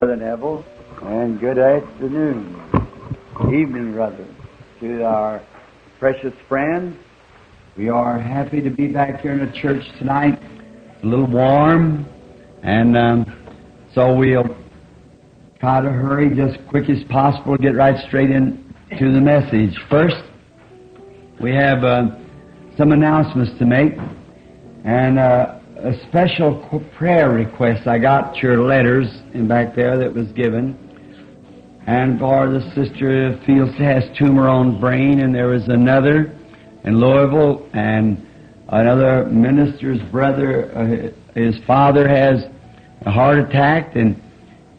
Brother Neville, and good afternoon, evening rather, to our precious friends. We are happy to be back here in the church tonight. It's A little warm, and um, so we'll try to hurry just quick as possible, to get right straight into the message. First, we have uh, some announcements to make, and uh, a special prayer request. I got your letters in back there that was given. And for the sister feels has tumor on brain, and there was another in Louisville, and another minister's brother, uh, his father has a heart attack, and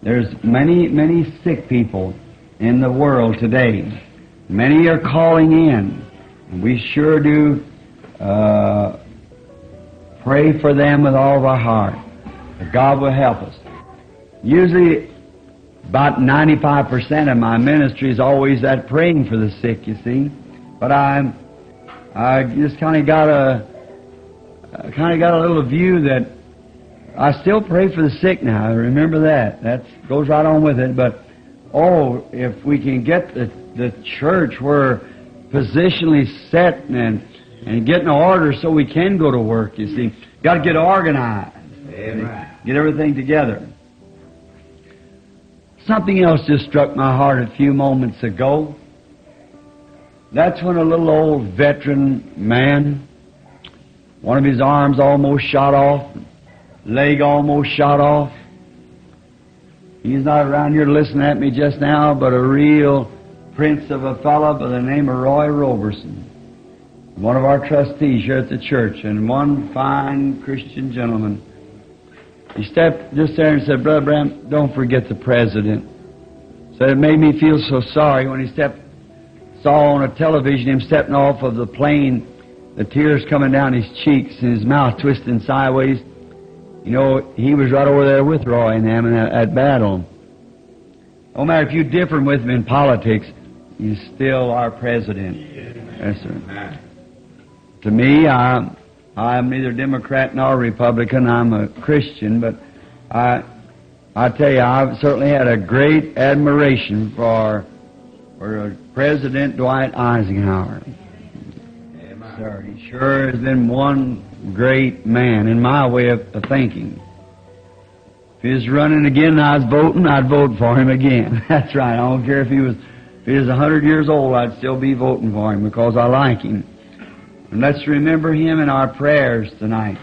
there's many, many sick people in the world today. Many are calling in. And we sure do uh, pray for them with all of our heart. God will help us. Usually, about 95% of my ministry is always that praying for the sick, you see. But I, I just kind of got a, kind of got a little view that I still pray for the sick now. Remember that. That goes right on with it. But oh, if we can get the the church where positionally set and and get in order so we can go to work, you see. Got to get organized. Amen. Get everything together. Something else just struck my heart a few moments ago. That's when a little old veteran man, one of his arms almost shot off, leg almost shot off. He's not around here listening at me just now, but a real prince of a fellow by the name of Roy Roberson one of our trustees here at the church, and one fine Christian gentleman. He stepped just there and said, Brother Bram, don't forget the president. Said it made me feel so sorry when he stepped, saw on a television him stepping off of the plane, the tears coming down his cheeks and his mouth twisting sideways. You know, he was right over there with Roy and them at, that battle. No matter if you differ with him in politics, he's still our president. Yes, sir. To me, I, I'm neither Democrat nor Republican. I'm a Christian, but I, I tell you, I've certainly had a great admiration for, for uh, President Dwight Eisenhower. Amen. Sir, he sure has been one great man in my way of, of thinking. If he was running again and I was voting, I'd vote for him again. That's right. I don't care if he was if he was a hundred years old, I'd still be voting for him because I like him. And let's remember him in our prayers tonight.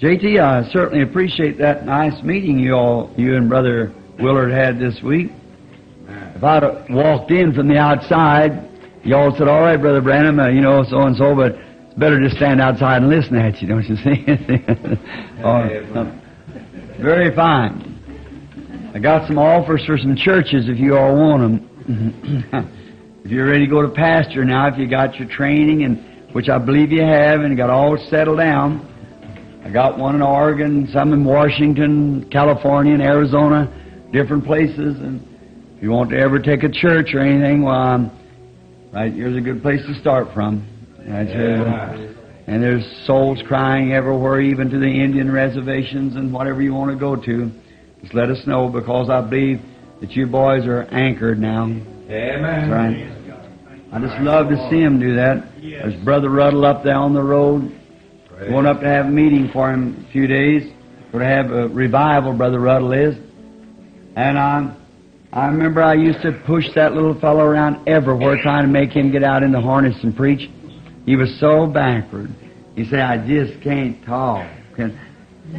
JT, I certainly appreciate that nice meeting you all, you and Brother Willard had this week. If I'd walked in from the outside, y'all said, all right, Brother Branham, uh, you know, so and so, but it's better to stand outside and listen at you, don't you see? oh, uh, very fine. I got some offers for some churches if you all want them. If you're ready to go to pastor now, if you got your training, and which I believe you have, and got all settled down, I got one in Oregon, some in Washington, California, and Arizona, different places. And if you want to ever take a church or anything, well, um, right here's a good place to start from. Right here. And there's souls crying everywhere, even to the Indian reservations and whatever you want to go to. Just let us know because I believe that you boys are anchored now. Amen. Right. I just love to see him do that. There's Brother Ruddell up there on the road. Going up to have a meeting for him a few days. Going to have a revival, Brother Ruddell is. And I, I remember I used to push that little fellow around everywhere trying to make him get out in the harness and preach. He was so backward. He said, I just can't talk.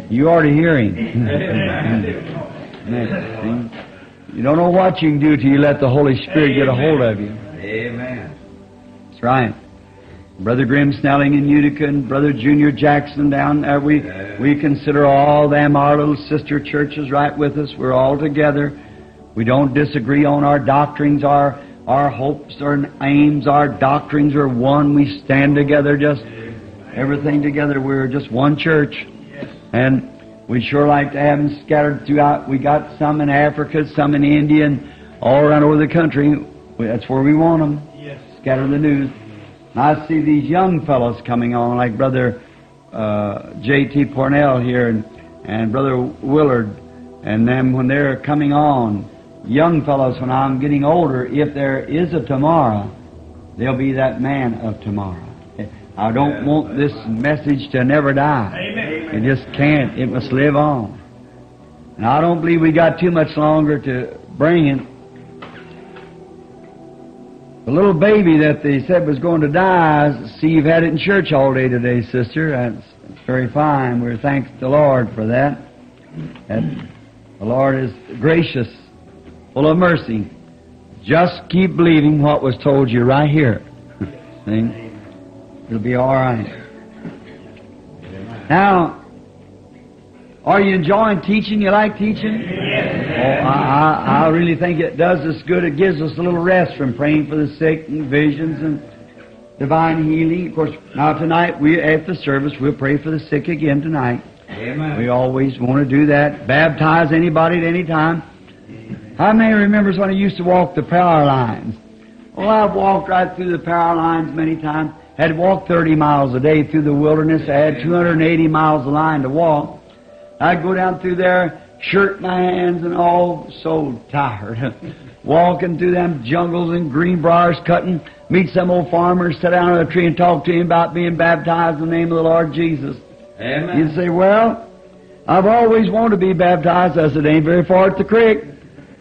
You ought to hear him. You don't know what you can do till you let the Holy Spirit get a hold of you. Amen. That's right. Brother Graham Snelling in Utica and Brother Junior Jackson down there. We, we consider all them our little sister churches right with us. We're all together. We don't disagree on our doctrines, our, our hopes, our aims, our doctrines are one. We stand together just everything together. We're just one church. And we'd sure like to have them scattered throughout. We got some in Africa, some in India, and all around over the country. That's where we want them. Yes. Scatter the news. And I see these young fellows coming on, like Brother uh, J.T. Parnell here and, and Brother Willard And then when they're coming on, young fellows, when I'm getting older, if there is a tomorrow, they'll be that man of tomorrow. I don't want this message to never die. Amen. It just can't. It must live on. And I don't believe we got too much longer to bring it. The little baby that they said was going to die, see, you've had it in church all day today, sister. That's, very fine. We're thanks to the Lord for that. And the Lord is gracious, full of mercy. Just keep believing what was told you right here. It'll be all right. Now, are you enjoying teaching? You like teaching? Oh, I, I, I really think it does us good. It gives us a little rest from praying for the sick and visions and divine healing. Of course, now tonight, we after the service, we'll pray for the sick again tonight. Amen. We always want to do that. Baptize anybody at any time. How many remembers when I used to walk the power lines? Well, I've walked right through the power lines many times. Had walked 30 miles a day through the wilderness. I had 280 miles of line to walk. I'd go down through there, shirt in my hands and all, so tired. Walking through them jungles and green briars cutting, meet some old farmer, sit down on a tree and talk to him about being baptized in the name of the Lord Jesus. Amen. You'd say, well, I've always wanted to be baptized. I said, ain't very far at the creek.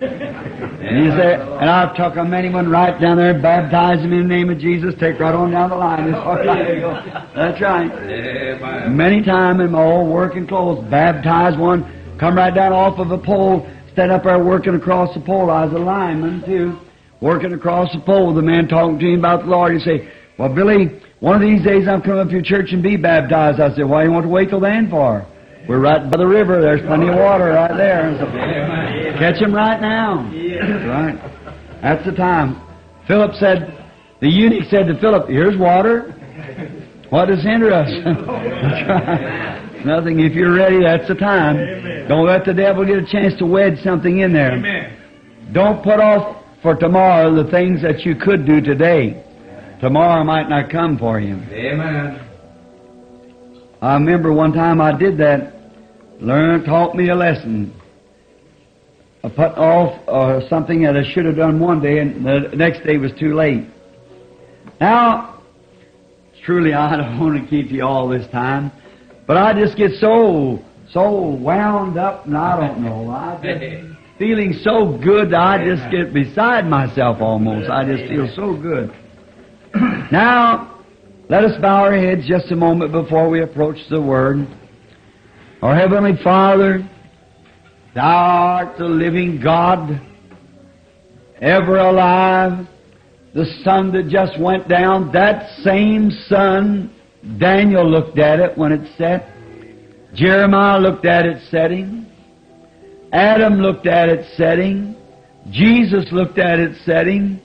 And you say, and I've took a many one right down there and baptized him in the name of Jesus. Take right on down the line. As far as I go. That's right. Many times in my old working clothes, baptized one, come right down off of a pole, stand up there working across the pole. I was a lineman too, working across the pole. The man talking to him about the Lord. He say, "Well, Billy, one of these days I'm coming up to your church and be baptized." I said, "Why you want to wait till then for? We're right by the river. There's plenty of water right there." Said, Catch him right now. That's right. That's the time. Philip said, the eunuch said to Philip, "Here's water. What does hinder us?" Nothing. If you're ready, that's the time. Don't let the devil get a chance to wedge something in there. Don't put off for tomorrow the things that you could do today. Tomorrow might not come for you. Amen. I remember one time I did that. Learned, taught me a lesson. I put off uh, something that I should have done one day, and the next day was too late. Now, truly, I don't want to keep you all this time, but I just get so so wound up, and I don't know. I just feeling so good, that I just get beside myself almost. I just feel so good. now, let us bow our heads just a moment before we approach the Word. Our Heavenly Father, Thou art the living God, ever alive, the sun that just went down, that same sun, Daniel looked at it when it set. Jeremiah looked at it setting. Adam looked at it setting. Jesus looked at it setting.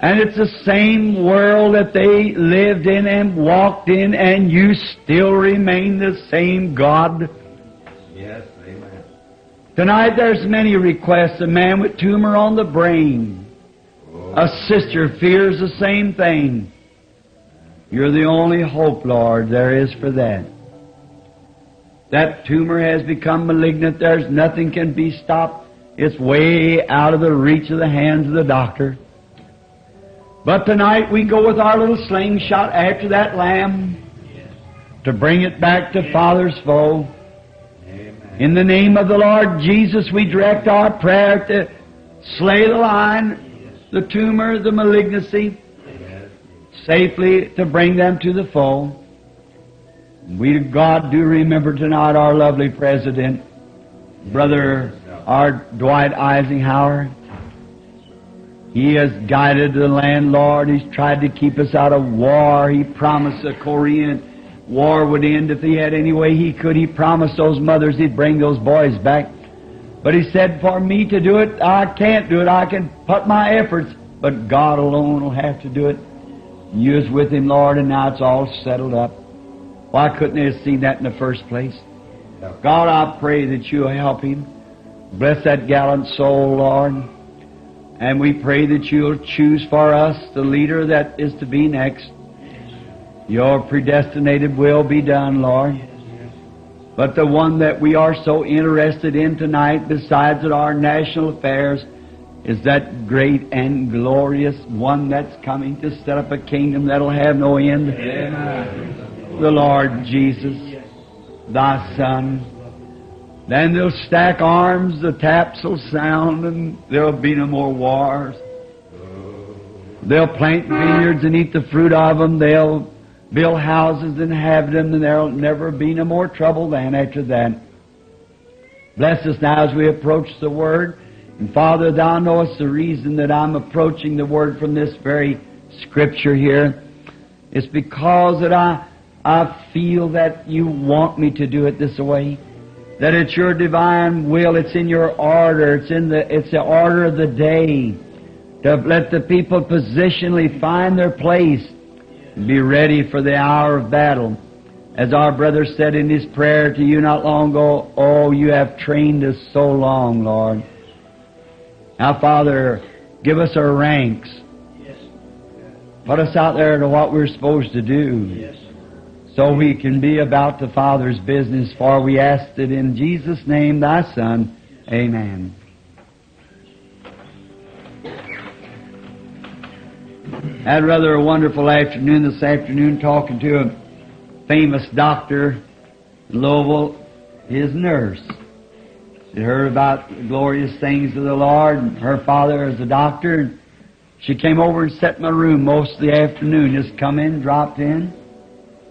And it's the same world that they lived in and walked in, and you still remain the same God. Yes, amen. Tonight there's many requests. A man with tumor on the brain. A sister fears the same thing. You're the only hope, Lord, there is for that. That tumor has become malignant. There's nothing can be stopped. It's way out of the reach of the hands of the doctor. But tonight we go with our little slingshot after that lamb to bring it back to Father's fold. In the name of the Lord Jesus, we direct our prayer to slay the lion, the tumor, the malignancy. Safely to bring them to the fold. We, God, do remember tonight our lovely President, Brother our Dwight Eisenhower. He has guided the land, Lord. He's tried to keep us out of war. He promised the Korean war would end if he had any way he could. He promised those mothers he'd bring those boys back. But he said, for me to do it, I can't do it. I can put my efforts, but God alone will have to do it. You was with him, Lord, and now it's all settled up. Why couldn't they have seen that in the first place? God, I pray that you'll help him. Bless that gallant soul, Lord. And we pray that you'll choose for us the leader that is to be next. Your predestinated will be done, Lord. But the one that we are so interested in tonight, besides our national affairs, is that great and glorious one that's coming to set up a kingdom that'll have no end. Amen. The Lord Jesus, thy Son. Then they'll stack arms, the taps will sound, and there'll be no more wars. They'll plant vineyards and eat the fruit of them. They'll build houses and have them, and there'll never be no more trouble then after that. Bless us now as we approach the Word. And Father, Thou knowest the reason that I'm approaching the Word from this very Scripture here. It's because that I, I feel that You want me to do it this way. That it's Your divine will, it's in Your order, it's in the, it's the order of the day. To let the people positionally find their place and be ready for the hour of battle. As our brother said in his prayer to you not long ago, Oh, you have trained us so long, Lord. Now, Father, give us our ranks. Put us out there to what we're supposed to do. So we can be about the Father's business, for we ask it in Jesus' name, thy Son. Amen. Had rather a wonderful afternoon this afternoon talking to a famous doctor in Louisville, his nurse. She heard about the glorious things of the Lord, and her father is a doctor. And she came over and sat in my room most of the afternoon, just come in, dropped in.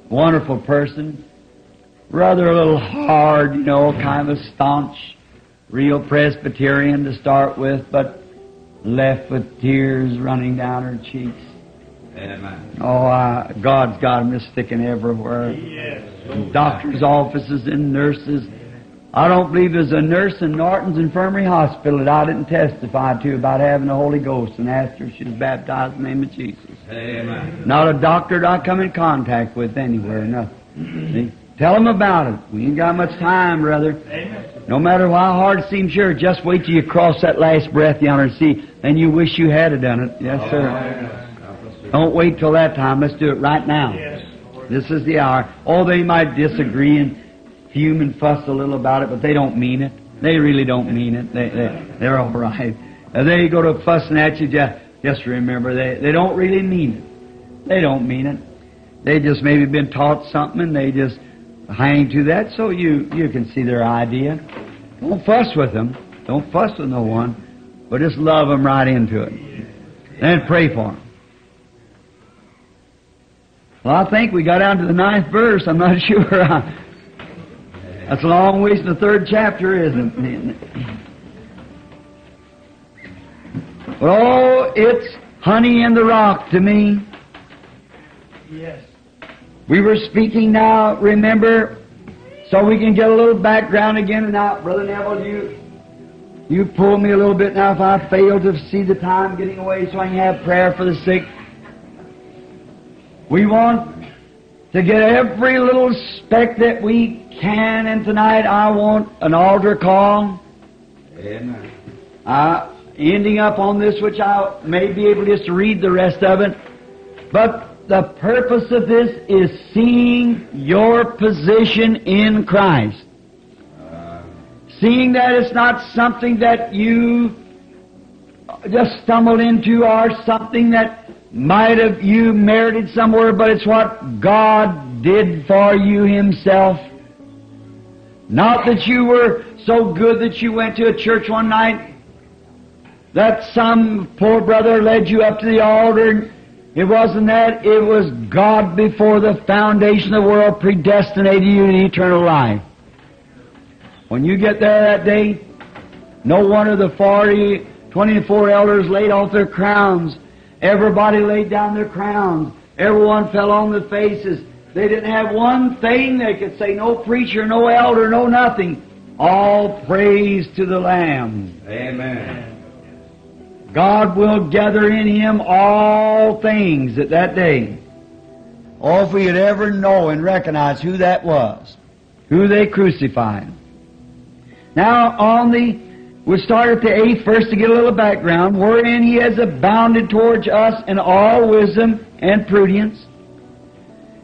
Wonderful person. Rather a little hard, you know, kind of a staunch, real Presbyterian to start with, but left with tears running down her cheeks. Amen. Oh, uh, God's got them just sticking everywhere. In doctors' offices and nurses. I don't believe there's a nurse in Norton's Infirmary Hospital that I didn't testify to about having the Holy Ghost and asked her if she was baptized in the name of Jesus. Amen. Not a doctor that I come in contact with anywhere, nothing. See? Tell them about it. We ain't got much time, brother. No matter how hard it seems, sure, just wait till you cross that last breath yonder and see. Then you wish you had done it. Yes, sir. Don't wait till that time. Let's do it right now. This is the hour. Oh, they might disagree and fume and fuss a little about it, but they don't mean it. They really don't mean it. They, they, they're all right. If they go to fussing at you, just, just remember, they, they don't really mean it. They don't mean it. They just maybe been taught something and they just hang to that so you, you can see their idea. Don't fuss with them. Don't fuss with no one, but just love them right into it. And pray for them. Well, I think we got down to the ninth verse. I'm not sure. That's a long ways to the third chapter, isn't it? Oh, it's honey in the rock to me. Yes. We were speaking now, remember, so we can get a little background again. And now, Brother Neville, you you pull me a little bit now if I fail to see the time getting away so I can have prayer for the sick. We want to get every little speck that we can, and tonight I want an altar call. Amen. Uh, ending up on this, which I may be able just to read the rest of it. But the purpose of this is seeing your position in Christ. Seeing that it's not something that you just stumbled into or something that might have you merited somewhere, but it's what God did for you Himself. Not that you were so good that you went to a church one night that some poor brother led you up to the altar. It wasn't that. It was God before the foundation of the world predestinated you to eternal life. When you get there that day, no one of the 40, 24 elders laid off their crowns. Everybody laid down their crowns. Everyone fell on their faces. They didn't have one thing they could say, no preacher, no elder, no nothing. All praise to the Lamb. Amen. God will gather in Him all things at that day. Oh, if we could ever know and recognize who that was, who they crucified. Now, on the, we'll start at the eighth verse to get a little background, wherein He has abounded towards us in all wisdom and prudence,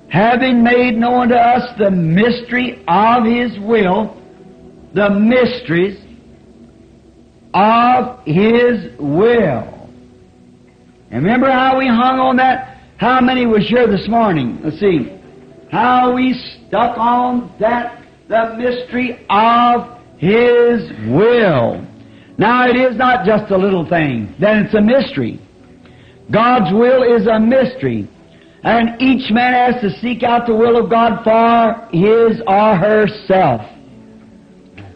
having made known to us the mystery of His will, the mysteries of His will. And remember how we hung on that? How many was here this morning? Let's see. How we stuck on that, the mystery of His will. Now it is not just a little thing, then it's a mystery. God's will is a mystery. And each man has to seek out the will of God for his or herself.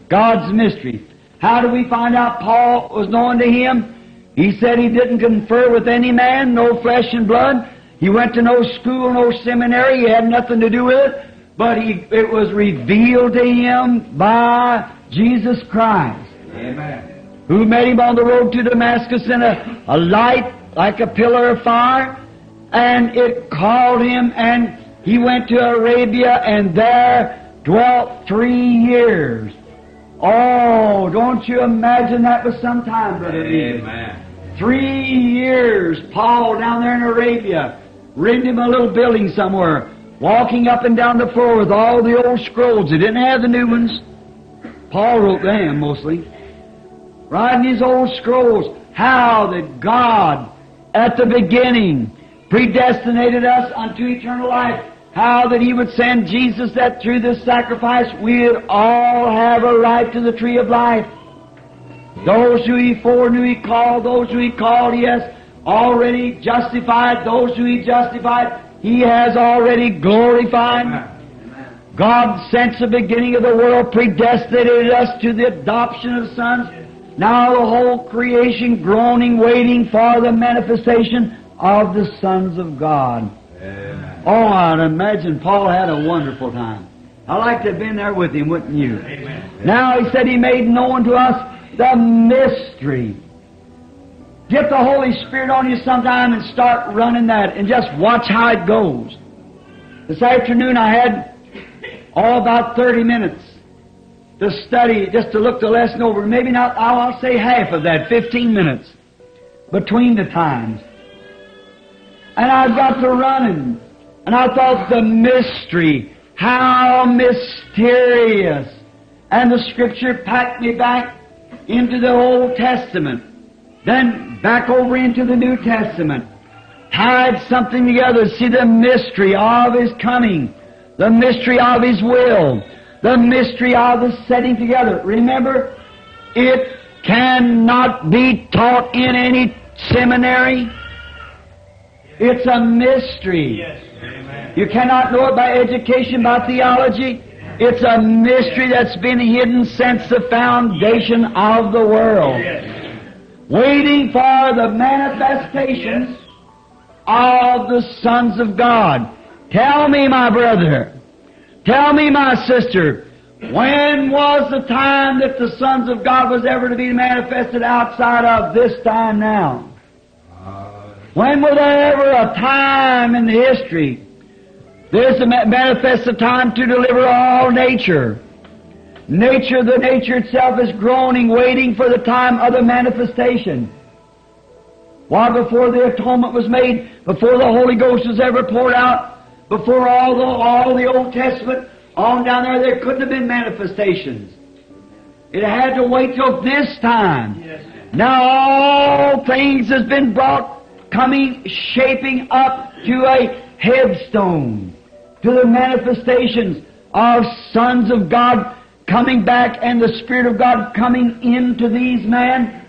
God's mystery. How do we find out Paul was known to him? He said he didn't confer with any man, no flesh and blood. He went to no school, no seminary. He had nothing to do with it. But he, it was revealed to him by Jesus Christ. Amen. Who met him on the road to Damascus in a, a light like a pillar of fire. And it called him and he went to Arabia and there dwelt three years. Oh, don't you imagine that was some time, Brother. Amen. Three years, Paul down there in Arabia, rented him a little building somewhere, walking up and down the floor with all the old scrolls. He didn't have the new ones. Paul wrote them mostly. Writing his old scrolls. How that God, at the beginning, predestinated us unto eternal life. How that He would send Jesus that through this sacrifice we'd all have a right to the tree of life. Those who He foreknew He called, those who He called He has already justified, those who He justified He has already glorified. God, since the beginning of the world, predestinated us to the adoption of sons. Now the whole creation groaning, waiting for the manifestation of the sons of God. Amen. Oh, I'd imagine Paul had a wonderful time. I'd like to have been there with him, wouldn't you? Amen. Now he said he made known to us the mystery. Get the Holy Spirit on you sometime and start running that and just watch how it goes. This afternoon I had all about 30 minutes to study, just to look the lesson over. Maybe not, I'll say half of that, 15 minutes between the times. And I got to running. And I thought the mystery, how mysterious. And the scripture packed me back into the Old Testament. Then back over into the New Testament. Tied something together. See the mystery of His coming. The mystery of His will. The mystery of the setting together. Remember, it cannot be taught in any seminary. It's a mystery. Yes. Amen. You cannot know it by education, by theology. It's a mystery that's been hidden since the foundation of the world. Yes. Waiting for the manifestations of the sons of God. Tell me, my brother. Tell me, my sister. When was the time that the sons of God was ever to be manifested outside of this time now? When was there ever a time in the history? There's a ma- manifested time to deliver all nature. Nature, the nature itself is groaning, waiting for the time of the manifestation. Why, before the atonement was made, before the Holy Ghost was ever poured out, before all the, all the Old Testament, on down there, there couldn't have been manifestations. It had to wait till this time. Yes. Now all things has been brought, coming, shaping up to a headstone, to the manifestations of sons of God coming back and the Spirit of God coming into these men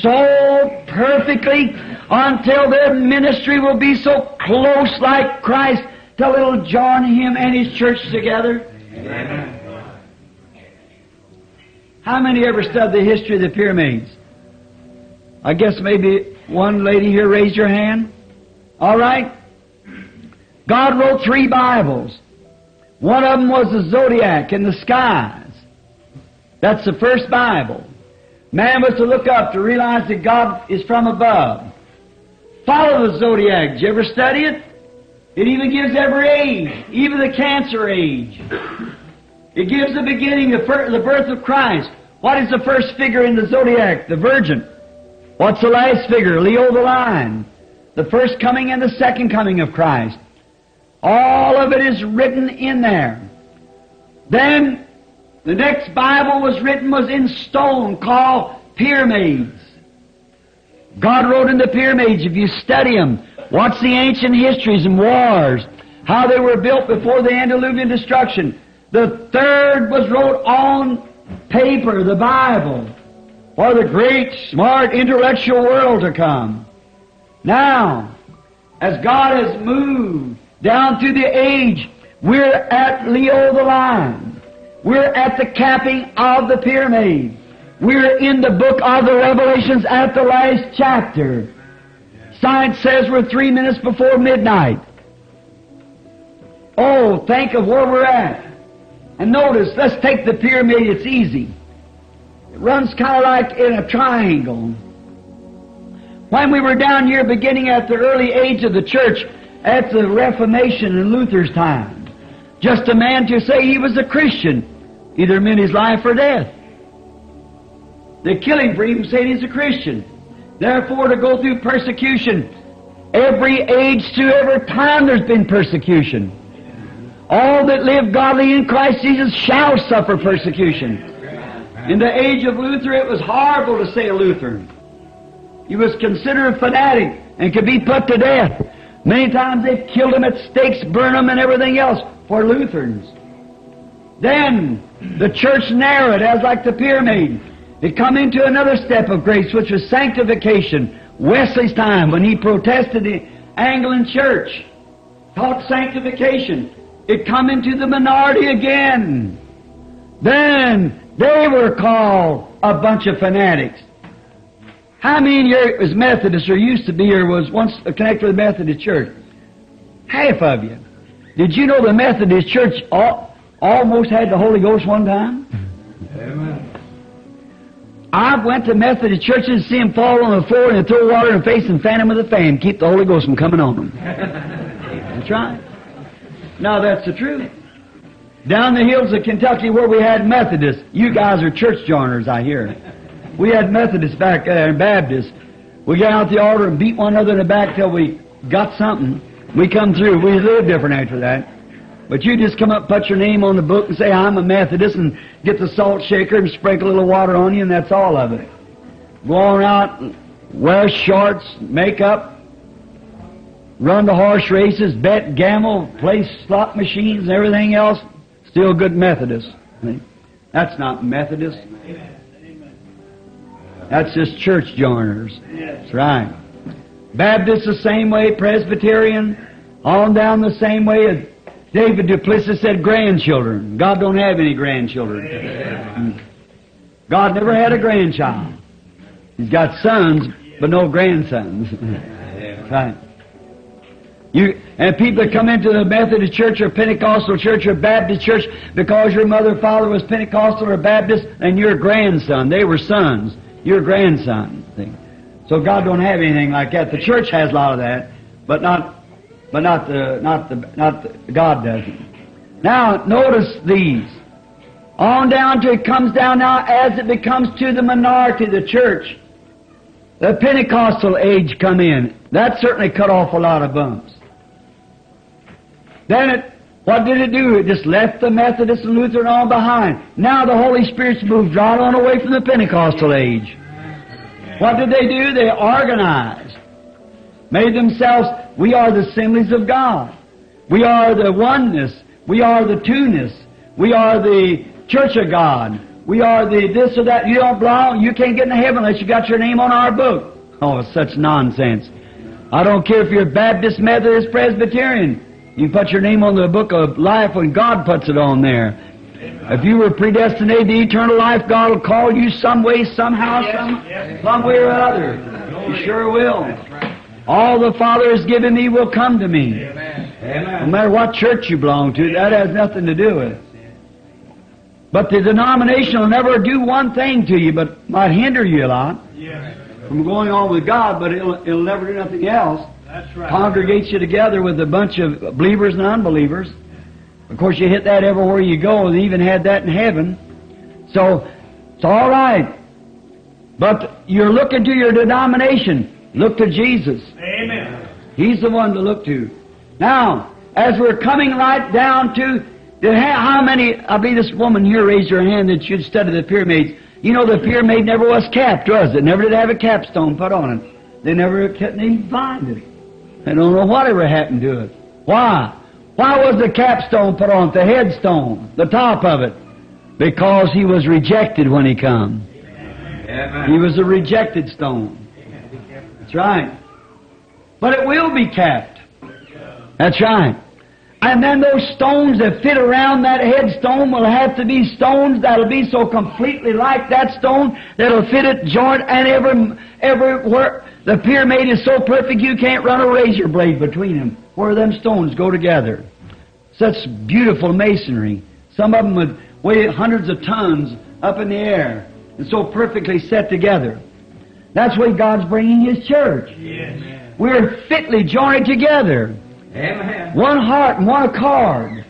so perfectly until their ministry will be so close like Christ till it'll join Him and His church together. Amen. How many ever studied the history of the pyramids? I guess maybe one lady here raised your hand. All right. God wrote three Bibles. One of them was the zodiac in the skies. That's the first Bible. Man was to look up to realize that God is from above. Follow the zodiac. Did you ever study it? It even gives every age, even the cancer age. It gives the beginning, the, the birth of Christ. What is the first figure in the zodiac? The Virgin. What's the last figure? Leo the Lion. The first coming and the second coming of Christ. All of it is written in there. Then the next Bible was written was in stone called pyramids. God wrote in the pyramids, if you study them, watch the ancient histories and wars, how they were built before the antediluvian destruction. The third was wrote on paper, the Bible, for the great, smart, intellectual world to come. Now, as God has moved down through the age, we're at Leo the Lion. We're at the capping of the pyramid. We're in the book of the Revelations at the last chapter. Science says we're three minutes before midnight. Oh, think of where we're at. And notice, let's take the pyramid, it's easy. It runs kind of like in a triangle. When we were down here beginning at the early age of the church, at the Reformation in Luther's time, just a man to say he was a Christian either meant his life or death. They kill him for even saying he's a Christian. Therefore, to go through persecution, every age through every time there's been persecution. All that live godly in Christ Jesus shall suffer persecution. In the age of Luther, it was horrible to say a Lutheran. He was considered a fanatic and could be put to death. Many times they've killed him at stakes, burned him, and everything else for Lutherans. Then the church narrowed as like the pyramid. It come into another step of grace, which was sanctification. Wesley's time when he protested the Anglican church, taught sanctification. It come into the minority again. Then they were called a bunch of fanatics. How many here was Methodist or used to be or was once connected with the Methodist Church? Half of you. Did you know the Methodist Church al- almost had the Holy Ghost one time? Amen. I went to Methodist churches and see them fall on the floor and throw water in their face and fan them with a fan, keep the Holy Ghost from coming on them. That's right. Now that's the truth. Down the hills of Kentucky where we had Methodists, you guys are church joiners, I hear. We had Methodists back there and Baptists. We got out the altar and beat one another in the back till we got something. We come through. We live different after that. But you just come up, put your name on the book and say, I'm a Methodist, and get the salt shaker and sprinkle a little water on you, and that's all of it. Go on out, wear shorts, makeup, run the horse races, bet, gamble, play slot machines, and everything else. Still good Methodist. That's not Methodist. That's just church joiners. That's right. Baptist the same way, Presbyterian, on down the same way David du Plessis said grandchildren. God don't have any grandchildren. God never had a grandchild. He's got sons, but no grandsons. right. You and people that come into the Methodist church or Pentecostal church or Baptist church because your mother or father was Pentecostal or Baptist and you're grandson. They were sons. You're grandson. So God don't have anything like that. The church has a lot of that, but not but not the not the not the, God doesn't. Now notice these. On down to it comes down now as it becomes to the minority, the church. The Pentecostal age come in. That certainly cut off a lot of bumps. Then it, what did it do? It just left the Methodist and Lutheran all behind. Now the Holy Spirit's moved right on away from the Pentecostal age. What did they do? They organized. Made themselves, we are the assemblies of God. We are the oneness. We are the two-ness. We are the church of God. We are the this or that. You don't belong. You can't get into heaven unless you got your name on our book. Oh, such nonsense. I don't care if you're Baptist, Methodist, Presbyterian. You put your name on the book of life when God puts it on there. If you were predestinated to eternal life, God will call you some way, somehow, some, some way or other. He sure will. All the Father has given me will come to me. No matter what church you belong to, that has nothing to do with it. But the denomination will never do one thing to you, but might hinder you a lot from going on with God, but it'll, it'll never do nothing else. That's right. Congregates you together with a bunch of believers and unbelievers. Of course, you hit that everywhere you go. They even had that in heaven. So, it's all right. But you're looking to your denomination. Look to Jesus. Amen. He's the one to look to. Now, as we're coming right down to the, how many, I believe this woman here raised her hand that she'd study the pyramids. You know the pyramid never was capped, was it? Never did have a capstone put on it. They never couldn't even find it. I don't know whatever happened to it. Why? Why was the capstone put on it, the headstone, the top of it? Because he was rejected when he come. He was a rejected stone. That's right. But it will be capped. That's right. And then those stones that fit around that headstone will have to be stones that'll be so completely like that stone that'll fit it joint and every everywhere. The pyramid is so perfect you can't run a razor blade between them where them stones go together. Such beautiful masonry. Some of them would weigh hundreds of tons up in the air and so perfectly set together. That's why God's bringing His church. Yes. We're fitly joined together. Amen. One heart and one accord.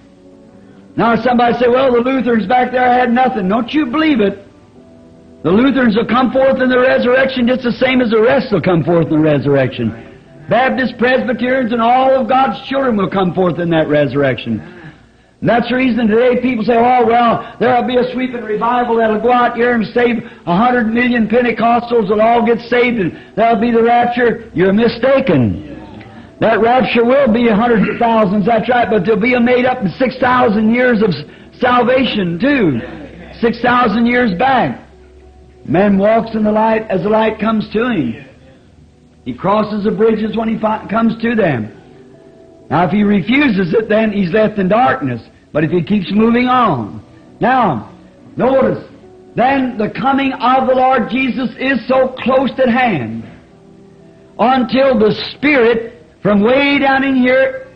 Now somebody say, well, the Lutherans back there had nothing. Don't you believe it? The Lutherans will come forth in the resurrection just the same as the rest will come forth in the resurrection. Baptists, Presbyterians, and all of God's children will come forth in that resurrection. And that's the reason today people say, oh, well, there'll be a sweeping revival that'll go out here and save a hundred million Pentecostals will all get saved and that'll be the rapture. You're mistaken. That rapture will be hundreds of thousands, that's right, but there'll be a made up in 6,000 years of salvation, too. 6,000 years back. Man walks in the light as the light comes to him. He crosses the bridges when he comes to them. Now, if he refuses it, then he's left in darkness. But if he keeps moving on. Now, notice, then the coming of the Lord Jesus is so close at hand until the Spirit from way down in here,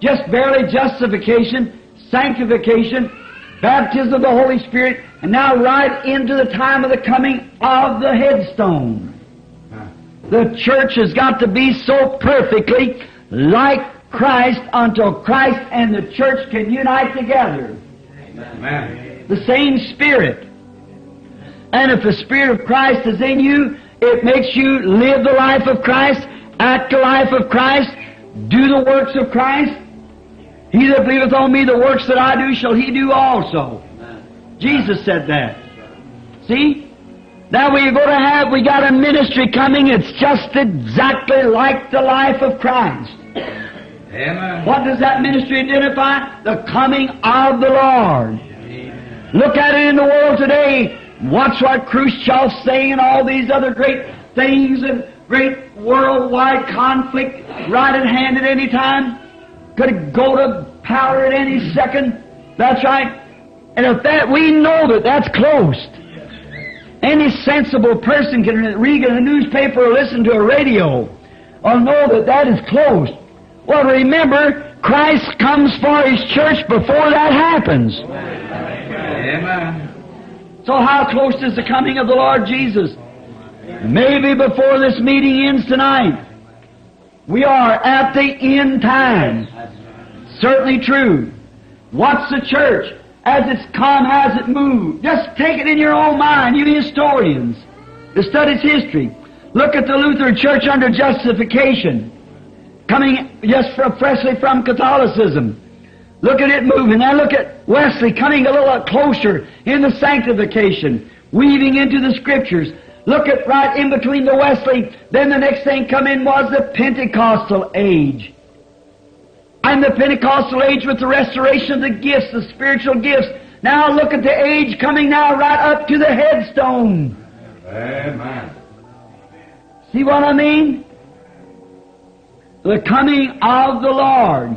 just barely justification, sanctification, baptism of the Holy Spirit, and now right into the time of the coming of the headstone. The church has got to be so perfectly like Christ until Christ and the church can unite together. Amen. The same Spirit. And if the Spirit of Christ is in you, it makes you live the life of Christ, act the life of Christ, do the works of Christ. He that believeth on me, the works that I do, shall he do also. Jesus said that. See? Now we're going to have, we got a ministry coming, it's just exactly like the life of Christ. Amen. What does that ministry identify? The coming of the Lord. Look at it in the world today. Watch what Khrushchev's saying and all these other great things and great worldwide conflict right at hand at any time. Could it go to power at any second. That's right. And if that, we know that that's closed. Any sensible person can read in a newspaper or listen to a radio or know that that is closed. Well, remember, Christ comes for His church before that happens. Amen. So how close is the coming of the Lord Jesus? Maybe before this meeting ends tonight. We are at the end time. Certainly true. What's the church? As it's come, has it moved? Just take it in your own mind, you historians that studies history. Look at the Lutheran Church under justification, coming just from, freshly from Catholicism. Look at it moving. Now look at Wesley coming a little closer in the sanctification, weaving into the Scriptures. Look at right in between the Wesley. Then the next thing come in was the Pentecostal age. And the Pentecostal age with the restoration of the gifts, the spiritual gifts. Now look at the age coming now right up to the headstone. Amen. See what I mean? The coming of the Lord.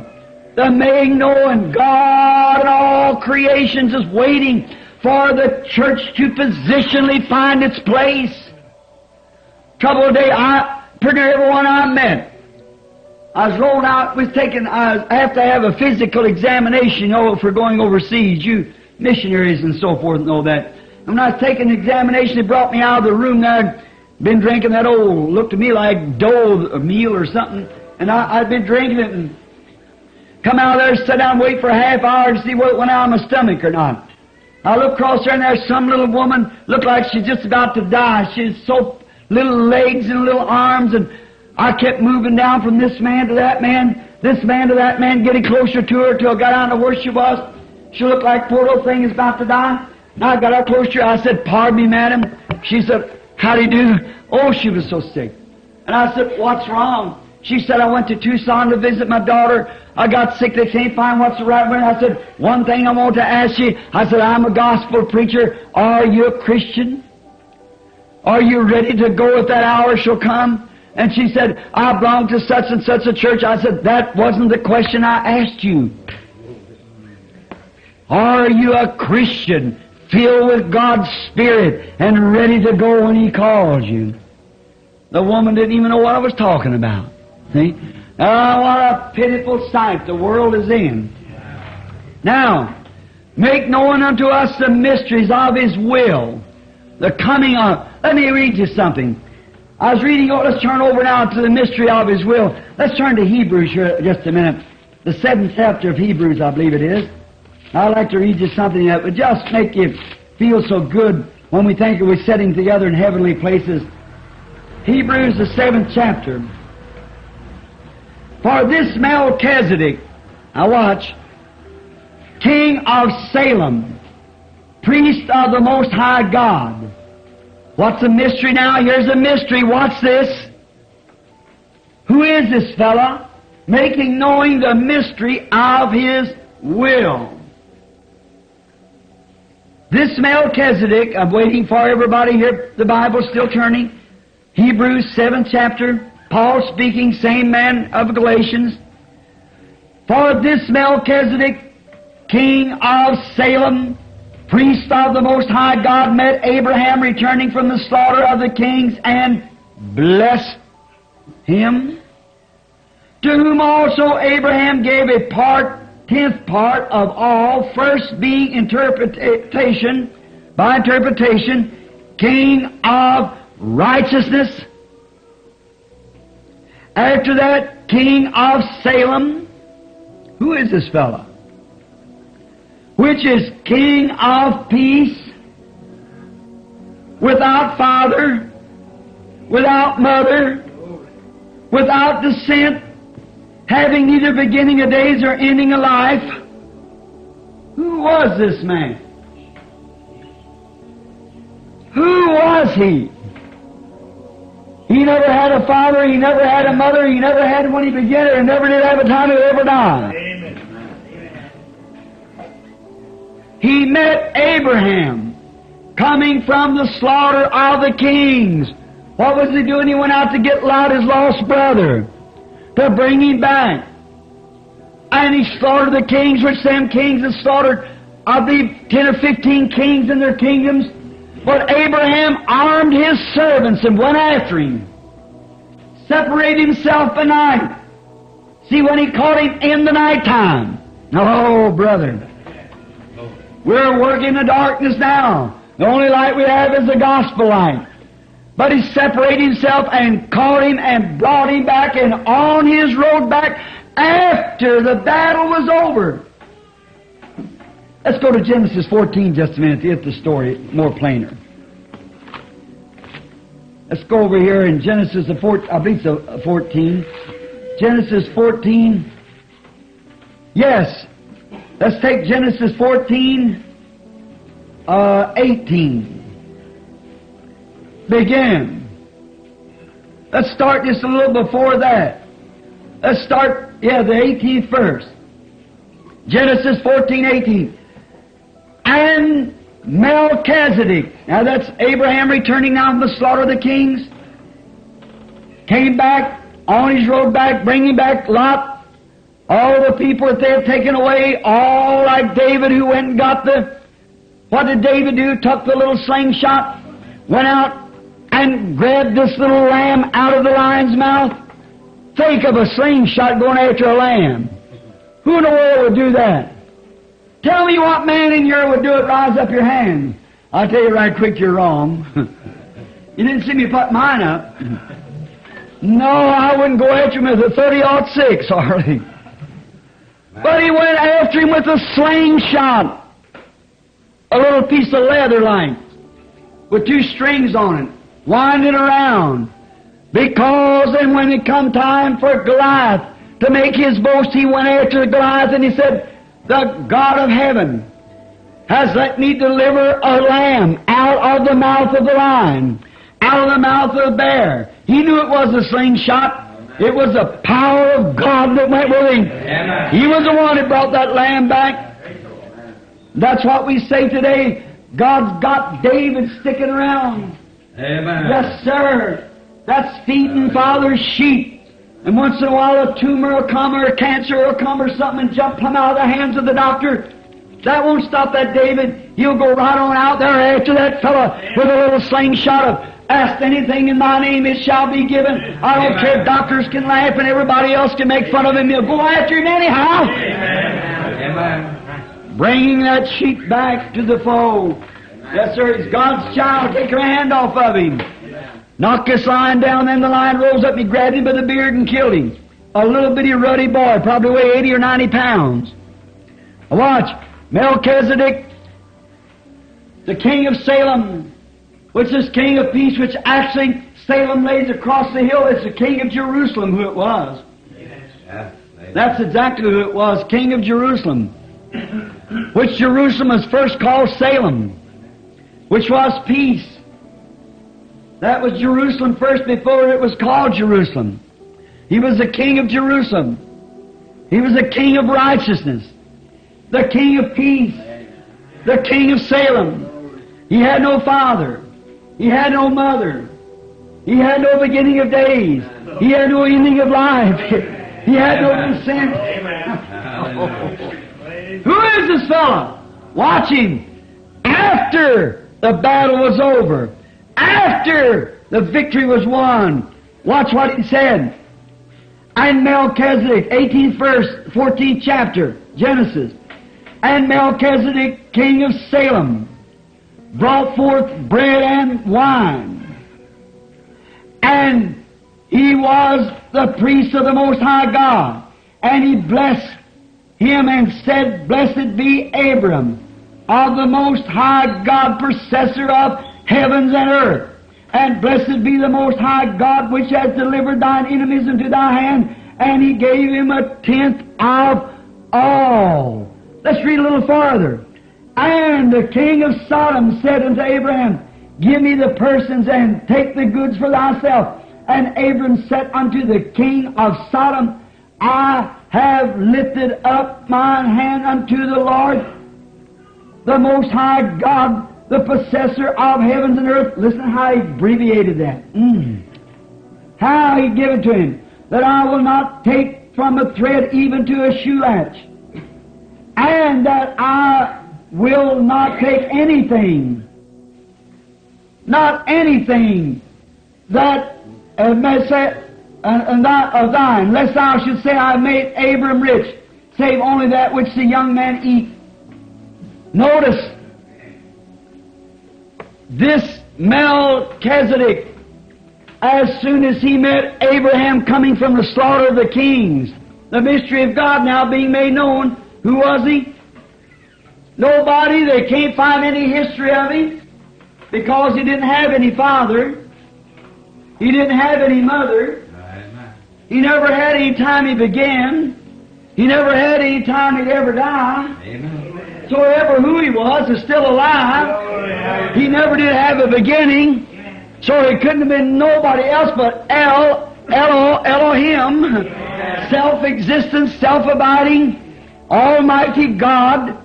The making known God and all creations is waiting for the church to positionally find its place. Trouble day, I, pretty everyone I met, I was rolled out, was taken, I have to have a physical examination, you know, for going overseas. You missionaries and so forth know that. And when I was taking the examination, they brought me out of the room there, been drinking that old, looked to me like dough meal or something, and I, I'd been drinking it and come out there, sit down, wait for a half hour to see what went out of my stomach or not. I look across there and there's some little woman, looked like she's just about to die. She's so little legs and little arms and I kept moving down from this man to that man. this man to that man, getting closer to her till I got down to where she was. She looked like poor little thing is about to die. Now I got her closer. I said, "Pardon me, madam." She said, "How do you do?" Oh, she was so sick. And I said, "What's wrong?" She said, "I went to Tucson to visit my daughter. I got sick. They can't find what's the right way." I said, "One thing I want to ask you." I said, "I'm a gospel preacher. Are you a Christian?" Are you ready to go if that hour shall come? And she said, I belong to such and such a church. I said, that wasn't the question I asked you. Are you a Christian filled with God's Spirit and ready to go when He calls you? The woman didn't even know what I was talking about. See? Oh, what a pitiful sight the world is in. Now, make known unto us the mysteries of His will, the coming of. Let me read you something. I was reading, oh, let's turn over now to the mystery of His will. Let's turn to Hebrews here just a minute. The seventh chapter of Hebrews, I believe it is. I'd like to read you something that would just make you feel so good when we think we're sitting together in heavenly places. Hebrews, the seventh chapter. For this Melchizedek, now watch, king of Salem, priest of the Most High God. What's the mystery now? Here's a mystery. Watch this. Who is this fella? Making knowing the mystery of his will. This Melchizedek, I'm waiting for everybody here, the Bible's still turning. Hebrews 7th chapter, Paul speaking, same man of Galatians. For this Melchizedek, king of Salem, priest of the Most High God, met Abraham returning from the slaughter of the kings and blessed him. To whom also Abraham gave a part tenth part of all, first being interpretation, by interpretation, king of righteousness. After that, king of Salem. Who is this fellow? Which is king of peace, without father, without mother, without descent, having neither beginning of days or ending of life. Who was this man? Who was he? He never had a father, he never had a mother, he never had when he began it, and never did have a time to ever die. He met Abraham coming from the slaughter of the kings. What was he doing? He went out to get Lot, his lost brother to bring him back. And he slaughtered the kings, which them kings had slaughtered, of the 10 or 15 kings in their kingdoms. But Abraham armed his servants and went after him. Separated himself by night. See, when he caught him in the nighttime. Oh, brother. We're working in the darkness now. The only light we have is the gospel light. But he separated himself and caught him and brought him back and on his road back after the battle was over. Let's go to Genesis 14 just a minute to get the story more plainer. Let's go over here in Genesis the 14, I believe it's 14. Genesis 14. Yes. Let's take Genesis 14, uh, 18 begin. Let's start just a little before that. Let's start, yeah, the 18th verse. Genesis 14, 18. And Melchizedek, now that's Abraham returning now from the slaughter of the kings, came back on his road back, bringing back Lot, all the people that they had taken away, all like David who went and got the, what did David do? Took the little slingshot, went out, and grabbed this little lamb out of the lion's mouth? Think of a slingshot going after a lamb. Who in the world would do that? Tell me what man in here would do it, rise up your hand. I'll tell you right quick, you're wrong. you didn't see me put mine up. No, I wouldn't go after him with a 30 6, Harley. But he went after him with a slingshot. A little piece of leather like, with two strings on it winding around. Because then when it come time for Goliath to make his boast, he went after Goliath and he said, The God of heaven has let me deliver a lamb out of the mouth of the lion, out of the mouth of the bear. He knew it was a slingshot. It was the power of God that went with him. He was the one that brought that lamb back. That's what we say today. God's got David sticking around. Amen. Yes, sir. That's feeding father's sheep. And once in a while a tumor will come or a cancer will come or something and jump come out of the hands of the doctor. That won't stop that David. He'll go right on out there after that fella with a little slingshot of ask anything in my name it shall be given. I don't Amen. care if doctors can laugh and everybody else can make fun of him. He'll go after him anyhow. Amen. Bringing that sheep back to the fold. Yes, sir. He's God's child. Take your hand off of him. Knock this lion down, then the lion rose up and he grabbed him by the beard and killed him. A little bitty ruddy boy, probably weighed 80 or 90 pounds. Now Watch. Melchizedek, the king of Salem, which is king of peace, which actually Salem lays across the hill. It's the king of Jerusalem who it was. Yeah. That's exactly who it was, king of Jerusalem. Which Jerusalem was first called Salem, which was peace. That was Jerusalem first before it was called Jerusalem. He was the king of Jerusalem. He was the king of righteousness, the king of peace, the king of Salem. He had no father. He had no mother. He had no beginning of days. He had no ending of life. He had no consent. Hallelujah. Who is this fellow? Watch him. After the battle was over, after the victory was won, watch what he said. And Melchizedek, 18th verse, 14th chapter, Genesis. And Melchizedek, king of Salem, brought forth bread and wine. And he was the priest of the Most High God. And he blessed him and said, Blessed be Abram of the Most High God, possessor of heavens and earth. And blessed be the Most High God, which has delivered thine enemies into thy hand. And he gave him a tenth of all. Let's read a little farther. And the king of Sodom said unto Abraham, Give me the persons and take the goods for thyself. And Abram said unto the king of Sodom, I have lifted up mine hand unto the Lord, the Most High God, the possessor of heavens and earth. Listen how he abbreviated that. Mm. How he gave it to him. That I will not take from a thread even to a shoe latch. And that I will not take anything, not anything that uh, may say, uh, uh, that of thine, lest thou should say, I made Abram rich, save only that which the young man eat. Notice, this Melchizedek, as soon as he met Abraham coming from the slaughter of the kings, the mystery of God now being made known, who was he? Nobody, they can't find any history of him because he didn't have any father. He didn't have any mother. He never had any time he began. He never had any time he'd ever die. Amen. So ever who he was is still alive. He never did have a beginning. So he couldn't have been nobody else but El, Elo, Elohim, self-existent, self-abiding, Almighty God.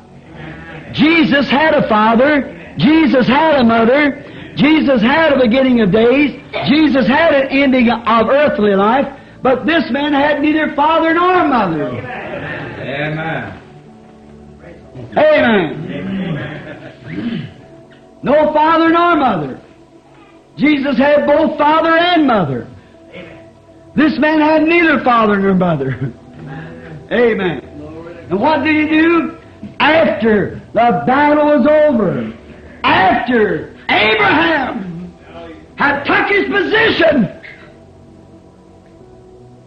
Jesus had a father. Jesus had a mother. Jesus had a beginning of days. Jesus had an ending of earthly life. But this man had neither father nor mother. Amen. Amen. No father nor mother. Jesus had both father and mother. This man had neither father nor mother. Amen. And what did he do? After the battle was over, after Abraham had took his position,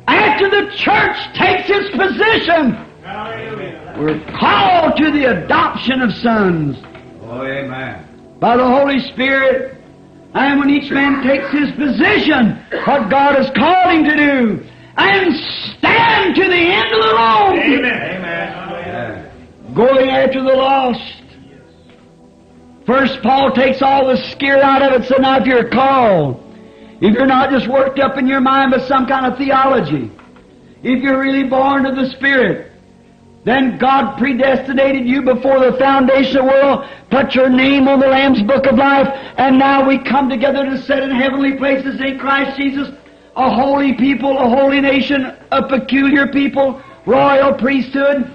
after the church takes its position, we're called to the adoption of sons Oh, amen. by the Holy Spirit. And when each man takes his position, what God has called him to do, and stand to the end of the road. Amen. Going after the lost. First, Paul takes all the scare out of it, so now if you're called, if you're not just worked up in your mind by some kind of theology, if you're really born of the Spirit, then God predestinated you before the foundation of the world, put your name on the Lamb's Book of Life, and now we come together to set in heavenly places in Christ Jesus, a holy people, a holy nation, a peculiar people, royal priesthood,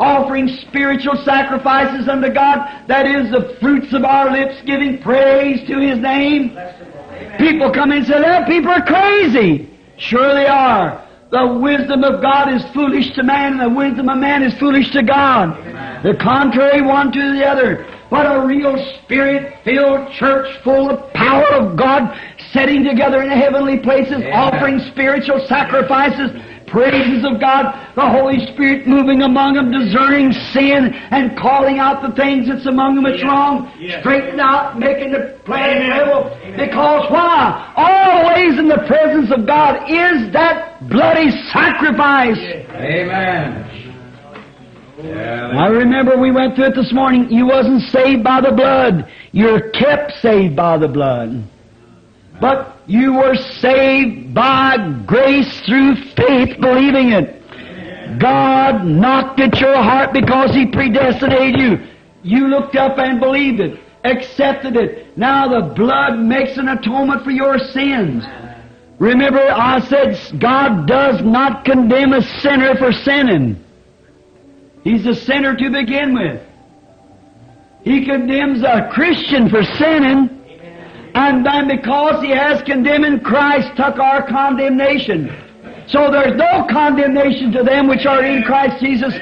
offering spiritual sacrifices unto God, that is the fruits of our lips, giving praise to His name. People come in and say, that people are crazy. Sure they are. The wisdom of God is foolish to man, and the wisdom of man is foolish to God. The contrary one to the other. What a real spirit-filled church full of power of God, setting together in heavenly places, offering spiritual sacrifices, praises of God, the Holy Spirit moving among them, discerning sin and calling out the things that's among them that's wrong, straightening out, making the plan level. Because why? Always in the presence of God is that bloody sacrifice. Amen. I remember we went through it this morning. You wasn't saved by the blood. You're kept saved by the blood. But you were saved by grace through faith, believing it. God knocked at your heart because He predestinated you. You looked up and believed it, accepted it. Now the blood makes an atonement for your sins. Remember, I said God does not condemn a sinner for sinning. He's a sinner to begin with. He condemns a Christian for sinning, and then because he has condemned in Christ, took our condemnation. So there's no condemnation to them which are in Christ Jesus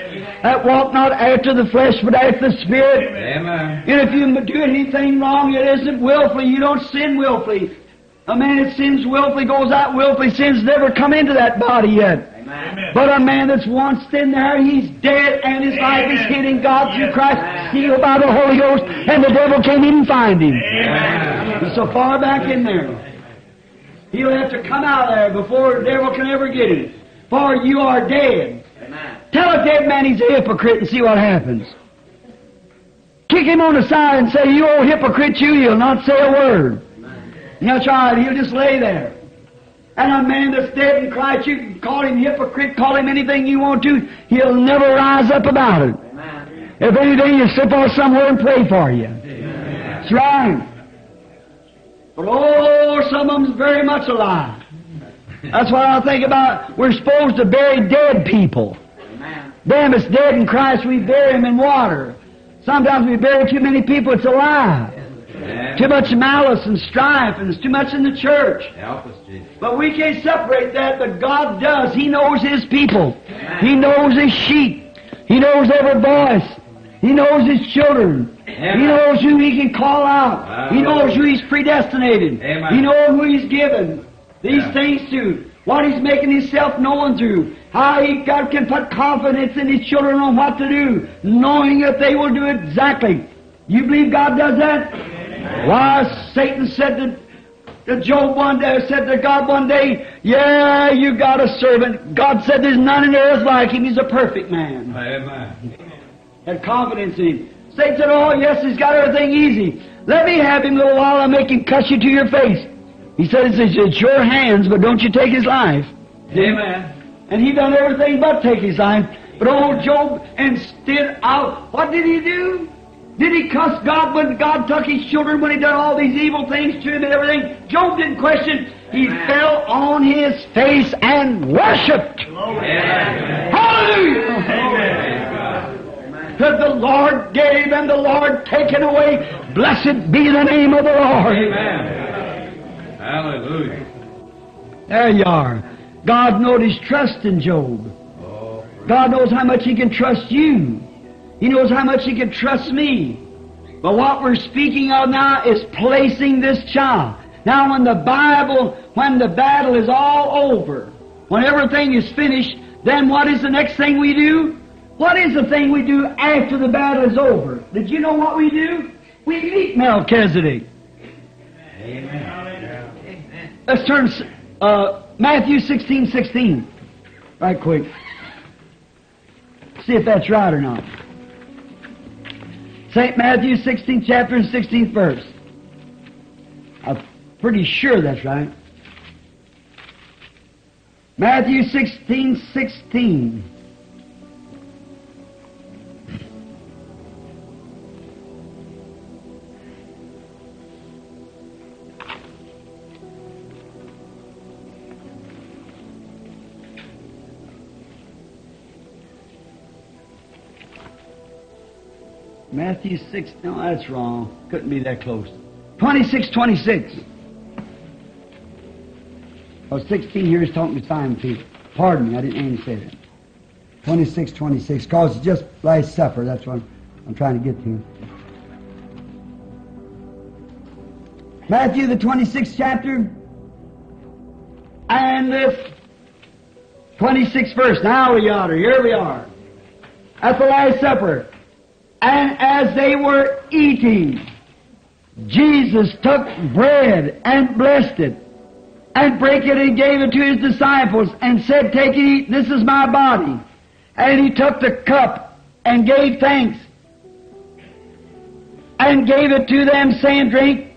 that walk not after the flesh but after the Spirit. Amen. And if you do anything wrong, it isn't willfully. You don't sin willfully. A man that sins willfully goes out willfully. Sin's never come into that body yet. But a man that's once in there, he's dead and his life is hid in God through Christ, sealed by the Holy Ghost, and the devil can't even find him. He's so far back in there. He'll have to come out there before the devil can ever get him. For you are dead. Tell a dead man he's a hypocrite and see what happens. Kick him on the side and say, You old hypocrite, you, he'll not say a word. And that's right, he'll just lay there. And a man that's dead in Christ, you can call him hypocrite, call him anything you want to, he'll never rise up about it. If anything, you slip off somewhere and pray for you. That's right. But oh, some of them's very much alive. That's what I think about. We're supposed to bury dead people. Them that's dead in Christ, we bury them in water. Sometimes we bury too many people that's alive. Too much malice and strife, and it's too much in the church. Help us, Jesus. But we can't separate that, but God does. He knows His people. He knows His sheep. He knows every voice. He knows His children. He knows who He can call out. He knows who He's predestinated. Amen. He knows who He's given these Yeah. things to. What He's making Himself known through. How He God can put confidence in His children on what to do, knowing that they will do it exactly. You believe God does that? Why, Satan said to to Job one day, said to God one day, Yeah, you got a servant. God said there's none in the earth like him. He's a perfect man. Amen. Had confidence in him. Satan said, Oh, yes, he's got everything easy. Let me have him a little while and make him cut you to your face. He said, It's, it's your hands, but don't you take his life. Amen. And he done everything but take his life. But old Job, instead of, what did he do? Did he cuss God when God took his children when he done all these evil things to him and everything? Job didn't question. He fell on his face and worshipped. Amen. Hallelujah! That the Lord gave and the Lord taken away. Blessed be the name of the Lord. Amen. Hallelujah. There you are. God knows his trust in Job. Oh, God knows how much He can trust you. He knows how much He can trust me. But what we're speaking of now is placing this child. Now, when the Bible, when the battle is all over, when everything is finished, then what is the next thing we do? What is the thing we do after the battle is over? Did you know what we do? We meet Melchizedek. Amen. Let's turn uh, Matthew 16, 16. right quick. See if that's right or not. St. Matthew 16th chapter and 16th verse. I'm pretty sure that's right. Matthew 16, 16. Matthew 6, no, that's wrong. Couldn't be that close. 26, 26. Oh, 16 here is talking to Simon Peter. Pardon me, I didn't mean to say that. 26, 26. Because it's just Last Supper, that's what I'm, I'm trying to get to. Matthew, the 26th chapter, and the 26th verse. Now we are, here we are. At the Last Supper. And as they were eating, Jesus took bread and blessed it, and brake it and gave it to his disciples, and said, Take and eat, this is my body. And he took the cup and gave thanks, and gave it to them, saying, Drink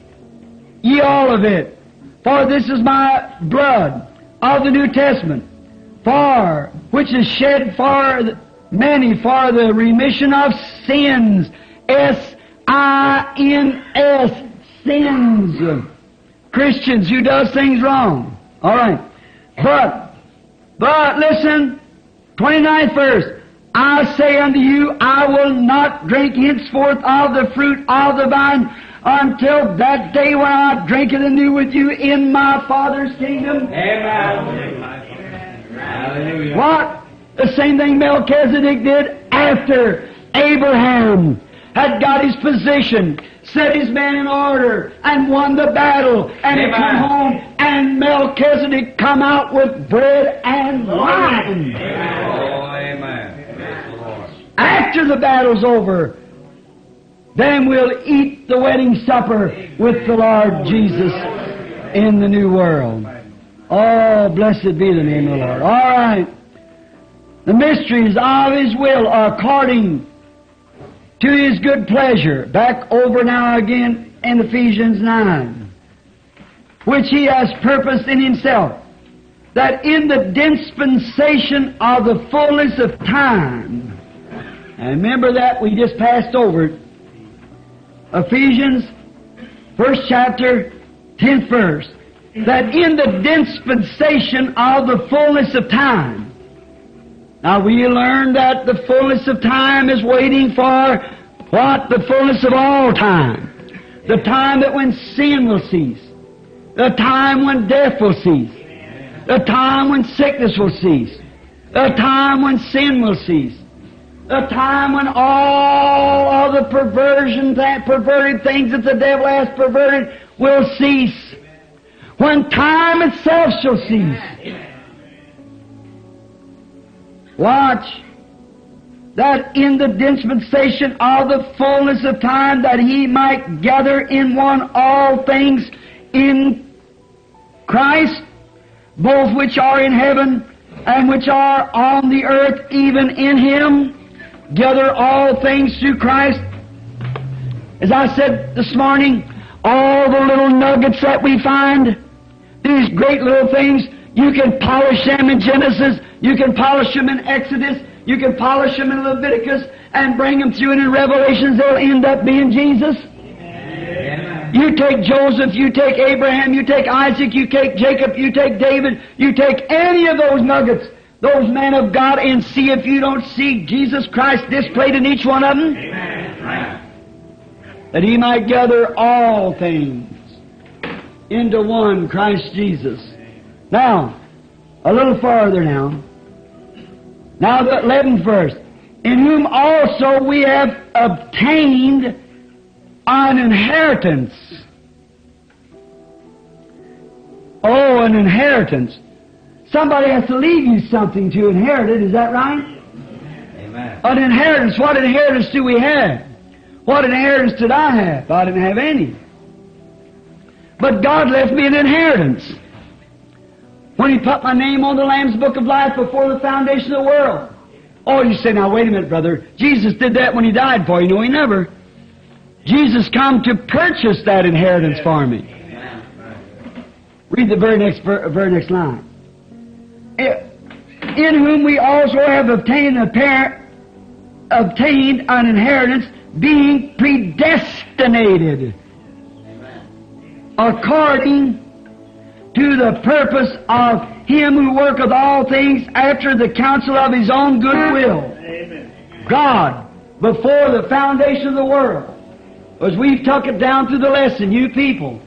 ye all of it, for this is my blood of the New Testament, for which is shed for many for the remission of sins. S I N S sins. Christians who does things wrong. All right. But, but listen, 29th verse. I say unto you, I will not drink henceforth of the fruit of the vine until that day when I drink it anew with you in my Father's kingdom. Hallelujah. What? The same thing Melchizedek did after Abraham had got his position, set his men in order, and won the battle, and he Amen. come home, and Melchizedek come out with bread and wine. Oh, amen. Praise the Lord. After the battle's over, then we'll eat the wedding supper with the Lord Jesus in the new world. Oh, blessed be the name of the Lord. All right. The mysteries of His will according to His good pleasure. Back over now again in Ephesians 9. Which He has purposed in Himself. That in the dispensation of the fullness of time. And remember that we just passed over it. Ephesians, first chapter, tenth verse. That in the dispensation of the fullness of time. Now we learn that the fullness of time is waiting for what? The fullness of all time. The time that when sin will cease. The time when death will cease. The time when sickness will cease. The time when sin will cease. The time when all of the perversion, that perverted things that the devil has perverted will cease. When time itself shall cease. Watch that in the dispensation of the fullness of time that he might gather in one all things in Christ, both which are in heaven and which are on the earth, even in him, gather all things through Christ. As I said this morning, all the little nuggets that we find, these great little things, you can polish them in Genesis, you can polish them in Exodus, you can polish them in Leviticus, and bring them through and in Revelations, they'll end up being Jesus. You take Joseph, you take Abraham, you take Isaac, you take Jacob, you take David, you take any of those nuggets, those men of God, and see if you don't see Jesus Christ displayed in each one of them. That he might gather all things into one Christ Jesus. Now, a little farther now. Now the 11th verse. In whom also we have obtained an inheritance. Oh, an inheritance. Somebody has to leave you something to inherit it, is that right? Amen. An inheritance. What inheritance do we have? What inheritance did I have? I didn't have any. But God left me an inheritance. When He put my name on the Lamb's Book of Life before the foundation of the world. Oh, you say, now wait a minute, brother. Jesus did that when He died for you. No, He never. Jesus come to purchase that inheritance for me. Read the very next, very next line. In whom we also have obtained parent, obtained an inheritance, being predestinated according to the purpose of Him who worketh all things after the counsel of His own good will. God, before the foundation of the world, as we've took it down through the lesson, you people,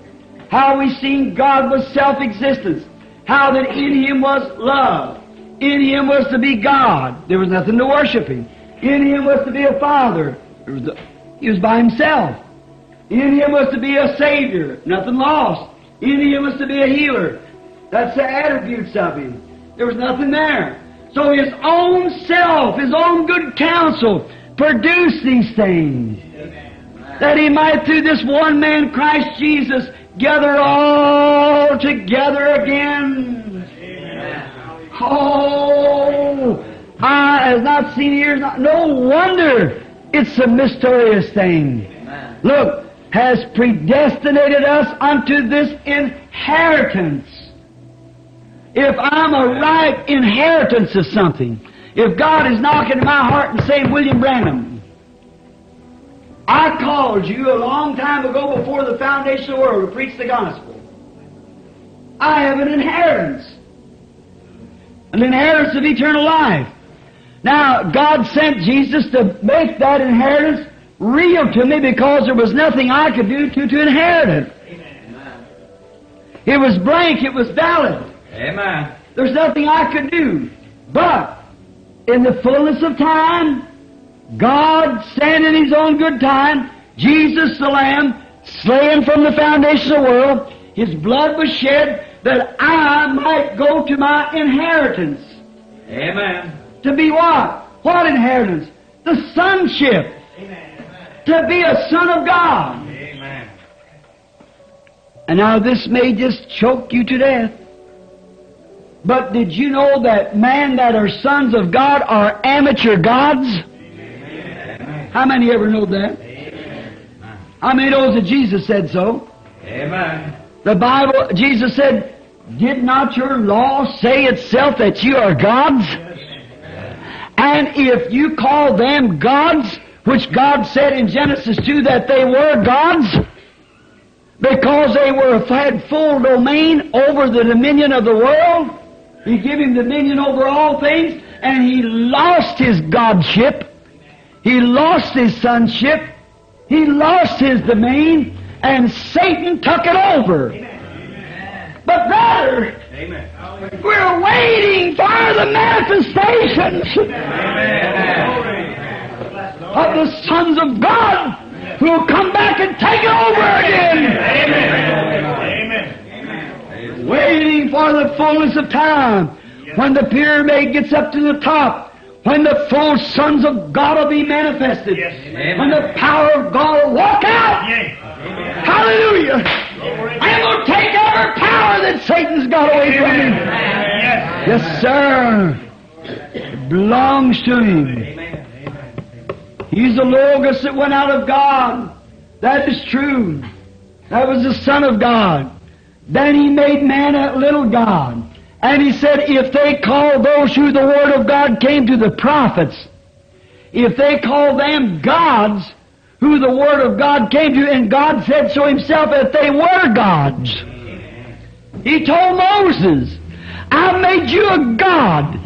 how we seen God was self-existence, how that in Him was love, in Him was to be God. There was nothing to worship Him. In Him was to be a Father. Was the- he was by Himself. In Him was to be a Savior, nothing lost. In Him was to be a healer. That's the attributes of Him. There was nothing there. So His own self, His own good counsel, produced these things. That He might, through this one man, Christ Jesus, gather all together again. Oh, Eye has not seen, ears not. No wonder it's a mysterious thing. Look, has predestinated us unto this inheritance. If I'm a right inheritance of something, if God is knocking at my heart and saying, William Branham, I called you a long time ago before the foundation of the world to preach the gospel. I have an inheritance. An inheritance of eternal life. Now, God sent Jesus to make that inheritance real to me because there was nothing I could do to, to inherit it. Amen. It was blank, it was valid. Amen. There's nothing I could do. But, in the fullness of time, God sent in His own good time, Jesus the Lamb, slain from the foundation of the world, His blood was shed that I might go to my inheritance. Amen. To be what? What inheritance? The sonship. To be a son of God. Amen. And now this may just choke you to death. But did you know that man that are sons of God are amateur gods? How many ever know that? How many knows that Jesus said so? Amen. The Bible, Jesus said, Did not your law say itself that you are gods? And if you call them gods, which God said in Genesis 2 that they were gods, because they were had full domain over the dominion of the world, He gave him dominion over all things, and he lost his godship, he lost his sonship, he lost his domain, and Satan took it over. But brother, Amen. we're waiting for the manifestations of the sons of God who will come back and take it over again. Amen. Amen. Waiting for the fullness of time. When the pyramid gets up to the top, when the full sons of God will be manifested, yes. when the power of God will walk out. Hallelujah. And will take every power that Satan's got away from him. Yes, sir. It belongs to him. He's the Logos that went out of God. That is true. That was the Son of God. Then he made man a little God. And he said, if they call those who the Word of God came to the prophets, if they call them gods, who the Word of God came to, and God said so himself that they were gods. He told Moses, I made you a God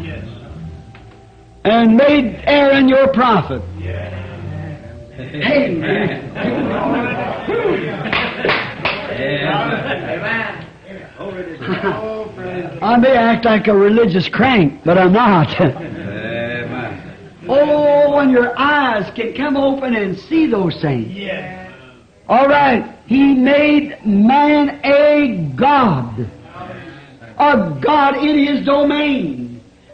and made Aaron your prophet. I may act like a religious crank, but I'm not. Oh, when your eyes can come open and see those things. All right, he made man a God. A God in his domain.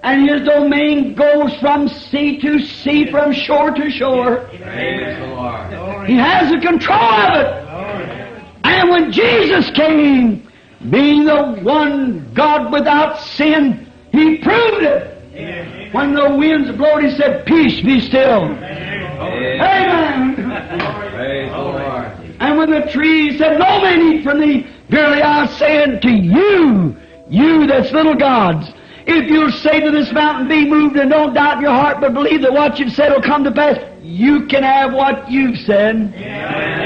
And his domain goes from sea to sea, from shore to shore. Praise the Lord. He has the control of it. And when Jesus came, being the one God without sin, He proved it. When the winds blowed, He said, Peace, be still. Amen. Praise the Lord. And when the trees said, No man eat from thee, verily I say unto you, you that's little gods, if you'll say to this mountain, Be moved, and don't doubt in your heart, but believe that what you've said will come to pass, you can have what you've said. Amen.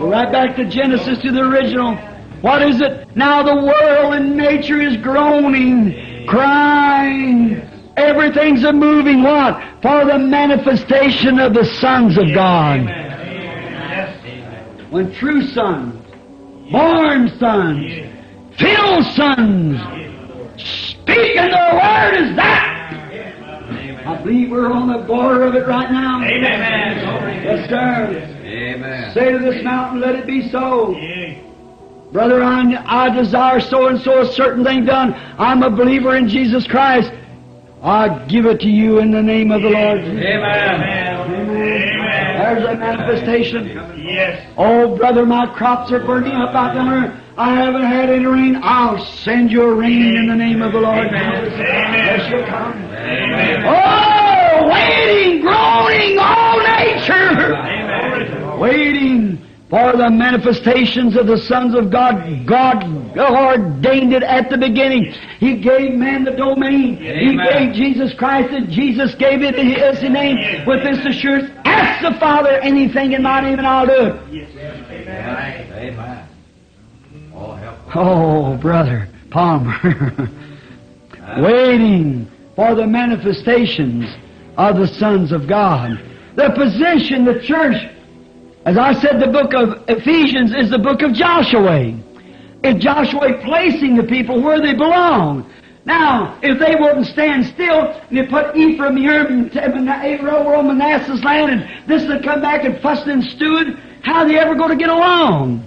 Right back to Genesis, to the original. What is it? Now the world and nature is groaning, crying. Everything's a moving what? For the manifestation of the sons of God. When true sons, born sons, filled sons, speaking the word is that. I believe we're on the border of it right now. Yes, sir. Amen. Say to this mountain, let it be so. Brother, I, I desire so and so a certain thing done. I'm a believer in Jesus Christ. I give it to you in the name of the Lord. Jesus. Amen. There's a manifestation. Yes. Oh, brother, my crops are burning up out there. I haven't had any rain. I'll send you a rain in the name of the Lord. Yes, you'll come. Oh, waiting, groaning, all nature. Waiting for the manifestations of the sons of God. God ordained it at the beginning. He gave man the domain. He gave Jesus Christ and Jesus gave it as his name with this assurance. Ask the Father anything in my name and I'll do it. Amen. All. Oh, brother Palmer. Waiting for the manifestations of the sons of God. The position, the church, as I said, the book of Ephesians is the book of Joshua. Is Joshua placing the people where they belong? Now, if they wouldn't stand still and they put Ephraim here and Manasseh's land and this would come back and fussing and stewing, how are they ever going to get along?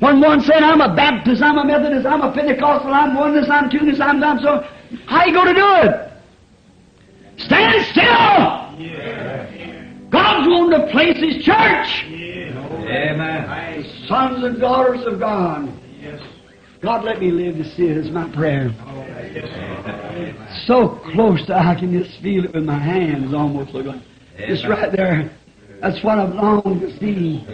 When one said, I'm a Baptist, I'm a Methodist, I'm a Pentecostal, I'm one this, I'm two this, I'm that, so, how are you going to do it? Stand still! God's wanting to place His church. Amen. Sons and daughters of God. Yes. God, let me live to see it is my prayer. Oh, so close that I can just feel it with my hands almost look like. It's right there. That's what I've longed to see.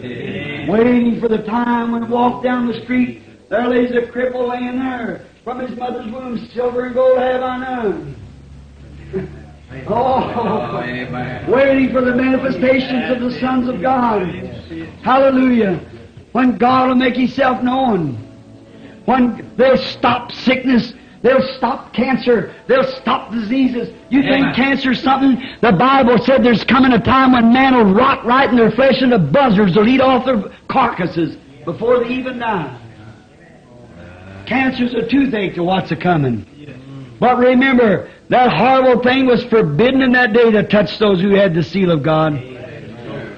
Waiting for the time when I walk down the street, there lays a cripple laying there. From his mother's womb, silver and gold have I none. Oh, waiting for the manifestations of the sons of God. Hallelujah. When God will make Himself known. When they'll stop sickness, they'll stop cancer, they'll stop diseases. You think Amen. cancer's something? The Bible said there's coming a time when man will rot right in their flesh and the buzzards will eat off their carcasses before they even die. Cancer's a toothache to what's a coming. But remember, that horrible thing was forbidden in that day to touch those who had the seal of God.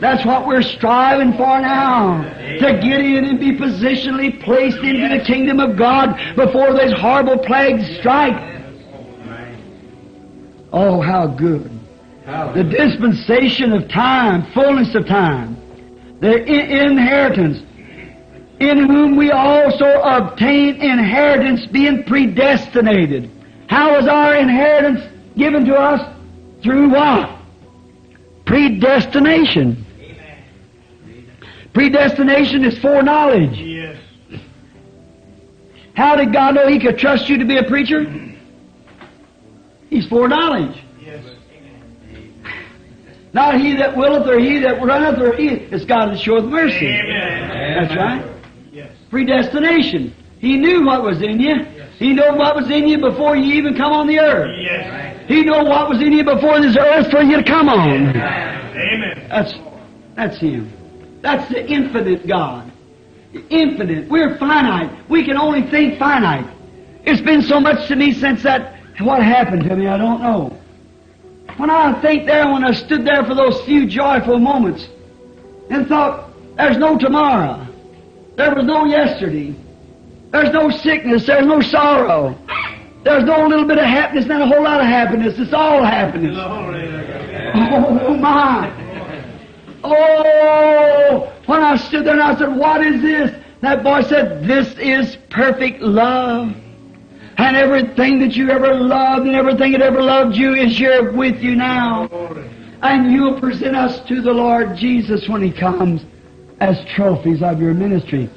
That's what we're striving for now. To get in and be positionally placed into the kingdom of God before those horrible plagues strike. Oh, how good. The dispensation of time, fullness of time, the inheritance, in whom we also obtain inheritance being predestinated. How is our inheritance given to us? Through what? Predestination. Predestination is foreknowledge. Yes. How did God know He could trust you to be a preacher? He's foreknowledge. Yes. Not he that willeth or he that runneth or he. It's God that showeth mercy. Amen. That's right. Yes. Predestination. He knew what was in you. He knew what was in you before you even come on the earth. Yes. He knew what was in you before this earth for you to come on. Amen. That's that's Him. That's the infinite God. Infinite. We're finite. We can only think finite. It's been so much to me since that. What happened to me? I don't know. When I think there, when I stood there for those few joyful moments, and thought, "There's no tomorrow. There was no yesterday. There's no sickness. There's no sorrow. There's no little bit of happiness, not a whole lot of happiness. It's all happiness." Oh my! Oh, when I stood there and I said, What is this? That boy said, This is perfect love. And everything that you ever loved and everything that ever loved you is here with you now. And you'll present us to the Lord Jesus when He comes as trophies of your ministry.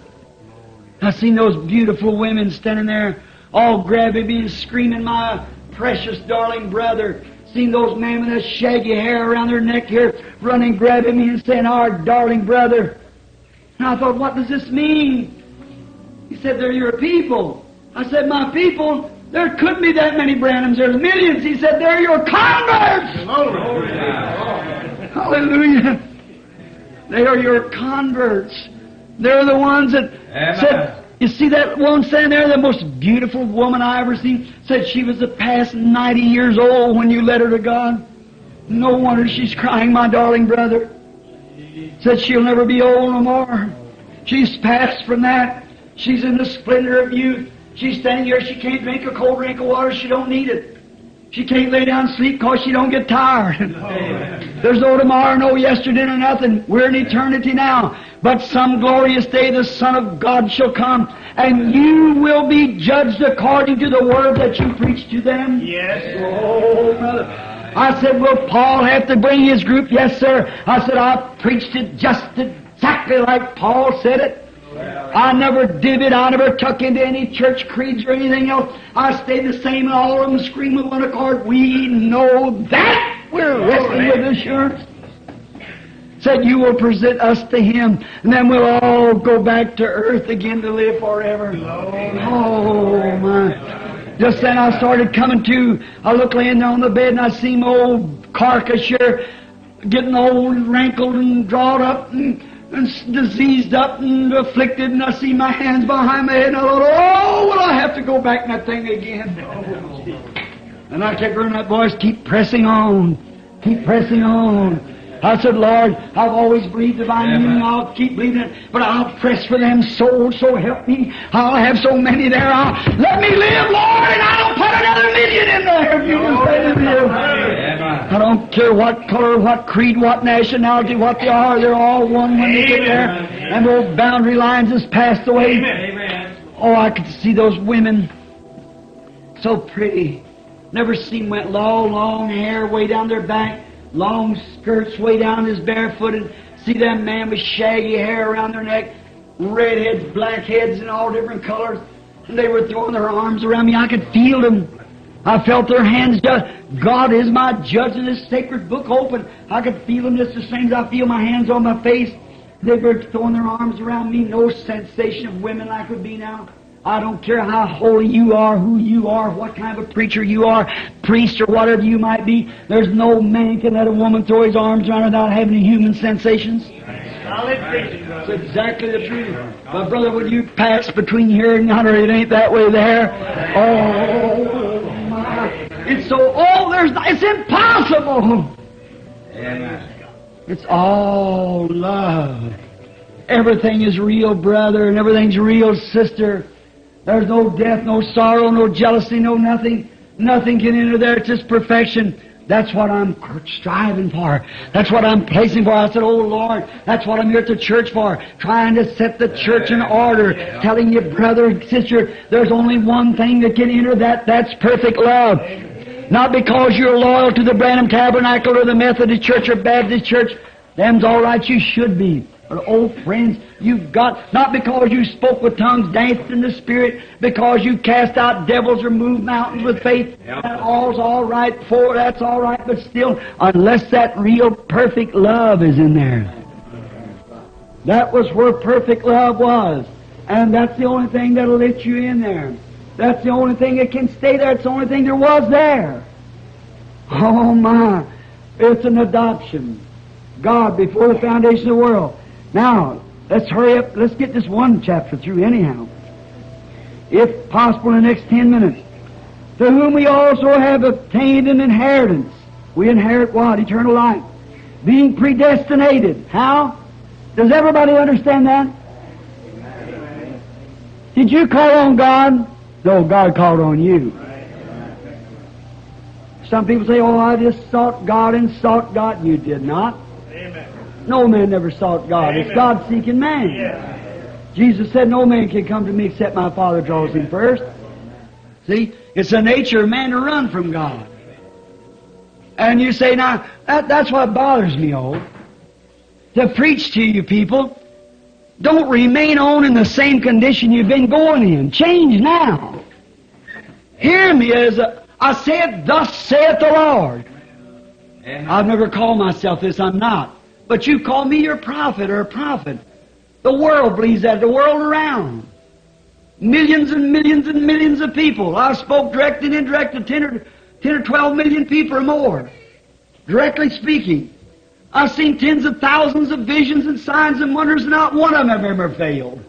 I seen those beautiful women standing there, all grabbing me and screaming, My precious darling brother. Seen those men with that shaggy hair around their neck here running, grabbing me and saying, Our darling brother. And I thought, What does this mean? He said, They're your people. I said, My people? There couldn't be that many Branhams. There's millions. He said, They're your converts. Hallelujah. They are your converts. They're the ones that Amen. said, you see that woman standing there, the most beautiful woman I ever seen, said she was the past 90 years old when you led her to God. No wonder she's crying, my darling brother. Said she'll never be old no more. She's passed from that. She's in the splendor of youth. She's standing here, she can't drink a cold drink of water, she don't need it. She can't lay down and sleep because she don't get tired. There's no tomorrow, no yesterday, no nothing. We're in eternity now. But some glorious day the Son of God shall come, and you will be judged according to the word that you preach to them. Yes. Oh, brother. I said, will Paul have to bring his group? Yes, sir. I said, I preached it just exactly like Paul said it. I never divvied, I never tuck into any church creeds or anything else. I stayed the same and all of them scream with one accord, we know that. We're resting with assurance. Said you will present us to him, and then we'll all go back to earth again to live forever. Oh my. Just then I started coming to, I look laying there on the bed and I see my old carcass here getting old and wrinkled and drawn up and, and diseased up and afflicted and I see my hands behind my head and I thought, oh, will I have to go back in that thing again? And I kept hearing that voice, keep pressing on, keep pressing on. I said, Lord, I've always believed knew, Amen. I'll keep believing it, but I'll press for them souls, so help me. I'll have so many there. I'll, let me live, Lord, and I'll put another million in there if you say to live. I don't care what color, what creed, what nationality, what they are, they're all one when they get there. And those boundary lines has passed away. Amen. Oh, I could see those women. So pretty. Never seen went long, long hair way down their back, long skirts way down his barefooted. See that man with shaggy hair around their neck, red heads, black heads, and all different colors. And they were throwing their arms around me. I could feel them. I felt their hands God is my judge in this sacred book open. I could feel them just the same as I feel my hands on my face. They were throwing their arms around me. No sensation of women like would be now. I don't care how holy you are, who you are, what kind of a preacher you are, priest or whatever you might be. There's no man can let a woman throw his arms around without having any human sensations. That's exactly the truth. But brother, when you pass between here and yonder, it ain't that way there. Oh my! It's so oh, there's it's impossible. It's all love. Everything is real, brother, and everything's real, sister. There's no death, no sorrow, no jealousy, no nothing. Nothing can enter there. It's just perfection. That's what I'm striving for. That's what I'm placing for. I said, Oh Lord, that's what I'm here at the church for. Trying to set the church in order. Telling you, brother and sister, there's only one thing that can enter that. That's perfect love. Not because you're loyal to the Branham Tabernacle or the Methodist Church or Baptist Church. Them's all right, you should be. But old friends, you've got, not because you spoke with tongues, danced in the Spirit, because you cast out devils or moved mountains with faith. Yep. That all's all right for, that's all right, but still, unless that real perfect love is in there. That was where perfect love was. And that's the only thing that'll let you in there. That's the only thing that can stay there. It's the only thing there was there. Oh my. It's an adoption. God before the foundation of the world. Now, let's hurry up. Let's get this one chapter through anyhow. If possible in the next ten minutes. To whom we also have obtained an inheritance. We inherit what? Eternal life. Being predestinated. How? Does everybody understand that? Did you call on God? No, God called on you. Some people say, oh, I just sought God and sought God. You did not. Amen. No man never sought God. It's God seeking man. Yes. Jesus said, No man can come to me except my Father draws him first. See? It's the nature of man to run from God. And you say, now, that, that's what bothers me, oh. To preach to you people, don't remain on in the same condition you've been going in. Change now. Hear me as a, I said, thus saith the Lord. Amen. I've never called myself this, I'm not. But you call me your prophet or a prophet. The world believes that, the world around. Millions and millions and millions of people. I spoke direct and indirect to 10 or, 10 or 12 million people or more. Directly speaking. I've seen tens of thousands of visions and signs and wonders, and not one of them have ever failed.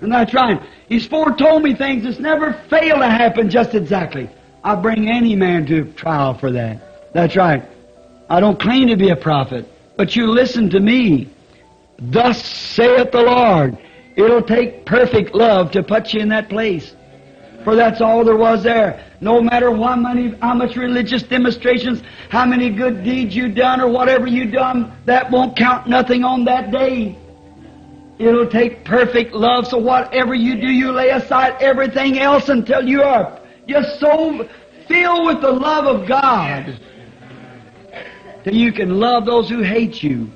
And that's right. He's foretold me things that's never failed to happen just exactly. I bring any man to trial for that. That's right. I don't claim to be a prophet, but you listen to me. Thus saith the Lord. It'll take perfect love to put you in that place. For that's all there was there. No matter how many, how much religious demonstrations, how many good deeds you done or whatever you done, that won't count nothing on that day. It'll take perfect love, so whatever you do, you lay aside everything else until you are just so filled with the love of God that you can love those who hate you.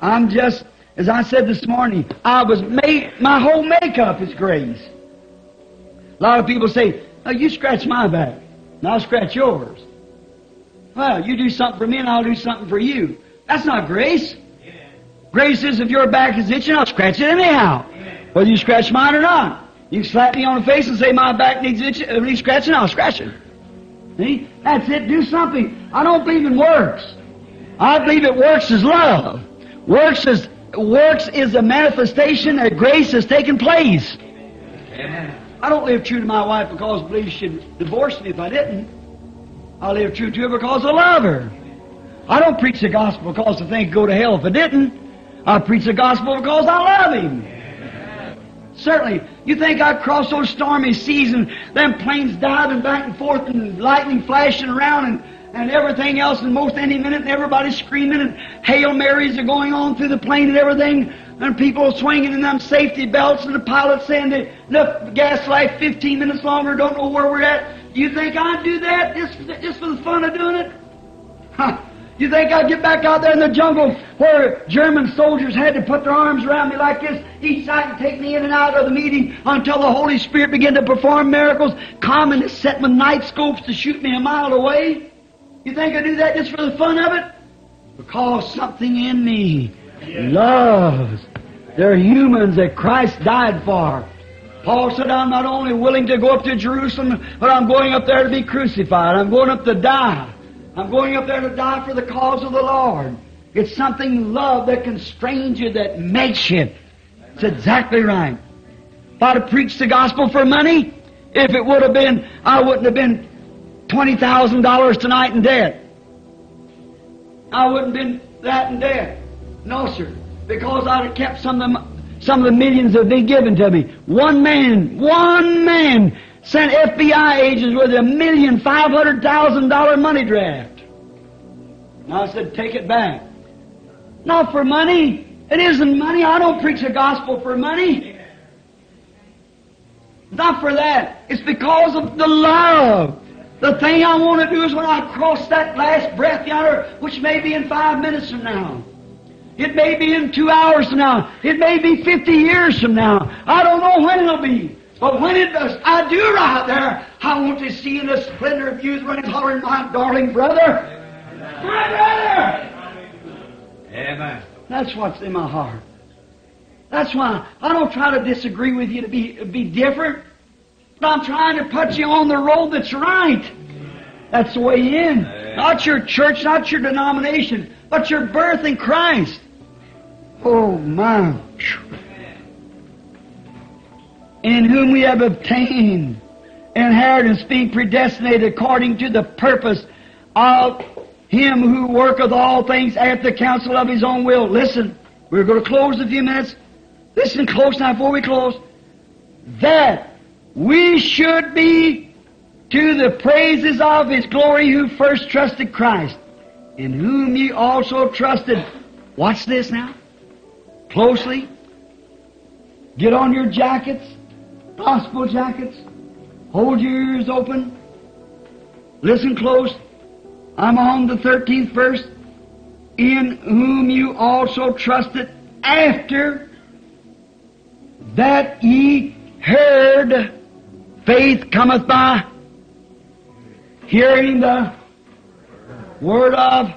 I'm just, as I said this morning, I was made, my whole makeup is grace. A lot of people say, oh, you scratch my back, and I'll scratch yours. Well, you do something for me, and I'll do something for you. That's not grace. Grace is if your back is itching, I'll scratch it anyhow. Whether you scratch mine or not. You slap me on the face and say my back needs itching, uh, needs scratching, I'll scratch it. See? That's it. Do something. I don't believe in works. I believe it works is love. Works is works is a manifestation that grace has taken place. Amen. I don't live true to my wife because I believe she'd divorce me if I didn't. I live true to her because I love her. I don't preach the gospel because I think go to hell if I didn't. I preach the gospel because I love him. Certainly. You think I'd cross those stormy seas and them planes diving back and forth and lightning flashing around and, and everything else and most any minute and everybody screaming and Hail Marys are going on through the plane and everything and people swinging in them safety belts and the pilot saying that the gas life 15 minutes longer, don't know where we're at. You think I'd do that just, just for the fun of doing it? Huh. You think I'd get back out there in the jungle where German soldiers had to put their arms around me like this, each side and take me in and out of the meeting until the Holy Spirit began to perform miracles? Communists set with night scopes to shoot me a mile away? You think I'd do that just for the fun of it? Because something in me loves. They're humans that Christ died for. Paul said, I'm not only willing to go up to Jerusalem, but I'm going up there to be crucified. I'm going up to die. I'm going up there to die for the cause of the Lord. It's something love that constrains you, that makes you. It's exactly right. If I'd have preached the gospel for money, if it would have been, I wouldn't have been $20,000 tonight in debt. I wouldn't have been that in debt. No, sir. Because I'd have kept some of the, some of the millions that have been given to me. One man, one man sent FBI agents with a million five hundred thousand dollar money draft. And I said, take it back. Not for money. It isn't money. I don't preach the gospel for money. Not for that. It's because of the love. The thing I want to do is when I cross that last breath yonder, which may be in five minutes from now. It may be in two hours from now. It may be 50 years from now. I don't know when it'll be. But when it does, I do right there. I want to see in the splendor of youth running, hollering, my darling brother. My brother! Amen. That's what's in my heart. That's why I don't try to disagree with you to be, be different. But I'm trying to put you on the road that's right. That's the way in. Not your church, not your denomination, but your birth in Christ. Oh, my. In whom we have obtained inheritance, being predestinated according to the purpose of Him who worketh all things at the counsel of His own will. Listen, we're going to close in a few minutes. Listen close now before we close. That we should be to the praises of His glory who first trusted Christ, in whom ye also trusted. Watch this now. Closely. Get on your jackets, gospel jackets. Hold your ears open. Listen close. I'm on the 13th verse. In whom you also trusted after that ye heard faith cometh by hearing the word of.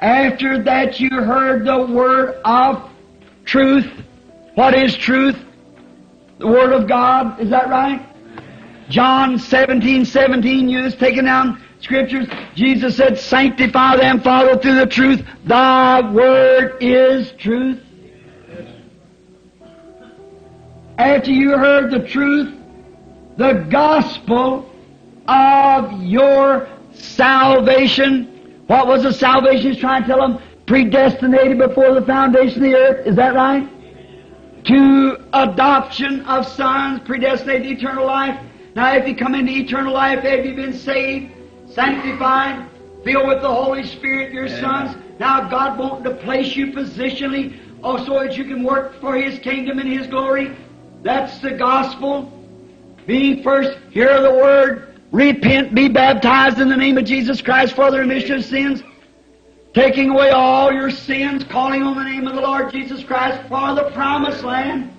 After that you heard the word of truth. What is truth? The word of god. Is that right? John 17 17 you just taking down scriptures jesus said sanctify them father through the truth thy word is truth after you heard the truth the gospel of your salvation. What was the salvation he's trying to tell them? Predestinated before the foundation of the earth. Is that right? To adoption of sons, predestinated eternal life. Now, if you come into eternal life, have you been saved, sanctified, filled with the Holy Spirit, your sons? Now, God wanting to place you positionally, oh, also that you can work for His kingdom and His glory. That's the gospel. Being first, hear the word, repent, be baptized in the name of Jesus Christ for the remission of sins, taking away all your sins, calling on the name of the Lord Jesus Christ for the promised land.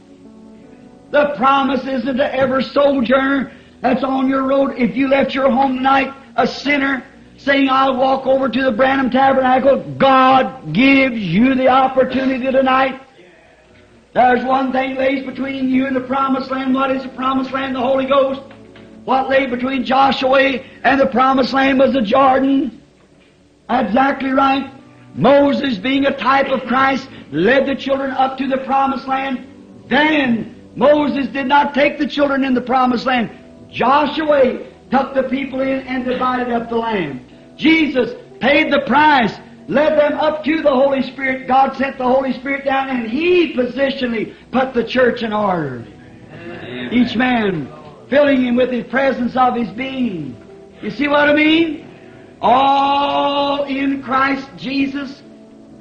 The promise isn't to every sojourner that's on your road. If you left your home tonight a sinner, saying, I'll walk over to the Branham Tabernacle, God gives you the opportunity tonight. There's one thing lays between you and the promised land. What is the promised land? The Holy Ghost. What lay between Joshua and the promised land was the Jordan. Exactly right. Moses, being a type of Christ, led the children up to the promised land. Then Moses did not take the children in the promised land. Joshua took the people in and divided up the land. Jesus paid the price, led them up to the Holy Spirit. God sent the Holy Spirit down and He positionally put the church in order. Each man filling him with His presence of His being. You see what I mean? All in Christ Jesus.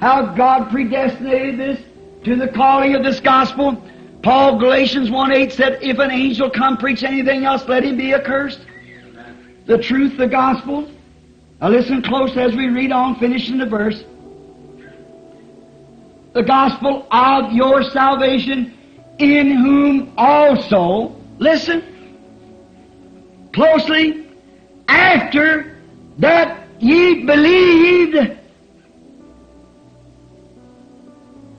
How God predestinated this to the calling of this gospel. Paul, Galatians 1 8 said, If an angel come preach anything else, let him be accursed. The truth, the gospel. Now listen close as we read on, finishing the verse. The gospel of your salvation, in whom also, listen closely, after that ye believed,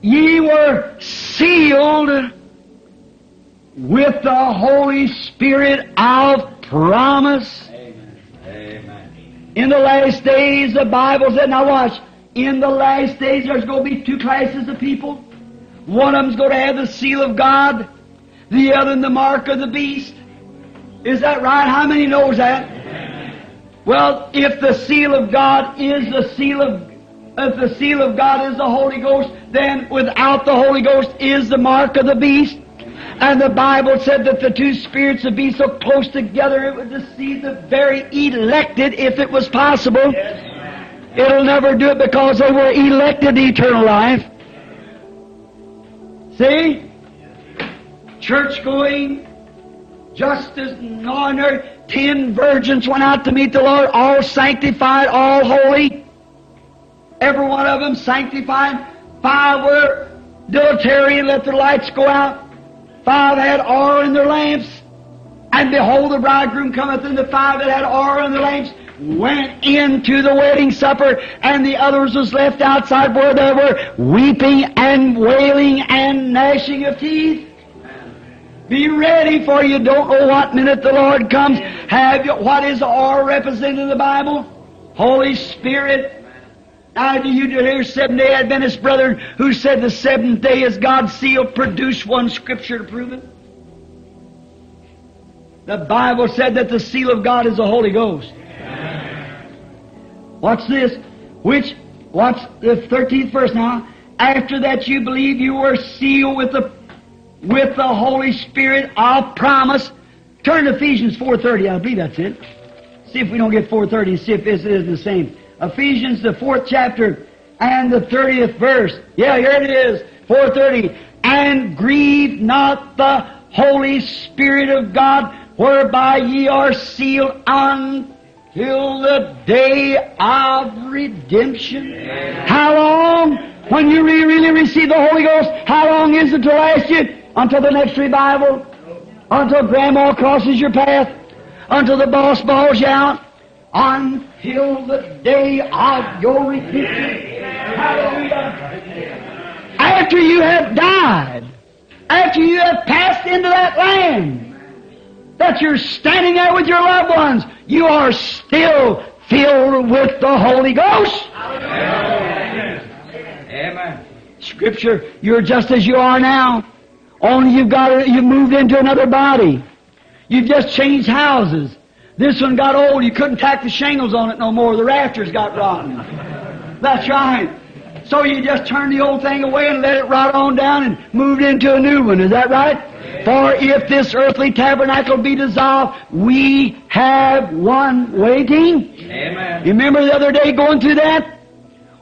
ye were sealed with the Holy Spirit of promise. In the last days, the Bible said, now watch, in the last days there's going to be two classes of people. One of them's going to have the seal of God, the other the mark of the beast. Is that right? How many knows that? Well, if the seal of God is the seal of if the seal of God is the Holy Ghost, then without the Holy Ghost is the mark of the beast. And the Bible said that the two spirits would be so close together it would deceive the very elected if it was possible. It'll never do it because they were elected to eternal life. See? Church going, just as ordinary. Ten virgins went out to meet the Lord, all sanctified, all holy. Every one of them sanctified. Five were dilatory and let their lights go out. Five that had oil in their lamps. And behold, the bridegroom cometh, and the five that had oil in their lamps went into the wedding supper, and the others was left outside where they were weeping and wailing and gnashing of teeth. Be ready, for you don't know what minute the Lord comes. Have you, what is oil represented in the Bible? Holy Spirit. Now, do you hear Seventh day Adventist brethren who said the seventh day is God's seal? Produce one scripture to prove it. The Bible said that the seal of God is the Holy Ghost. What's this? Which, what's the 13th verse now? After that you believe you were sealed with the, with the Holy Spirit of promise. Turn to Ephesians 4.30, I believe that's it. See if we don't get 4.30 and see if this is the same. Ephesians, the fourth chapter and the 30th verse. Yeah, here it is. 4.30. and grieve not the Holy Spirit of God, whereby ye are sealed until the day of redemption. How long? When you re- really receive the Holy Ghost, how long is it to last you? Until the next revival? Until grandma crosses your path? Until the boss balls you out? Until the day of your. Hallelujah. After you have died, after you have passed into that land, that you're standing there with your loved ones, you are still filled with the Holy Ghost. Amen. Scripture, you're just as you are now. Only you've got you've moved into another body. You've just changed houses. This one got old. You couldn't tack the shingles on it no more. The rafters got rotten. That's right. So you just turned the old thing away and let it rot on down and moved into a new one. Is that right? For if this earthly tabernacle be dissolved, we have one waiting. Amen. You remember the other day going through that?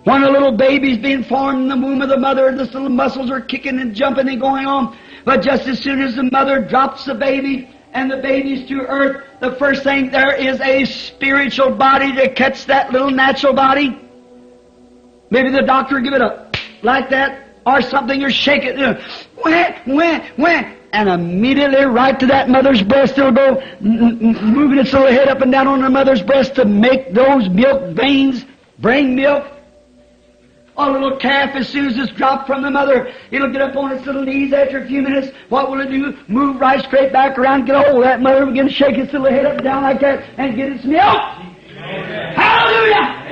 When a little baby's being formed in the womb of the mother, this little muscles are kicking and jumping and going on. But just as soon as the mother drops the baby and the babies to earth, the first thing there is a spiritual body to catch that little natural body. Maybe the doctor give it a like that or something or shake it. Wah, wah, wah, and immediately right to that mother's breast it'll go moving its little head up and down on the mother's breast to make those milk veins bring milk. Oh, a little calf, as soon as it's dropped from the mother, it'll get up on its little knees after a few minutes. What will it do? Move right straight back around, get a hold of that mother, begin to shake its little head up and down like that, and get its milk. Hallelujah!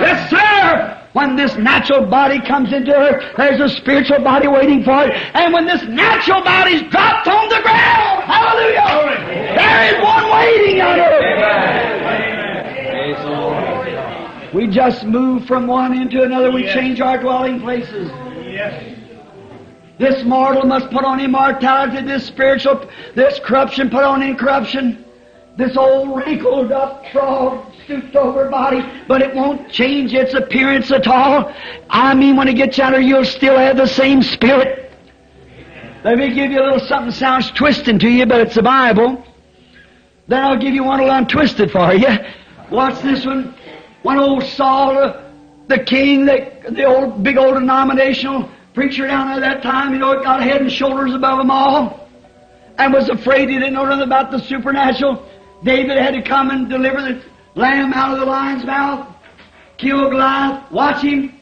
Yes, sir! When this natural body comes into her, there's a spiritual body waiting for it. And when this natural body's dropped on the ground, hallelujah! There is one waiting on her. Praise the Lord. We just move from one into another. We change our dwelling places. Yes. This mortal must put on immortality. This spiritual, this corruption put on incorruption. This old wrinkled up, frog, stooped over body, but it won't change its appearance at all. I mean, when it gets out of you'll still have the same spirit. Let me give you a little something sounds twisting to you, but it's the Bible. Then I'll give you one that'll untwist it for you. Watch this one. One old Saul, the king, the, the old, big old denominational preacher down there that time, you know, got head and shoulders above them all, and was afraid he didn't know nothing about the supernatural. David had to come and deliver the lamb out of the lion's mouth, kill Goliath, watch him.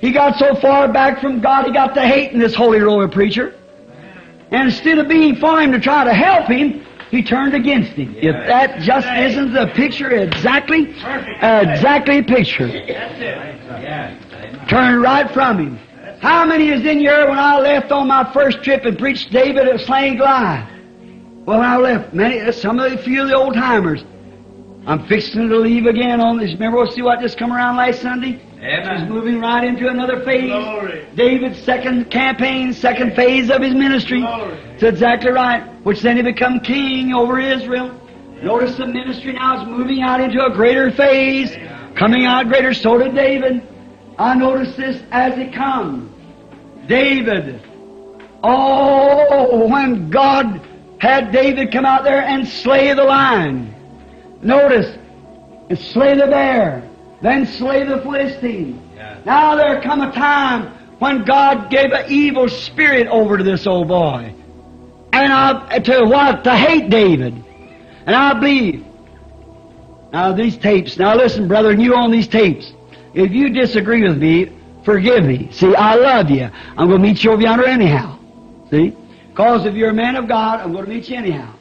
He got so far back from God, he got to hating this holy roller preacher. And instead of being for him to try to help him, he turned against him. If that just isn't the picture exactly, exactly picture. Turned right from him. How many is in here when I left on my first trip and preached David of slaying Goliath? Well, when I left, many, some of the few of the old timers. I'm fixing to leave again on this. Remember, we'll see what just come around last Sunday? He's Amen. moving right into another phase. Glory. David's second campaign, second phase of his ministry. Glory. That's exactly right. Which then he become king over Israel. Notice the ministry now is moving out into a greater phase, coming out greater. So did David. I notice this as it comes. David. Oh, when God had David come out there and slay the lion. Notice, and slay the bear, then slay the Philistine. Yeah. Now there come a time when God gave an evil spirit over to this old boy. And I, to what? To hate David. And I believe. Now these tapes, now listen brother, and you on these tapes. If you disagree with me, forgive me. See, I love you. I'm going to meet you over yonder anyhow. See? Because if you're a man of God, I'm going to meet you anyhow.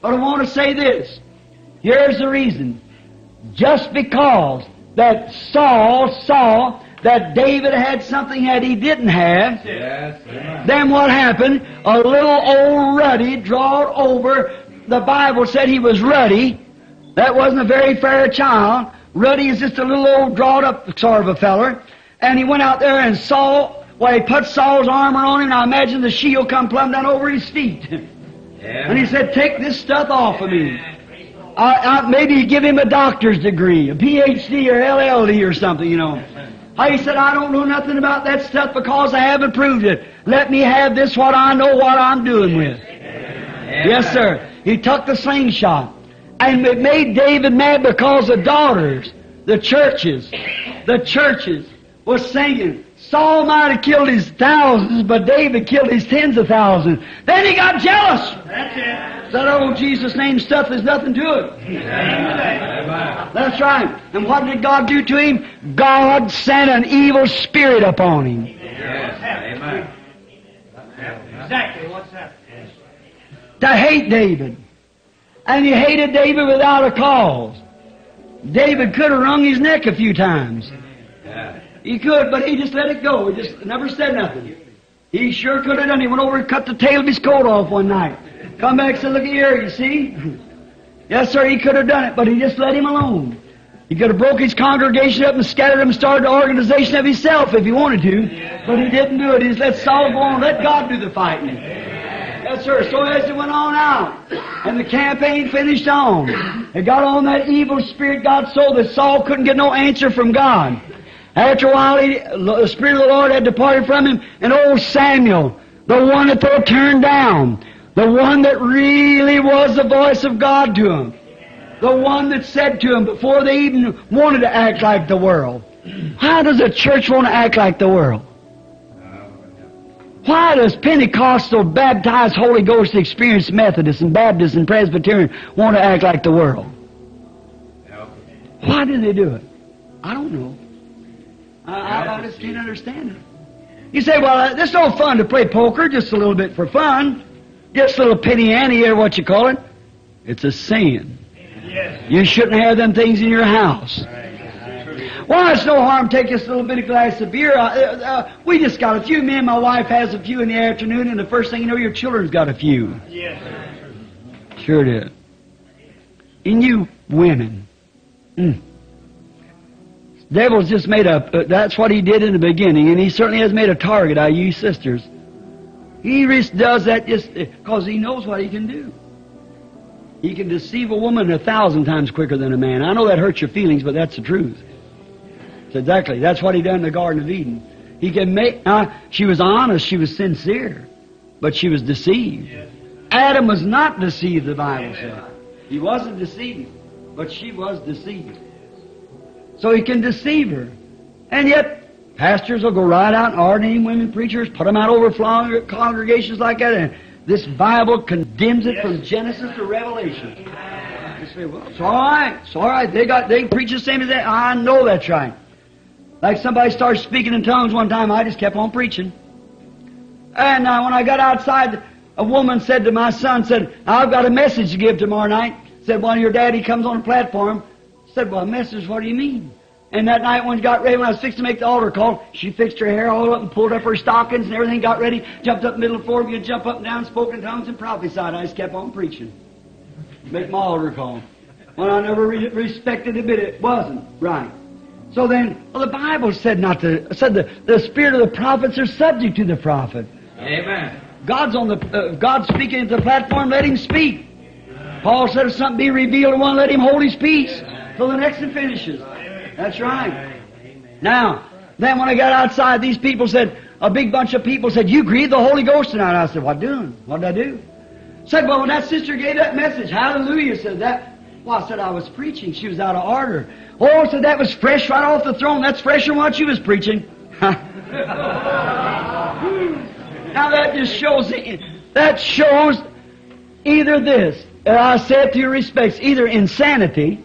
But I want to say this. Here's the reason. Just because that Saul saw that David had something that he didn't have, Yes. Then what happened? A little old ruddy drawed over. The Bible said he was ruddy. That wasn't a very fair child. Ruddy is just a little old drawed up sort of a feller. And he went out there and saw, well, he put Saul's armor on him, and I imagine the shield come plumb down over his feet. And he said, take this stuff off of me. I, I, maybe give him a doctor's degree, a PhD or LLD or something, you know. He said, I don't know nothing about that stuff because I haven't proved it. Let me have this what I know what I'm doing with. Yes, sir. He took the slingshot. And it made David mad because the daughters, the churches, the churches was singing. Saul might have killed his thousands, but David killed his tens of thousands. Then he got jealous. That's it. That old Jesus name stuff, there's nothing to it. That's right. And what did God do to him? God sent an evil spirit upon him. Amen. Exactly what's happening. to hate David. And he hated David without a cause. David could have wrung his neck a few times. Yeah. He could, but he just let it go. He just never said nothing. He sure could have done. He went over and cut the tail of his coat off one night. Come back and said, look here, you see? yes, sir, he could have done it, but he just let him alone. He could have broke his congregation up and scattered them and started an organization of himself if he wanted to. But he didn't do it. He just let Saul go on. Let God do the fighting. Yes, sir. So as it went on out, and the campaign finished on, it got on that evil spirit got so that Saul couldn't get no answer from God. After a while, he, the Spirit of the Lord had departed from him, and old Samuel, the one that they turned down, the one that really was the voice of God to him, the one that said to him before they even wanted to act like the world, How does a church want to act like the world? Why does Pentecostal, baptized, Holy Ghost experienced Methodists and Baptists and Presbyterian want to act like the world? Why do they do it? I don't know. I, I, I just can't understand it. You say, well, uh, it's no fun to play poker, just a little bit for fun. Just a little penny ante or what you call it. It's a sin. Yes. You shouldn't have them things in your house. Well, it's no harm taking us a little bit of glass of beer. Uh, uh, we just got a few. Me and my wife has a few in the afternoon, and the first thing you know, your children's got a few. Yes. Sure it is. And you women. Mm. Devil's just made a, uh, that's what he did in the beginning, and he certainly has made a target out of you sisters. He just does that just because he knows what he can do. He can deceive a woman a thousand times quicker than a man. I know that hurts your feelings, but that's the truth. It's exactly. That's what he done in the Garden of Eden. He can make, now, she was honest, she was sincere, but she was deceived. Adam was not deceived, the Bible said. He wasn't deceived, but she was deceived. So he can deceive her. And yet, pastors will go right out and ordain women preachers, put them out over congregations like that, and this Bible condemns it from Genesis to Revelation. You say, well, it's all right. It's all right. They got they preach the same as that. I know that's right. Like somebody started speaking in tongues one time, I just kept on preaching. And uh, when I got outside, a woman said to my son, said, I've got a message to give tomorrow night. Said, well, your daddy comes on the platform. Said, well, a message, what do you mean? And that night when she got ready, when I was fixing to make the altar call, she fixed her hair all up and pulled up her stockings and everything, got ready, jumped up middle of the floor, to jump up and down, spoke in tongues and prophesied. I just kept on preaching. Make my altar call. Well, I never re- respected it, but it wasn't right. So then, well, the Bible said not to, said the, the spirit of the prophets are subject to the prophet. Amen. God's on the, uh, God's speaking at the platform, let him speak. Paul said if something be revealed to one, let him hold his peace till the next one finishes. That's right. Now, then when I got outside, these people said, a big bunch of people said, you grieve the Holy Ghost tonight. I said, what doing? What did I do? Said, well, when that sister gave that message, hallelujah, said that. Well, I said, I was preaching. She was out of order. Oh, said that was fresh right off the throne. That's fresher than what she was preaching. now that just shows, that shows either this, I said to your respects, either insanity,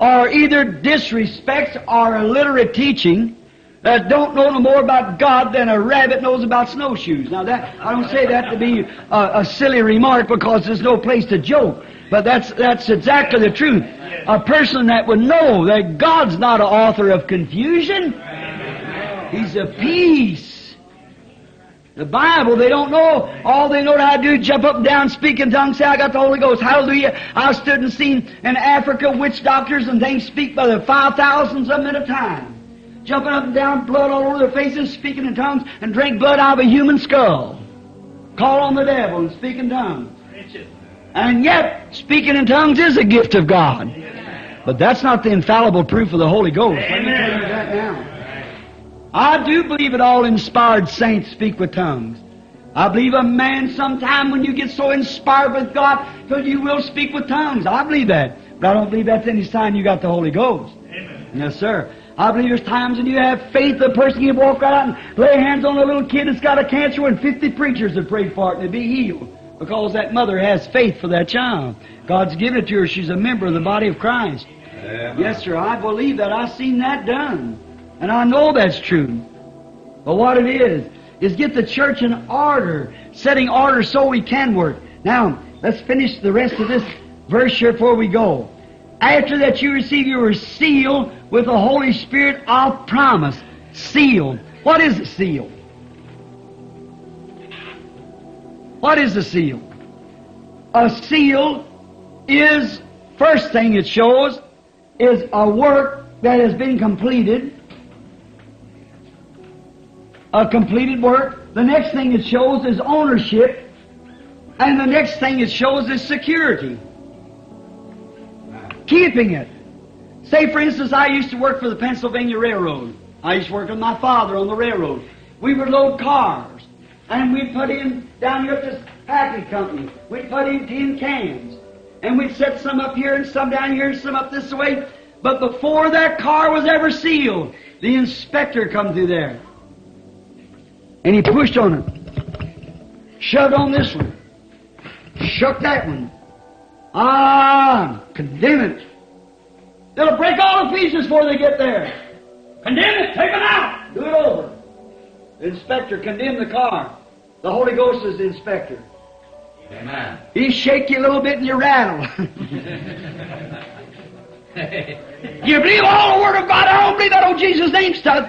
or either disrespects or illiterate teaching that don't know no more about God than a rabbit knows about snowshoes. Now that I don't say that to be a, a silly remark because there's no place to joke, but that's that's exactly the truth. A person that would know that God's not an author of confusion; He's a peace. The Bible, they don't know. All they know how to do is jump up and down, speak in tongues, say, I got the Holy Ghost. Hallelujah. I stood and seen in Africa witch doctors and things speak by the five thousands of them at a time. Jumping up and down, blood all over their faces, speaking in tongues, and drink blood out of a human skull. Call on the devil and speak in tongues. And yet, speaking in tongues is a gift of God. But that's not the infallible proof of the Holy Ghost. Let me tell you that now. I do believe that all inspired saints speak with tongues. I believe a man sometime when you get so inspired with God that you will speak with tongues. I believe that. But I don't believe that's any sign you got the Holy Ghost. Amen. Yes, sir. I believe there's times when you have faith, a person can walk right out and lay hands on a little kid that's got a cancer and 50 preachers have prayed for it and it'd be healed. Because that mother has faith for that child. God's given it to her. She's a member of the body of Christ. Amen. Yes, sir. I believe that. I've seen that done. And I know that's true. But what it is, is get the church in order, setting order so we can work. Now, let's finish the rest of this verse here before we go. After that you receive, you were sealed with the Holy Spirit of promise. Sealed. What is a seal? What is a seal? A seal is, first thing it shows, is a work that has been completed. A completed work. The next thing it shows is ownership. And the next thing it shows is security. Keeping it. Say, for instance, I used to work for the Pennsylvania Railroad. I used to work with my father on the railroad. We would load cars. And we'd put in, down here at this packing company, we'd put in tin cans. And we'd set some up here and some down here and some up this way. But before that car was ever sealed, the inspector come through there. And he pushed on it. Shoved on this one. Shook that one. Ah, condemn it. They'll break all the pieces before they get there. Condemn it, take it out, do it over. The inspector condemn the car. The Holy Ghost is the inspector. Amen. He shake you a little bit and you rattle. you believe all the Word of God, I don't believe that old Jesus' name stuff.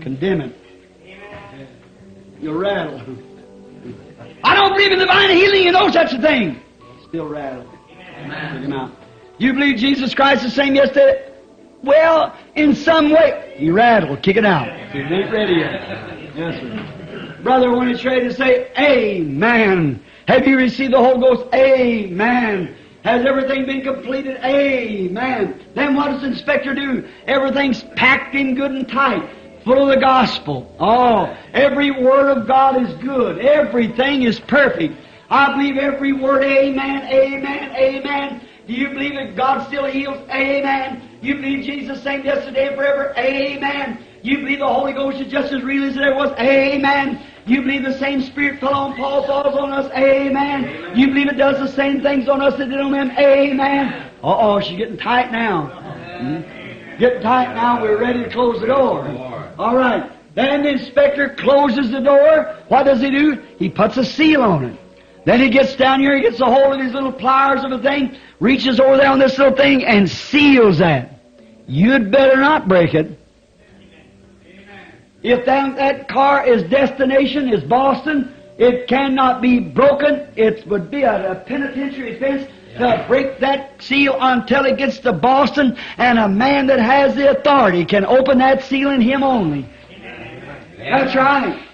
Condemn it. You rattle. I don't believe in divine healing, you know such a thing. Still rattle. Take him out. You believe Jesus Christ is the same yesterday? Well, in some way. You rattle, kick it out. Ain't ready yet. Yes, sir. Brother, when it's ready to say, Amen. Have you received the Holy Ghost? Amen. Has everything been completed? Amen. Then what does the inspector do? Everything's packed in good and tight, full of the gospel. Oh, every word of God is good. Everything is perfect. I believe every word, amen, amen, amen. Do you believe that God still heals? Amen. You believe Jesus same yesterday and forever? Amen. You believe the Holy Ghost is just as real as it ever was? Amen. You believe the same Spirit fell on Paul, falls on us? Amen. You believe it does the same things on us that did on them? Amen. Uh-oh, she's getting tight now. Hmm? Getting tight now. We're ready to close the door. All right. Then the inspector closes the door. What does he do? He puts a seal on it. Then he gets down here, he gets a hold of these little pliers of a thing, reaches over there on this little thing, and seals that. You'd better not break it. If that, that car is destination, is Boston, it cannot be broken. It would be a, a penitentiary offense to break that seal until it gets to Boston, and a man that has the authority can open that seal in him only. That's right.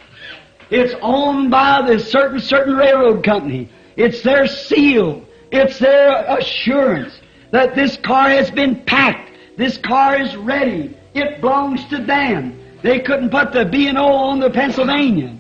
It's owned by the certain certain railroad company. It's their seal. It's their assurance that this car has been packed. This car is ready. It belongs to them. They couldn't put the B and O on the Pennsylvania.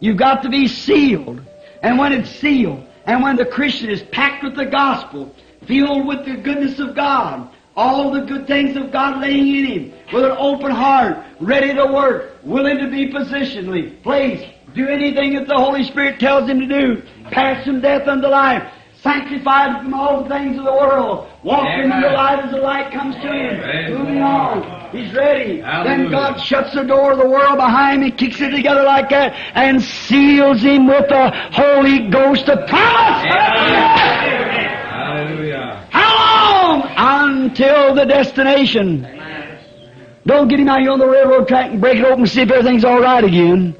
You've got to be sealed. And when it's sealed, and when the Christian is packed with the gospel, filled with the goodness of God, all the good things of God laying in him, with an open heart, ready to work, willing to be positionally placed, do anything that the Holy Spirit tells him to do, pass from death unto life, sanctified from all the things of the world, walking in the light as the light comes to him, Amen. moving on. He's ready. Then God shuts the door of the world behind him, kicks it together like that, and seals him with the Holy Ghost of promise. Hallelujah. How long? Until the destination. Don't get him out here on the railroad track and break it open and see if everything's all right again.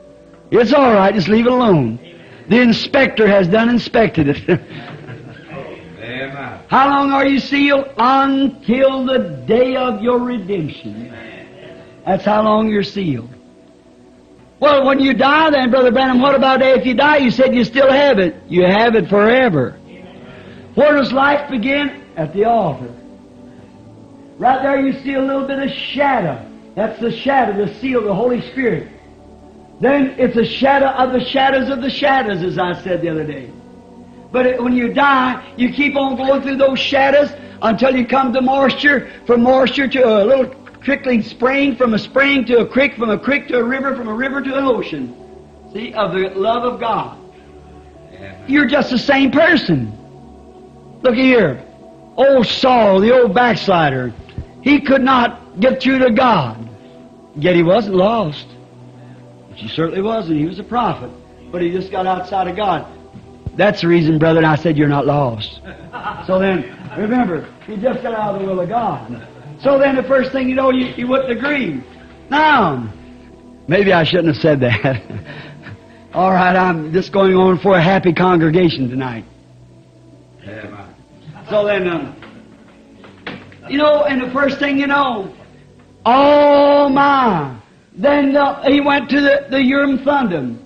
It's all right. Just leave it alone. The inspector has done inspected it. Amen. How long are you sealed? Until the day of your redemption. That's how long you're sealed. Well, when you die then, Brother Branham, what about if you die? You said you still have it. You have it forever. Where does life begin? At the altar. Right there you see a little bit of shadow. That's the shadow, the seal of the Holy Spirit. Then it's a shadow of the shadows of the shadows, as I said the other day. But it, when you die, you keep on going through those shadows until you come to moisture, from moisture to a little trickling spring, from a spring to a creek, from a creek to a river, from a river to an ocean. See, of the love of God. You're just the same person. Look here. Old Saul, the old backslider, he could not get through to God. Yet he wasn't lost. Which he certainly wasn't. He was a prophet. But he just got outside of God. That's the reason, brother, and I said you're not lost. So then, remember, he just got out of the will of God. So then the first thing you know, you, you wouldn't agree. Now, maybe I shouldn't have said that. All right, I'm just going on for a happy congregation tonight. Amen. So then, um, you know, and the first thing you know, oh my! Then uh, he went to the, the Urim Thummim.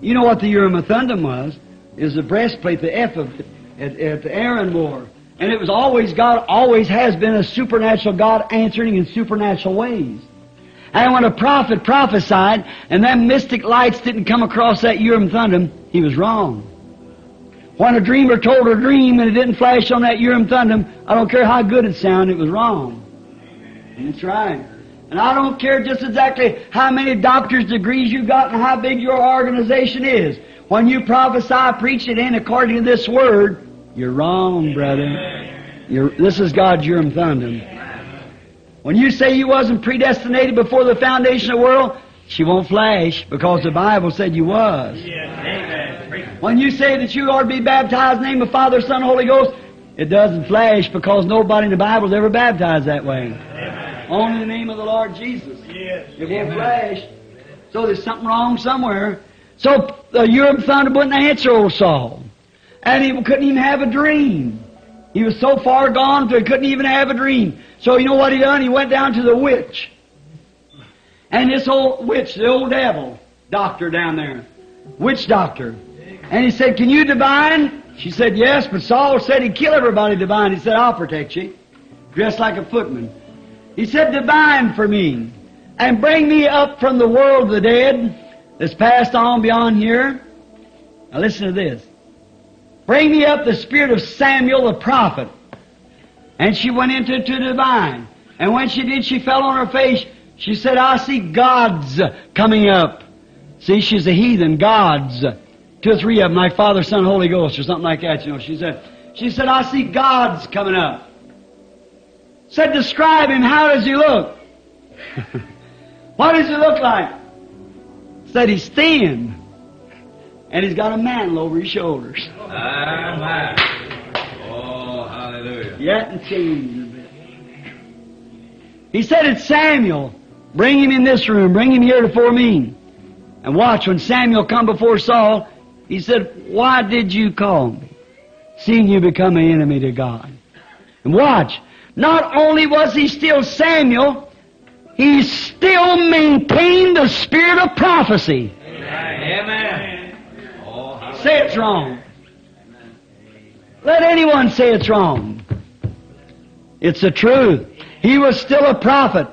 You know what the Urim Thummim was? Is the breastplate, the ephod at, at the Aaron wore. And it was always God, always has been a supernatural God answering in supernatural ways. And when a prophet prophesied and them mystic lights didn't come across that Urim Thummim, he was wrong. When a dreamer told a dream and it didn't flash on that Urim Thummim, I don't care how good it sounded, it was wrong. That's right. And I don't care just exactly how many doctor's degrees you got and how big your organization is. When you prophesy, preach it in according to this word, you're wrong, brother. You're, this is God's Urim Thummim. When you say you wasn't predestinated before the foundation of the world, she won't flash because the Bible said you was. When you say that you ought to be baptized in the name of Father, Son, Holy Ghost, it doesn't flash because nobody in the Bible is ever baptized that way. Only in the name of the Lord Jesus. It won't flash. So there's something wrong somewhere. So uh, the Urim Thummim wouldn't answer old Saul. And he couldn't even have a dream. He was so far gone that he couldn't even have a dream. So you know what he done? He went down to the witch. And this old witch, the old devil, doctor down there, witch doctor. And he said, Can you divine? She said, Yes, but Saul said he'd kill everybody divine. He said, I'll protect you. Dressed like a footman. He said, Divine for me. And bring me up from the world of the dead that's passed on beyond here. Now listen to this. Bring me up the spirit of Samuel the prophet. And she went into to divine. And when she did, she fell on her face. She said, I see gods coming up. See, she's a heathen, gods. Two or three of them, like Father, Son, Holy Ghost, or something like that, you know. She said, she said, I see gods coming up. Said, describe him. How does he look? what does he look like? Said he's thin. And he's got a mantle over his shoulders. Amen. Oh, hallelujah. Yet and changed a bit. He said it's Samuel. Bring him in this room. Bring him here before me. And watch, when Samuel come before Saul, he said, Why did you call me? Seeing you become an enemy to God. And watch, not only was he still Samuel, he still maintained the spirit of prophecy. Amen. Hallelujah. Say it's wrong. Let anyone say it's wrong. It's the truth. He was still a prophet.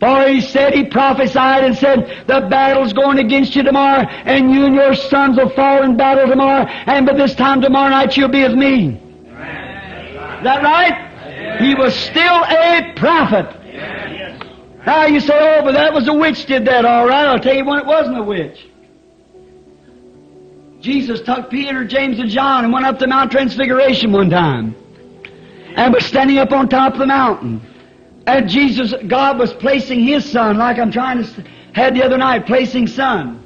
For he said, he prophesied and said, the battle's going against you tomorrow, and you and your sons will fall in battle tomorrow, and by this time tomorrow night you'll be with me. Is that right? He was still a prophet. Now you say, oh, but that was a witch did that, all right. I'll tell you when it wasn't a witch. Jesus took Peter, James, and John and went up the Mount Transfiguration one time. And was standing up on top of the mountain. And Jesus, God was placing His Son, like I'm trying to had the other night, placing Son.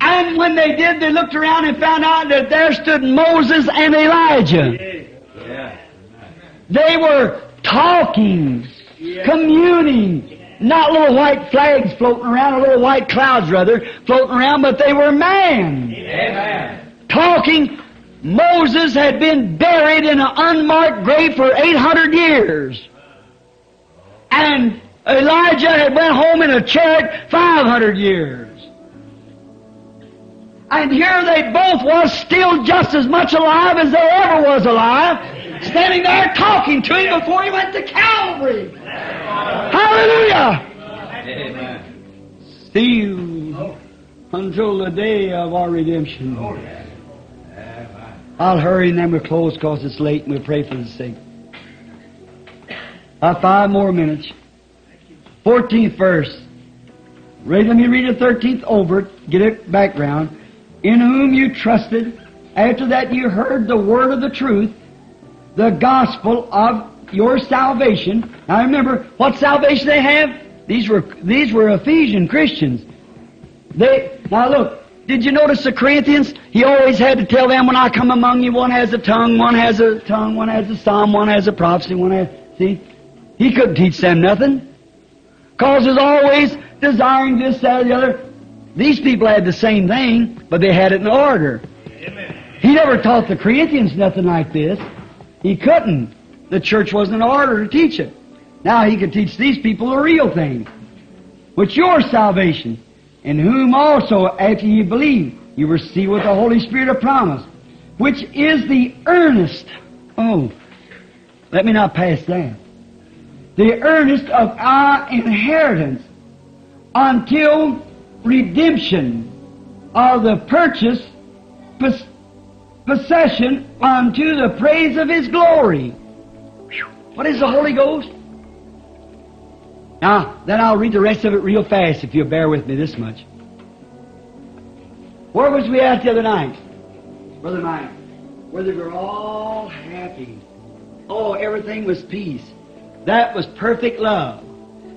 And when they did, they looked around and found out that there stood Moses and Elijah. They were talking, communing, not little white flags floating around, or little white clouds rather, floating around, but they were man. Amen. Talking, Moses had been buried in an unmarked grave for 800 years. And Elijah had went home in a chariot 500 years. And here they both was still just as much alive as they ever was alive, standing there talking to him before he went to Calvary. Hallelujah! Sealed until the day of our redemption. I'll hurry and then we'll close because it's late and we'll pray for the sick. About five more minutes. 14th verse. Read, let me read the 13th over, it, get it background. In whom you trusted, after that you heard the word of the truth, the gospel of your salvation. Now remember, what salvation they have? These were, these were Ephesian Christians. They, now look, did you notice the Corinthians? He always had to tell them, when I come among you, one has a tongue, one has a tongue, one has a psalm, one has a prophecy, one has, see? He couldn't teach them nothing. Cause there's always desiring this, that, or the other. These people had the same thing, but they had it in order. Amen. He never taught the Corinthians nothing like this. He couldn't. The church wasn't in order to teach it. Now he could teach these people the real thing, which your salvation, in whom also, after ye believe, you sealed with the Holy Spirit of promise, which is the earnest. Oh, let me not pass that. The earnest of our inheritance until redemption of the purchase possession unto the praise of His glory. What is the Holy Ghost? Now, then I'll read the rest of it real fast if you'll bear with me this much. Where was we at the other night? Brother Mike, where they were all happy. Oh, everything was peace. That was perfect love.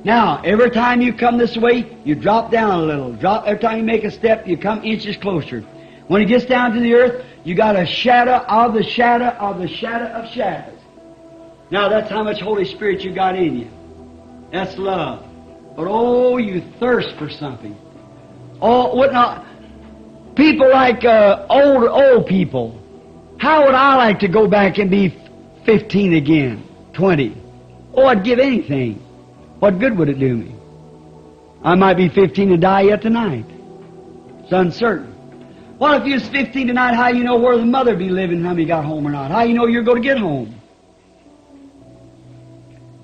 Now, every time you come this way, you drop down a little. Drop every time you make a step, you come inches closer. When it gets down to the earth, you got a shadow of the shadow of the shadow of shadows. Now that's how much Holy Spirit you got in you. That's love. But oh, you thirst for something. Oh, what not? People like uh, old old people. How would I like to go back and be 15 again, 20? Oh, I'd give anything. What good would it do me? I might be 15 and die yet tonight. It's uncertain. What if you was 15 tonight? How you know where the mother be living how you got home or not? How you know you're going to get home?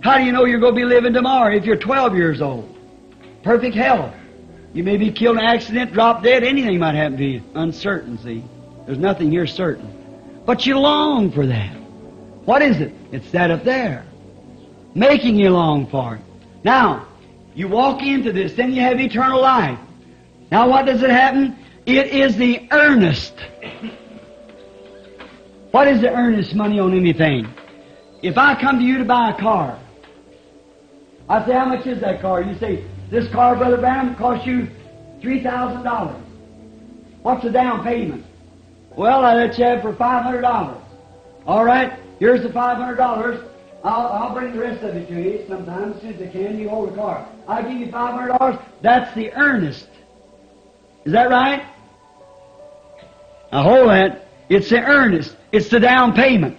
How do you know you're going to be living tomorrow if you're 12 years old? Perfect health. You may be killed in an accident, drop dead, anything might happen to you. Uncertainty. There's nothing here certain. But you long for that. What is it? It's that up there. Making you long for it. Now, you walk into this, then you have eternal life. Now what does it happen? It is the earnest. What is the earnest money on anything? If I come to you to buy a car, I say, how much is that car? You say, this car, Brother Branham, costs you $3,000. What's the down payment? Well, I let you have for $500. All right, here's the $500. I'll, I'll bring the rest of it to you sometime as soon as I can. You hold the car. I'll give you $500. That's the earnest. Is that right? Now hold that. It's the earnest. It's the down payment.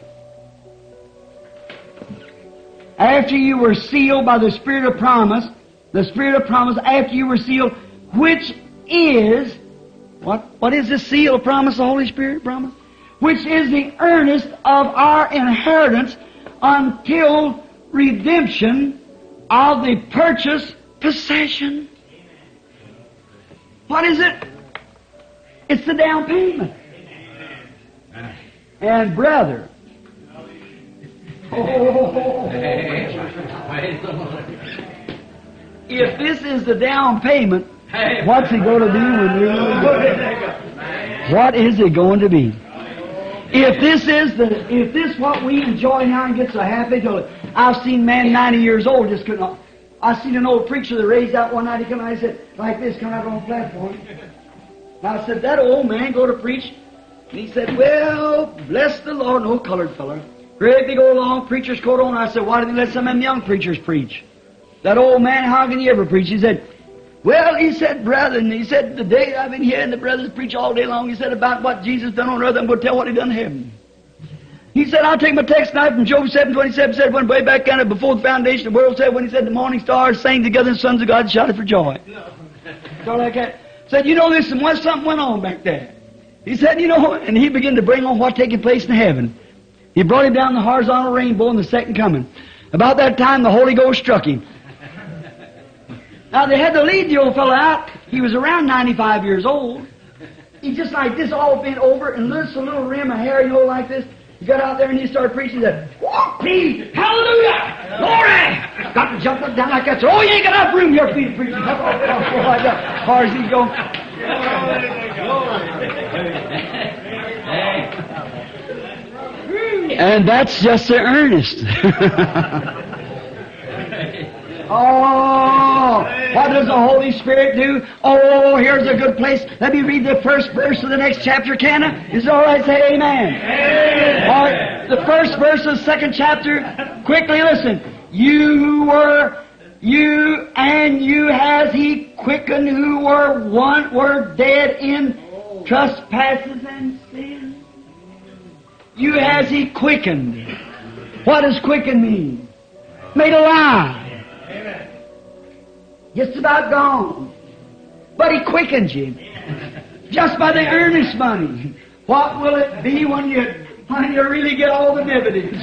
After you were sealed by the Spirit of promise, the Spirit of promise, after you were sealed, which is, what, what is the seal of promise, the Holy Spirit promise? Which is the earnest of our inheritance until redemption of the purchased possession. What is it? It's the down payment. And brother, if this is the down payment, what's it going to be when we? What is it going to be? If this is the, if this what we enjoy now and get so happy to I've seen man 90 years old just couldn't, I seen an old preacher that raised out one night, he come out, he said, like this, come out on the platform. And I said, that old man go to preach? And he said, well, bless the Lord, no colored feller. Great big old long preacher's coat on. I said, why didn't you let some of them young preachers preach? That old man, how can he ever preach? He said, well, he said, brethren, he said, the day I've been hearing the brothers preach all day long, he said about what Jesus done on earth, I'm going to tell what he done in heaven. He said, I'll take my text tonight from Job 7, 27, said, when way back down before the foundation of the world said, when he said, the morning stars sang together and sons of God shouted for joy. So like that. Said, you know, listen, what something went on back there. He said, you know, and he began to bring on what taking place in heaven. He brought him down the horizontal rainbow in the second coming. About that time, the Holy Ghost struck him. Now they had to lead the old fellow out. He was around 95 years old. He's just like this, all bent over, and just a little rim of hair, you know, like this. He got out there and he started preaching. Said, Walk, peace, hallelujah, glory. Got to jump up down like that. Oh, you ain't got enough room here for you to preach. Like that. As far as he's going. And that's just the earnest. oh, what does the Holy Spirit do? Oh, here's a good place. Let me read the first verse of the next chapter, can I? Is it all right? Say amen. All right, the first verse of the second chapter. Quickly listen. You were, you and you has He quickened who were one were dead in trespasses and sins. You has He quickened. What does quicken mean? Made alive. Amen. Just about gone. But He quickens you. Just by the earnest money. What will it be when you when you really get all the dividends?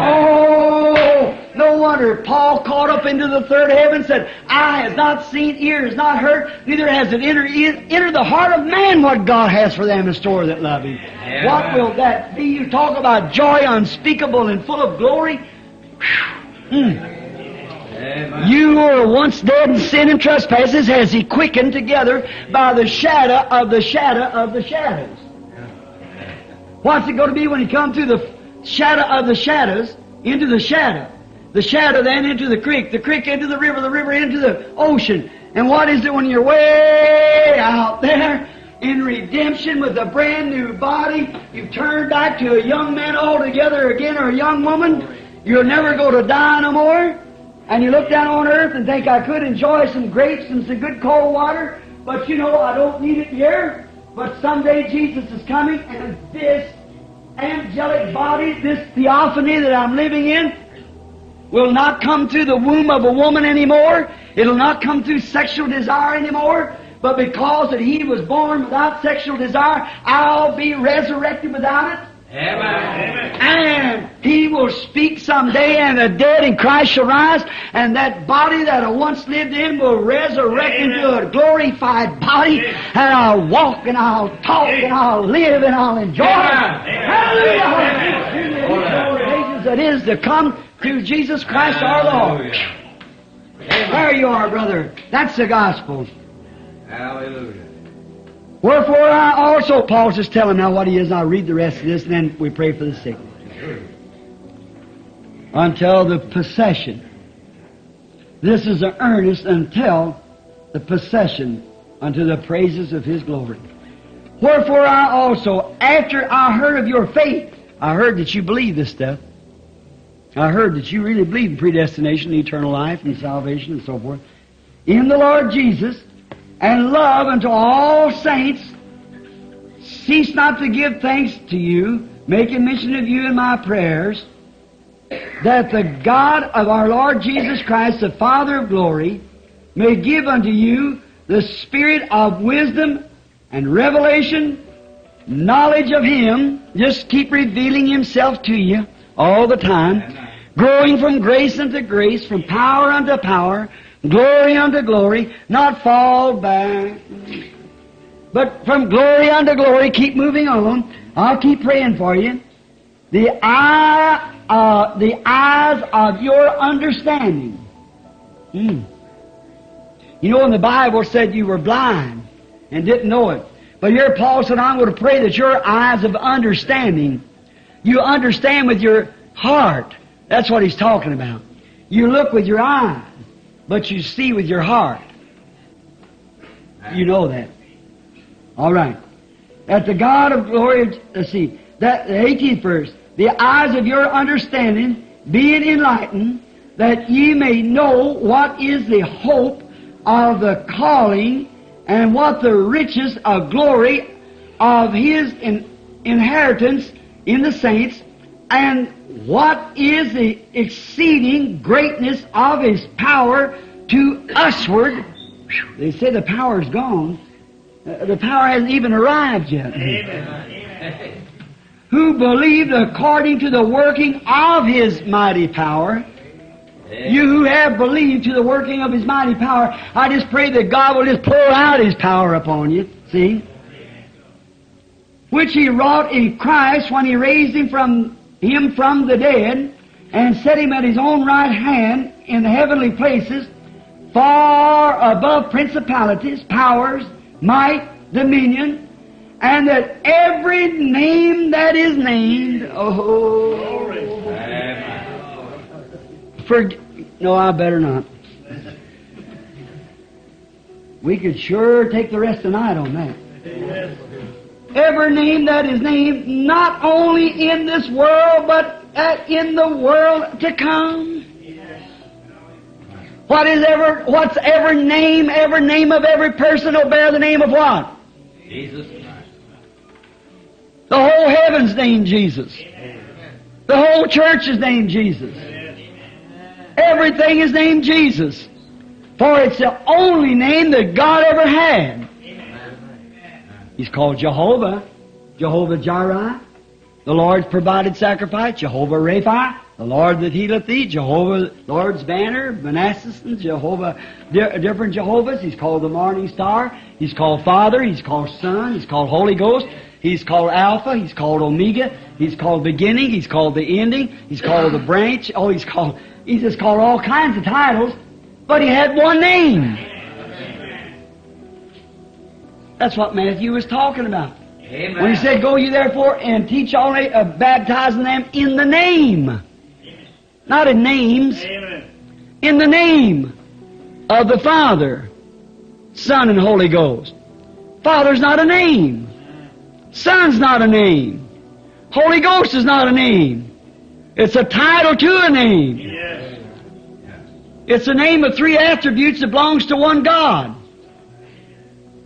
Oh, no wonder Paul caught up into the third heaven and said, Eye has not seen, ear has not heard, neither has it entered, entered the heart of man what God has for them in store that love Him. Yeah. What will that be? You talk about joy unspeakable and full of glory. Hmm. You who were once dead in sin and trespasses has He quickened together by the shadow of the shadow of the shadows. What's it going to be when you come through the shadow of the shadows into the shadow? The shadow then into the creek, the creek into the river, the river into the ocean. And what is it when you're way out there in redemption with a brand new body? You've turned back to a young man altogether again or a young woman. You'll never go to die no more. And you look down on earth and think I could enjoy some grapes and some good cold water, but you know I don't need it here. But someday Jesus is coming and this angelic body, this theophany that I'm living in, will not come through the womb of a woman anymore. It'll not come through sexual desire anymore. But because that he was born without sexual desire, I'll be resurrected without it. Amen. And he will speak someday, and the dead in Christ shall rise, and that body that I once lived in will resurrect into a glorified body, and I'll walk, and I'll talk, and I'll live, and I'll enjoy. Amen. Hallelujah! Hallelujah! That is to come through Jesus Christ our Lord. There you are, brother. That's the gospel. Hallelujah. Wherefore I also, Paul just tell him now what he is, and I'll read the rest of this, and then we pray for the sick. Until the possession. This is an earnest until the possession unto the praises of his glory. Wherefore I also, after I heard of your faith, I heard that you believe this stuff. I heard that you really believe in predestination, eternal life, and salvation, and so forth. In the Lord Jesus, and love unto all saints, cease not to give thanks to you, making mention of you in my prayers, that the God of our Lord Jesus Christ, the Father of glory, may give unto you the spirit of wisdom and revelation, knowledge of Him, just keep revealing Himself to you all the time, growing from grace unto grace, from power unto power, glory unto glory, not fall back. But from glory unto glory, keep moving on. I'll keep praying for you. The eye, uh, the eyes of your understanding. Hmm. You know, when the Bible said you were blind and didn't know it. But here Paul said, I'm going to pray that your eyes of understanding, you understand with your heart. That's what he's talking about. You look with your eyes, but you see with your heart. You know that. All right. That the God of glory, let's see, that the 18th verse, the eyes of your understanding being enlightened, that ye may know what is the hope of the calling and what the riches of glory of his in- inheritance in the saints, and what is the exceeding greatness of his power to usward. They say the power's gone. Uh, the power hasn't even arrived yet. Who believed according to the working of his mighty power, You who have believed to the working of His mighty power, I just pray that God will just pour out His power upon you. See? Which He wrought in Christ when He raised Him from Him from the dead and set Him at His own right hand in the heavenly places, far above principalities, powers, might, dominion, and that every name that is named, oh, for, no, I better not. We could sure take the rest of the night on that. Every name that is named, not only in this world, but in the world to come. What is ever, what's every name, every name of every person will bear the name of what? Jesus Christ. The whole heavens named Jesus. The whole church is named Jesus. Everything is named Jesus. For it's the only name that God ever had. He's called Jehovah, Jehovah Jireh, the Lord's provided sacrifice, Jehovah Rapha, the Lord that healeth thee, Jehovah, Lord's banner, Manasseh, Jehovah, di- different Jehovahs. He's called the morning star. He's called Father. He's called Son. He's called Holy Ghost. He's called Alpha. He's called Omega. He's called beginning. He's called the ending. He's called the branch. Oh, he's called, he's just called all kinds of titles, but he had one name. That's what Matthew was talking about. Amen. When he said, Go ye therefore and teach all, uh, baptizing them in the name. Not in names, Amen. in the name of the Father, Son, and Holy Ghost. Father's not a name. Son's not a name. Holy Ghost is not a name. It's a title to a name. Yes. It's a name of three attributes that belongs to one God.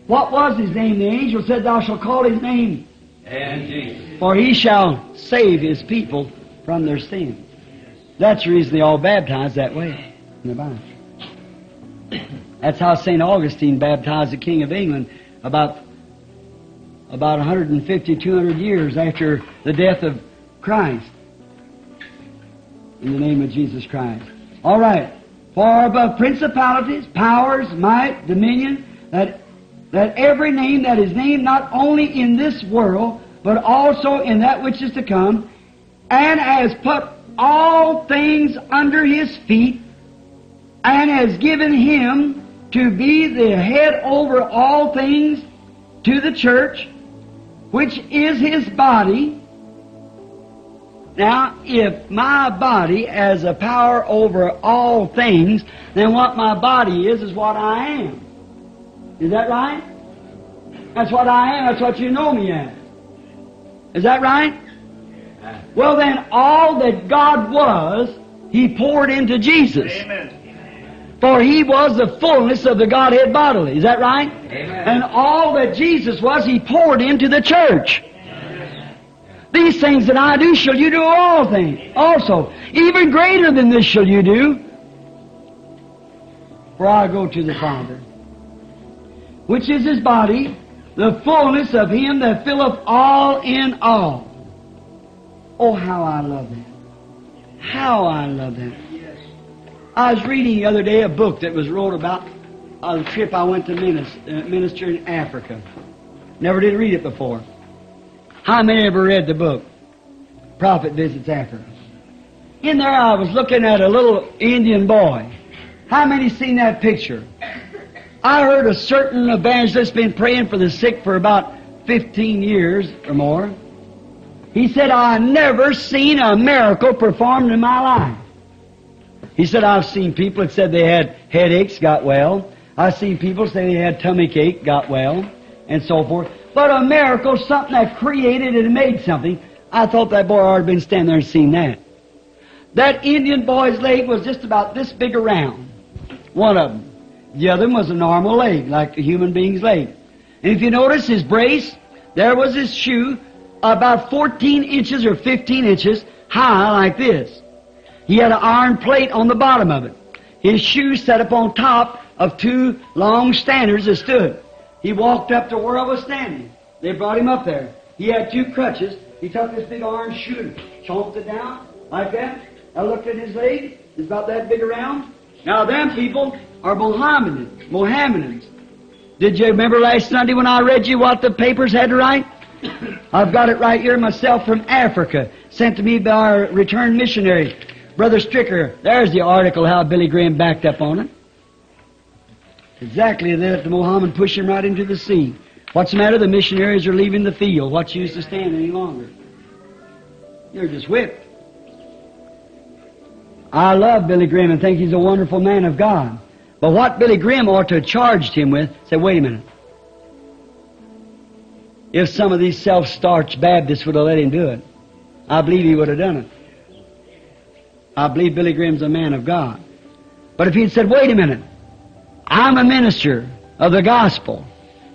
What was his name? The angel said, Thou shalt call his name, And Jesus. for he shall save his people from their sins. That's the reason they all baptized that way in the Bible. That's how St. Augustine baptized the King of England about, about 150, 200 years after the death of Christ. In the name of Jesus Christ. All right. For above principalities, powers, might, dominion, that, that every name that is named not only in this world, but also in that which is to come, and has put all things under his feet, and has given him to be the head over all things to the church, which is his body. Now, if my body has a power over all things, then what my body is is what I am. Is that right? That's what I am. That's what you know me as. Is that right? Well, then, all that God was, He poured into Jesus. Amen. For He was the fullness of the Godhead bodily. Is that right? Amen. And all that Jesus was, He poured into the church. These things that I do shall you do all things. Also, even greater than this shall you do. For I go to the Father, which is His body, the fullness of Him that filleth all in all. Oh, how I love that. How I love that. I was reading the other day a book that was wrote about a trip I went to minister, uh, minister in Africa. Never did read it before. How many ever read the book? Prophet Visits Africa. In there I was looking at a little Indian boy. How many seen that picture? I heard a certain evangelist been praying for the sick for about 15 years or more. He said, I never seen a miracle performed in my life. He said, I've seen people that said they had headaches, got well. I've seen people say they had tummy ache, got well, and so forth. But a miracle, something that created and made something, I thought that boy ought to been standing there and seen that. That Indian boy's leg was just about this big around. One of them. The other was a normal leg, like a human being's leg. And if you notice his brace, there was his shoe about 14 inches or 15 inches high like this. He had an iron plate on the bottom of it. His shoe set up on top of two long standards that stood. He walked up to where I was standing. They brought him up there. He had two crutches. He took this big iron shoe, chomped it down like that. I looked at his leg. It's about that big around. Now them people are Mohammedans. Mohammedans. Did you remember last Sunday when I read you what the papers had to write? I've got it right here myself from Africa, sent to me by our returned missionary, Brother Stricker. There's the article how Billy Graham backed up on it. Exactly that the Mohammed pushed him right into the sea. What's the matter? The missionaries are leaving the field. What's use to stand any longer? You're just whipped. I love Billy Graham and think he's a wonderful man of God. But what Billy Graham ought to have charged him with, said, wait a minute. If some of these self-starched Baptists would have let him do it, I believe he would have done it. I believe Billy Graham's a man of God. But if he'd said, wait a minute, I'm a minister of the gospel.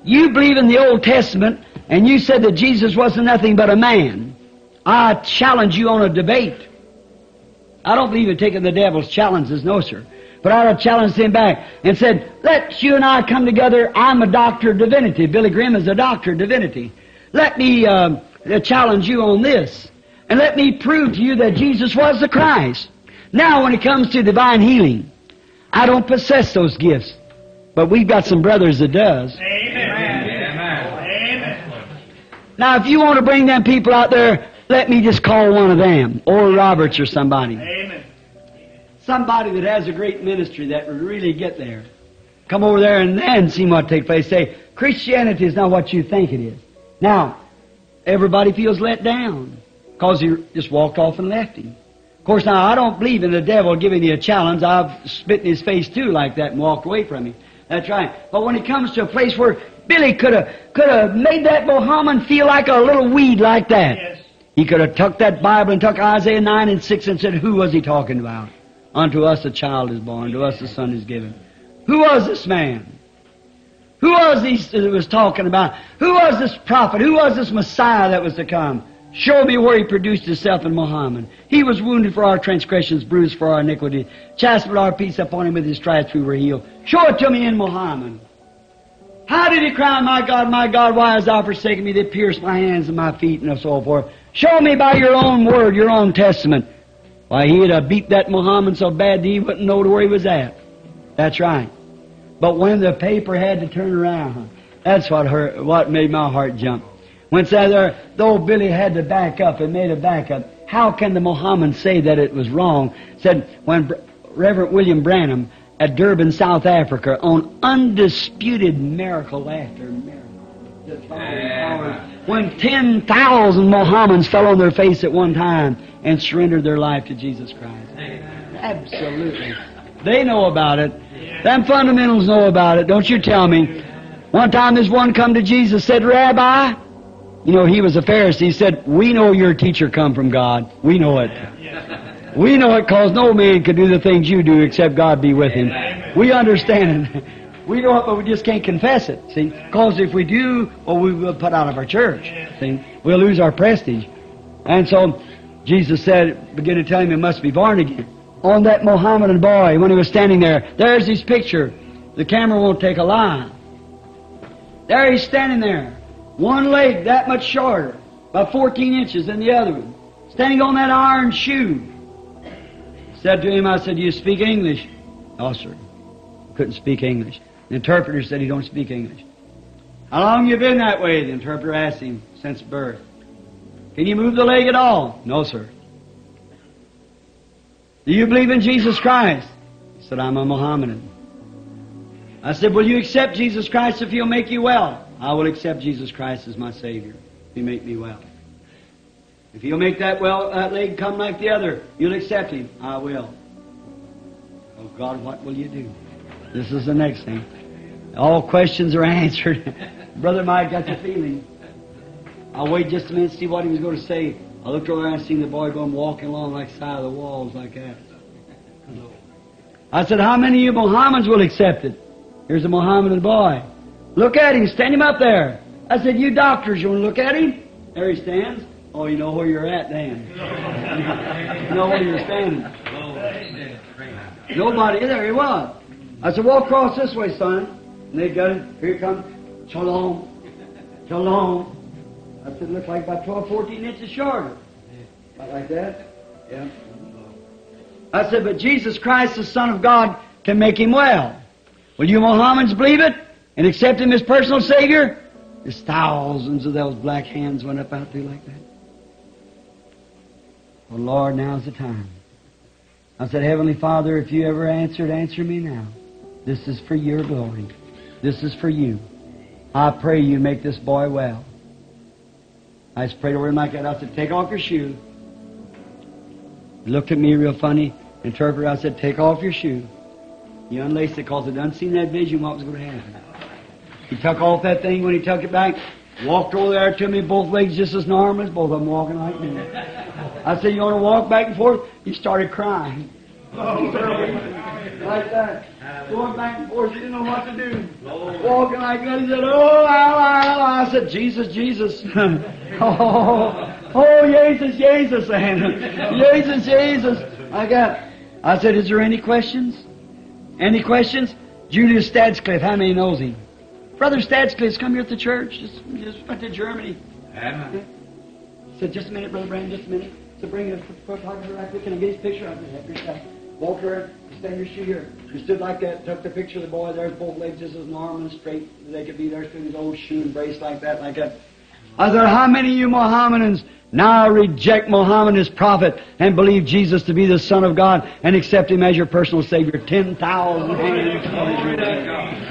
You believe in the Old Testament, and you said that Jesus wasn't nothing but a man. I challenge you on a debate. I don't believe in taking the devil's challenges, no, sir. But have challenged him back and said, let you and I come together. I'm a doctor of divinity. Billy Graham is a doctor of divinity. Let me um, challenge you on this. And let me prove to you that Jesus was the Christ. Now, when it comes to divine healing, I don't possess those gifts. But we've got some brothers that does. Amen. Amen. Now, if you want to bring them people out there, let me just call one of them, or Roberts or somebody. Amen. Somebody that has a great ministry that would really get there. Come over there and then see what take place. Say, Christianity is not what you think it is. Now, everybody feels let down because you just walked off and left him. Of course, now I don't believe in the devil giving you a challenge. I've spit in his face too like that and walked away from him. That's right. But when it comes to a place where Billy could have could have made that Mohammed feel like a little weed like that. Yes. He could have took that Bible and took Isaiah 9 and 6 and said, Who was he talking about? Unto us a child is born, to us a son is given. Who was this man? Who was he that was talking about? Who was this prophet? Who was this Messiah that was to come? Show me where he produced himself in Muhammad. He was wounded for our transgressions, bruised for our iniquity. Chastisement our peace upon him with his stripes we were healed. Show it to me in Muhammad. How did he cry, My God, my God, why hast thou forsaken me? They pierced my hands and my feet and so forth. Show me by your own word, your own testament. Why, he'd have beat that Muhammad so bad that he wouldn't know where he was at. That's right. But when the paper had to turn around, that's what hurt, what made my heart jump. When said there, though Billy had to back up and made a backup, how can the Mohammed say that it was wrong? Said when Reverend William Branham at Durban, South Africa, on undisputed miracle after miracle, when 10,000 Mohammedans fell on their face at one time and surrendered their life to Jesus Christ. Absolutely. They know about it. Them fundamentals know about it. Don't you tell me. One time this one come to Jesus said, Rabbi, you know, he was a Pharisee. He said, we know your teacher come from God. We know it. We know it because no man can do the things you do except God be with him. We understand it. We know it, but we just can't confess it. See, because if we do, well, we will put out of our church. See, we'll lose our prestige. And so Jesus said, begin to tell him he must be born again. On that Mohammedan boy, when he was standing there, there's his picture. The camera won't take a line. There he's standing there. One leg that much shorter, about 14 inches than the other one. Standing on that iron shoe. Said to him, I said, Do you speak English? No, sir. Couldn't speak English. The interpreter said he don't speak English. How long you been that way? The interpreter asked him, since birth. Can you move the leg at all? No, sir. Do you believe in Jesus Christ? He said, I'm a Mohammedan. I said, Will you accept Jesus Christ if he'll make you well? I will accept Jesus Christ as my Savior if he make me well. If he'll make that well that leg come like the other, you'll accept him. I will. Oh God, what will you do? This is the next thing. All questions are answered. Brother Mike got the feeling. I'll wait just a minute to see what he was going to say. I looked over and I seen the boy going walking along like side of the walls like that. I said, How many of you Mohammedans will accept it? Here's a Mohammedan boy. Look at him, stand him up there. I said, You doctors, you want to look at him? There he stands. Oh, you know where you're at then. you know where you're standing. Nobody, there he was. I said, Walk across this way, son. And they it. Here he comes. Shalom. Shalom. I said, Looks like about 12, 14 inches shorter. About like that? Yeah. I said, but Jesus Christ, the Son of God, can make him well. Will you Mohammedans believe it and accept him as personal Savior? There's thousands of those black hands went up out there like that. Well, Lord, now's the time. I said, Heavenly Father, if you ever answered, answer me now. This is for your glory. This is for you. I pray you make this boy well. I just prayed over him like that. I said, take off your shoe. He looked at me real funny. Interpreter, I said, take off your shoe. He unlaced it because he done seen that vision what was going to happen. He took off that thing when he took it back, walked over there to me, both legs just as normal as both of them walking like me. I said, you want to walk back and forth? He started crying. Oh, like that. Going back and forth, he didn't know what to do. Walking like that, he said, oh, Allah, Allah. I said, Jesus, Jesus. oh, oh, Jesus, Jesus. Jesus, Jesus. I got, I said, is there any questions? Any questions? Julius Stadsklev, how many knows him? Brother Stadsklev's come here to the church. Just, just went to Germany. Amen. Said, just a minute, Brother Branham, just a minute. So bring a photographer right quick. Can I get his picture? I "Yes, sir." Walter, your shoe. You stood like that, took the picture of the boy. There's both legs just as normal and straight they could be. there There's his old shoe and brace like that, like that. I said, how many of you Mohammedans now reject Muhammad as prophet and believe Jesus to be the Son of God and accept Him as your personal Savior? 10,000 hands.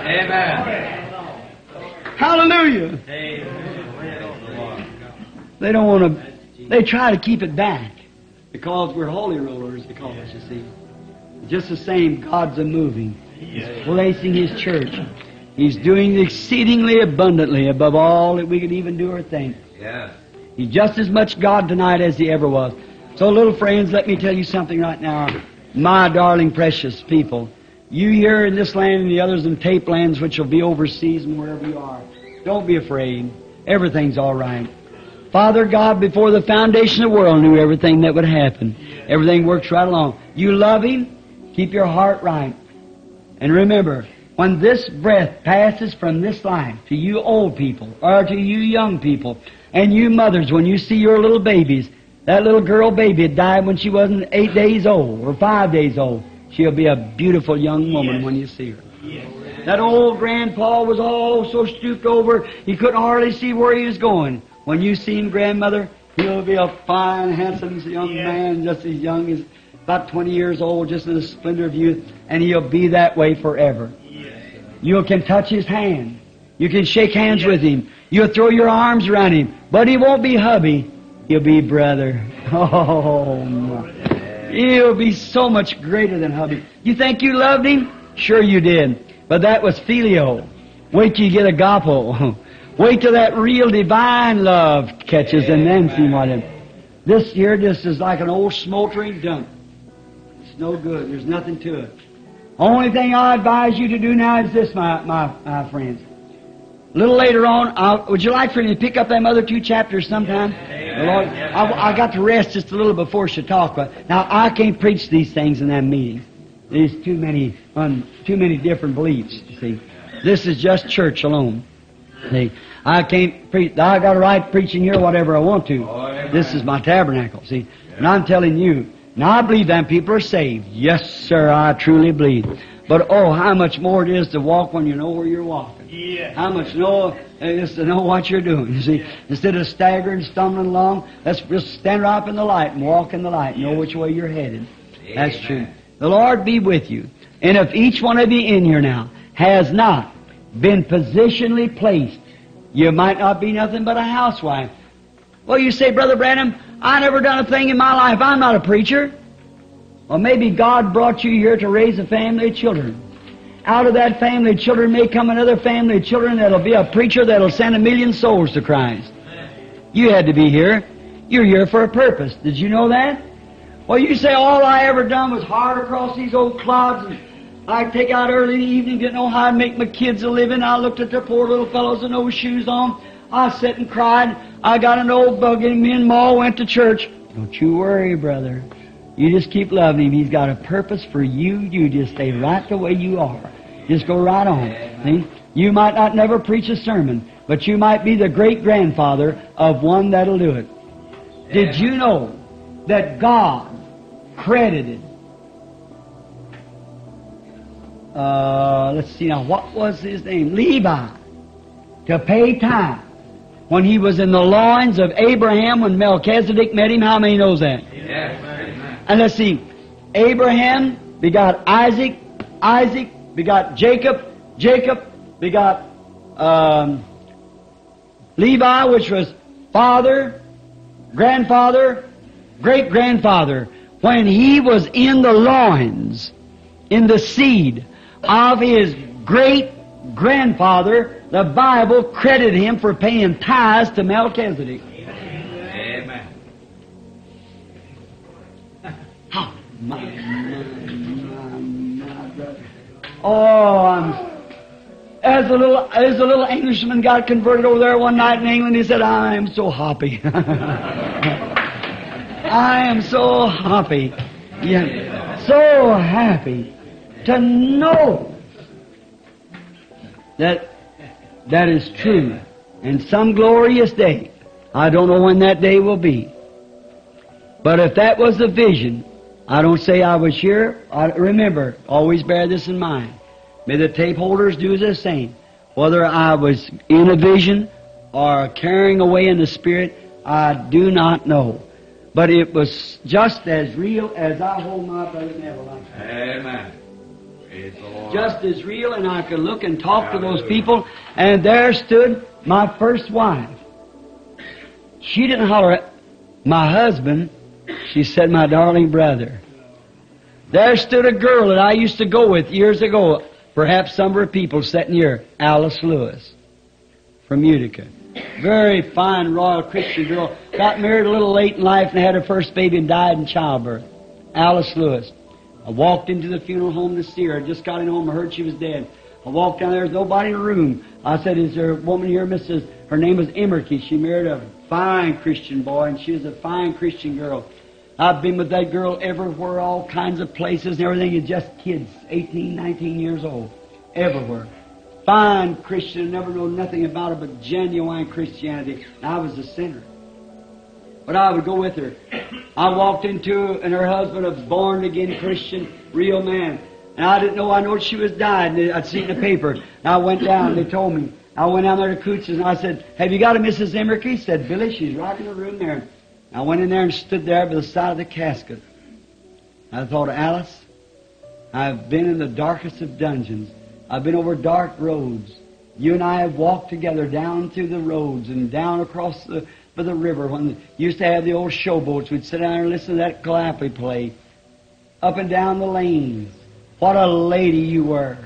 Amen. Hallelujah. They don't want to, they try to keep it back because we're holy rollers, they call us, you see. Just the same, God's a moving. He's placing His church. He's doing exceedingly abundantly above all that we could even do or think. Yes. He's just as much God tonight as He ever was. So, little friends, let me tell you something right now. My darling, precious people, you here in this land and the others in tape lands, which will be overseas and wherever you are, don't be afraid. Everything's all right. Father God, before the foundation of the world, knew everything that would happen. Everything works right along. You love Him, keep your heart right. And remember, when this breath passes from this life to you old people, or to you young people, and you mothers, when you see your little babies, that little girl baby died when she wasn't eight days old or five days old. She'll be a beautiful young woman when you see her. That old grandpa was all so stooped over, he couldn't hardly see where he was going. When you see him, grandmother, he'll be a fine, handsome young man, just as young as about 20 years old, just in the splendor of youth, and he'll be that way forever. You can touch his hand. You can shake hands with him. You'll throw your arms around him. But he won't be hubby. He'll be brother. Oh, my. He'll be so much greater than hubby. You think you loved him? Sure you did. But that was phileo. Wait till you get agapo. Wait till that real divine love catches and then see what it. This here just is like an old smoldering dump. It's no good. There's nothing to it. Only thing I advise you to do now is this, my, my, my friends. A little later on, I'll, would you like for me to pick up them other two chapters sometime? The Lord, I, I got to rest just a little before she but now I can't preach these things in them meetings. There's too many, um, too many different beliefs. You see, this is just church alone. See, I can't preach. I got a right preaching here whatever I want to. This is my tabernacle. See, and I'm telling you. Now I believe them people are saved. Yes, sir, I truly believe. But oh, how much more it is to walk when you know where you're walking. How much know it is to know what you're doing. You see, instead of staggering, stumbling along, let's just stand right up in the light and walk in the light. Know which way you're headed. That's true. The Lord be with you. And if each one of you in here now has not been positionally placed, you might not be nothing but a housewife. Well, you say, Brother Branham, I never done a thing in my life. I'm not a preacher. Well, maybe God brought you here to raise a family of children. Out of that family of children may come another family of children that'll be a preacher that'll send a million souls to Christ. You had to be here. You're here for a purpose. Did you know that? Well, you say all I ever done was hard across these old clods and I take out early in the evening, didn't know how make my kids a living. I looked at the poor little fellows with no shoes on. I sat and cried. I got an old buggy and me and Ma went to church. Don't you worry, brother. You just keep loving him. He's got a purpose for you. You just stay right the way you are. Just go right on. See? You might not never preach a sermon, but you might be the great grandfather of one that'll do it. Did you know that God credited uh, let's see now, what was his name? Levi, to pay tithe. When he was in the loins of Abraham, when Melchizedek met him, how many knows that? Yes. And let's see, Abraham begot Isaac, Isaac begot Jacob, Jacob begot um, Levi, which was father, grandfather, great grandfather. When he was in the loins, in the seed of his great grandfather, the Bible credited him for paying tithes to Melchizedek. Amen. Oh, my, my, my. Oh, I'm. As a little, as a little Englishman got converted over there one night in England, he said, "I am so happy. I am so happy, yeah, so happy to know that that is true. And some glorious day, I don't know when that day will be, but if that was the vision, I don't say I was here. I, remember, always bear this in mind. May the tape holders do the same. Whether I was in a vision or carrying away in the Spirit, I do not know. But it was just as real as I hold my brother Neville. Amen. Just as real, and I could look and talk to those people, and there stood my first wife. She didn't holler, at my husband. She said, my darling brother. There stood a girl that I used to go with years ago. Perhaps some of her people sitting here. Alice Lewis from Utica. Very fine, royal Christian girl. Got married a little late in life and had her first baby and died in childbirth. Alice Lewis. I walked into the funeral home to see her. I just got in home I heard she was dead. I walked down there, there's nobody in the room. I said, Is there a woman here, Mrs. Her name was Emerke. She married a fine Christian boy, and she was a fine Christian girl. I've been with that girl everywhere, all kinds of places and everything, and just kids, 18, 19 years old. Everywhere. Fine Christian, never know nothing about it but genuine Christianity. I was a sinner. But I would go with her. I walked into, and her husband, a born again Christian, real man. And I didn't know, I know she was dying. I'd seen the paper. And I went down, they told me. I went down there to Cooch's, and I said, Have you got a Mrs. Emerke? He said, Billy, she's right in the room there. I went in there and stood there by the side of the casket. I thought, Alice, I've been in the darkest of dungeons. I've been over dark roads. You and I have walked together down through the roads and down across the, by the river when we used to have the old showboats. We'd sit down and listen to that calliope play. Up and down the lanes. What a lady you were.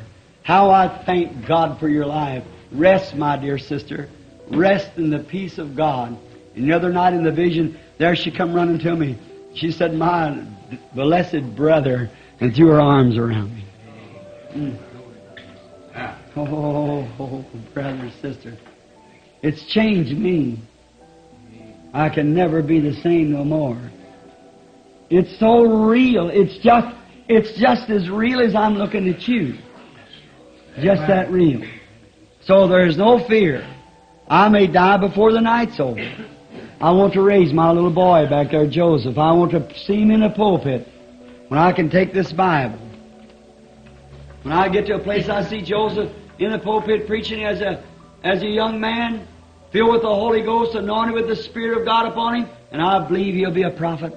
How I thank God for your life. Rest, my dear sister. Rest in the peace of God. And the other night in the vision, there she come running to me. She said, my blessed brother, and threw her arms around me. Mm. Oh, oh, brother, sister. It's changed me. I can never be the same no more. It's so real. It's just, it's just as real as I'm looking at you. Just that real. So there's no fear. I may die before the night's over. I want to raise my little boy back there, Joseph. I want to see him in a pulpit when I can take this Bible. When I get to a place I see Joseph in the pulpit preaching as a, as a young man, filled with the Holy Ghost, anointed with the Spirit of God upon him, and I believe he'll be a prophet.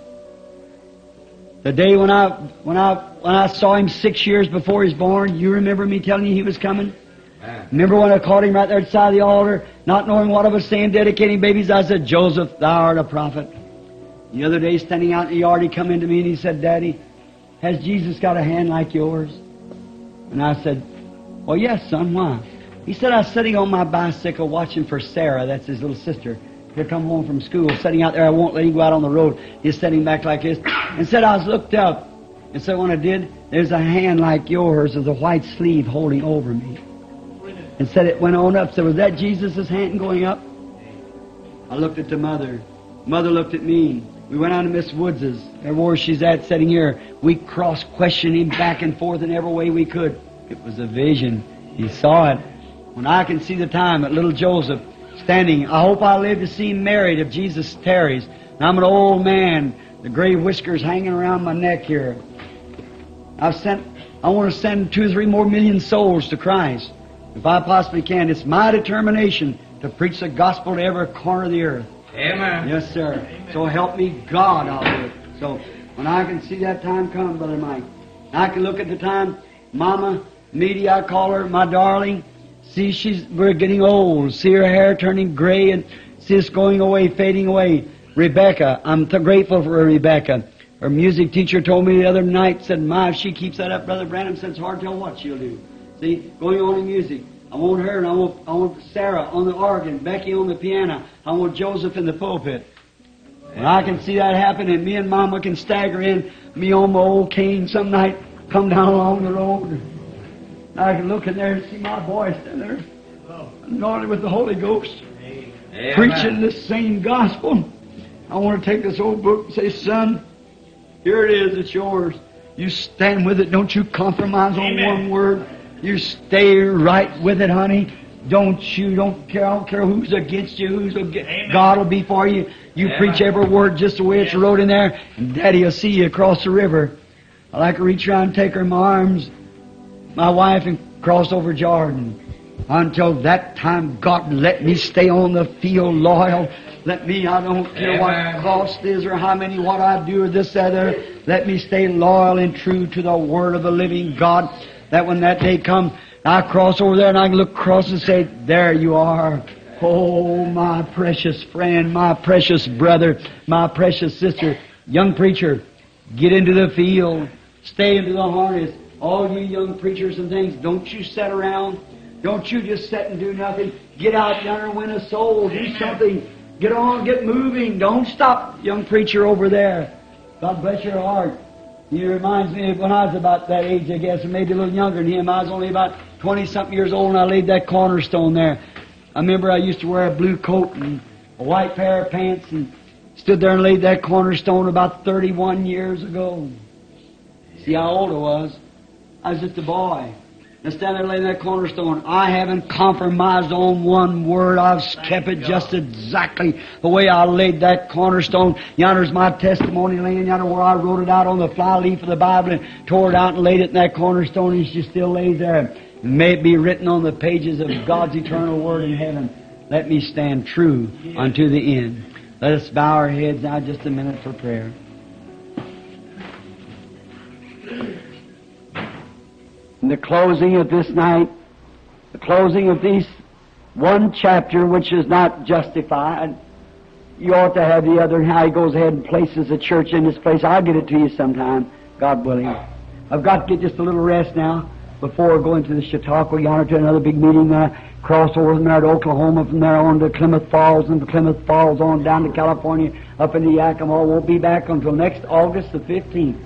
The day when I, when I, when I saw him six years before he was born, you remember me telling you he was coming? Remember when I caught him right there at the side of the altar, not knowing what I was saying, dedicating babies? I said, Joseph, thou art a prophet. The other day, standing out in the yard, he come into me and he said, Daddy, has Jesus got a hand like yours? And I said, Well, yes, son, why? He said, I was sitting on my bicycle watching for Sarah, that's his little sister. He'll come home from school, sitting out there, I won't let him go out on the road. He's sitting back like this. And said, I was looked up. And so when I did, there's a hand like yours with a white sleeve holding over me and said it went on up. So was that Jesus' hand going up? I looked at the mother. Mother looked at me. We went on to Miss Woods's, there where she's at, sitting here. We cross-questioned him back and forth in every way we could. It was a vision. He saw it. When I can see the time that little Joseph standing, I hope I live to see him married if Jesus tarries. And I'm an old man, the gray whiskers hanging around my neck here. I've sent I want to send two or three more million souls to Christ. If I possibly can, it's my determination to preach the gospel to every corner of the earth. Amen. Yes, sir. So help me God, I'll do it. So when I can see that time come, Brother Mike, I can look at the time, Mama, Meda, I call her, my darling, see she's, we're getting old, see her hair turning gray and see it's going away, fading away. Rebecca, I'm grateful for Rebecca. Her music teacher told me the other night, said, My, if she keeps that up, Brother Branham it's hard to tell what she'll do. See, going on in music. I want her and I want, I want Sarah on the organ, Becky on the piano. I want Joseph in the pulpit. When I can see that happen and me and Mama can stagger in, me on my old cane some night, come down along the road. I can look in there and see my boy standing there, anointed with the Holy Ghost, Amen. preaching this same gospel. I want to take this old book and say, son, here it is, it's yours. You stand with it. Don't you compromise on one word. You stay right with it, honey. Don't you, don't care, I don't care who's against you, who's against, Amen. God will be for you. You Amen. preach every word just the way it's wrote in there, and Daddy will see you across the river. I like to reach around and take her in my arms, my wife, and cross over Jordan. Until that time, God, let me stay on the field loyal. Let me, I don't care what Amen. cost is or how many, what I do or this, other. Let me stay loyal and true to the Word of the living God. That when that day comes, I cross over there and I can look across and say, there you are. Oh, my precious friend, my precious brother, my precious sister, young preacher, get into the field, stay into the harness. All you young preachers and things, don't you sit around. Don't you just sit and do nothing. Get out yonder, and win a soul, do something. Get on, get moving. Don't stop, young preacher over there. God bless your heart. He reminds me of when I was about that age, I guess, or maybe a little younger than him. I was only about 20 something years old and I laid that cornerstone there. I remember I used to wear a blue coat and a white pair of pants and stood there and laid that cornerstone about 31 years ago. See how old I was? I was just a boy. And stand there laying that cornerstone. I haven't compromised on one word. I've kept it just exactly the way I laid that cornerstone. Yonder's my testimony laying yonder where I wrote it out on the fly leaf of the Bible and tore it out and laid it in that cornerstone and she still lays there. May it be written on the pages of God's eternal word in heaven. Let me stand true unto the end. Let us bow our heads now just a minute for prayer. The closing of this night, the closing of this one chapter which is not justified, you ought to have the other, how he goes ahead and places the church in this place. I'll get it to you sometime, God willing. I've got to get just a little rest now before going to the Chautauqua yonder to another big meeting uh, there, cross over from there to Oklahoma, from there on to Klamath Falls, and from Klamath Falls on down to California, up into Yakima. Won't be back until next August the 15th.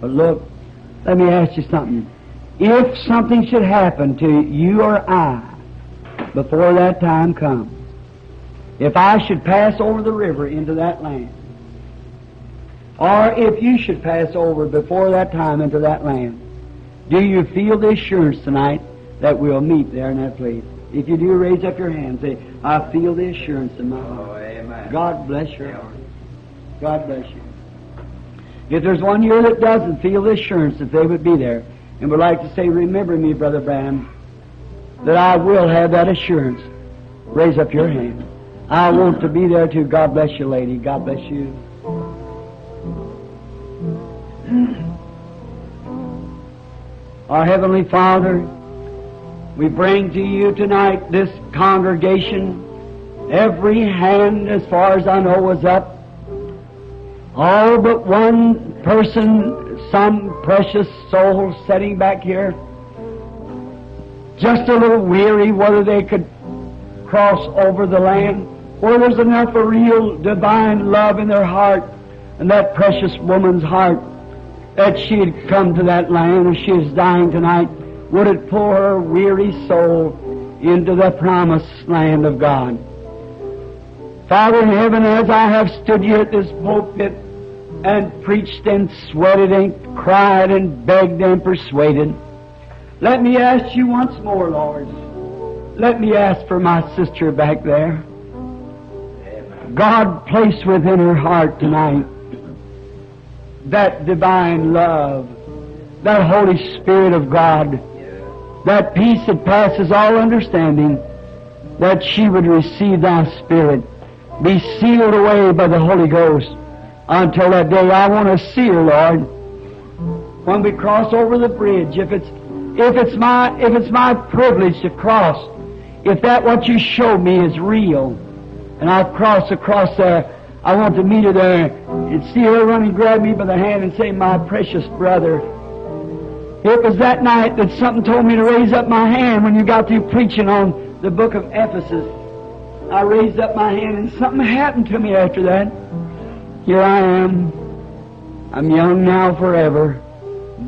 But look, let me ask you something. If something should happen to you or I before that time comes, if I should pass over the river into that land, or if you should pass over before that time into that land, do you feel the assurance tonight that we'll meet there in that place? If you do, raise up your hand. and Say, I feel the assurance in my heart. Oh, amen. God bless your heart. God bless you. If there's one here that doesn't feel the assurance that they would be there and would like to say, Remember me, Brother Branham, that I will have that assurance, raise up your hand. I want to be there too. God bless you, lady. God bless you. Our Heavenly Father, we bring to you tonight this congregation. Every hand, as far as I know, was up. All but one person, some precious soul sitting back here, just a little weary whether they could cross over the land, or there's enough of real divine love in their heart and that precious woman's heart that she had come to that land and she is dying tonight, would it pull her weary soul into the promised land of God? Father in heaven, as I have stood here at this pulpit and preached and sweated and cried and begged and persuaded, let me ask you once more, Lord. Let me ask for my sister back there. God placed within her heart tonight that divine love, that Holy Spirit of God, that peace that passes all understanding, that she would receive thy Spirit, be sealed away by the Holy Ghost until that day. I want to see her, Lord. When we cross over the bridge, if it's if it's my if it's my privilege to cross, if that what you showed me is real, and I've crossed across there, I want to meet her there and see her run and grab me by the hand and say, "My precious brother." It was that night that something told me to raise up my hand when you got through preaching on the book of Ephesus. I raised up my hand and something happened to me after that. Here I am. I'm young now forever.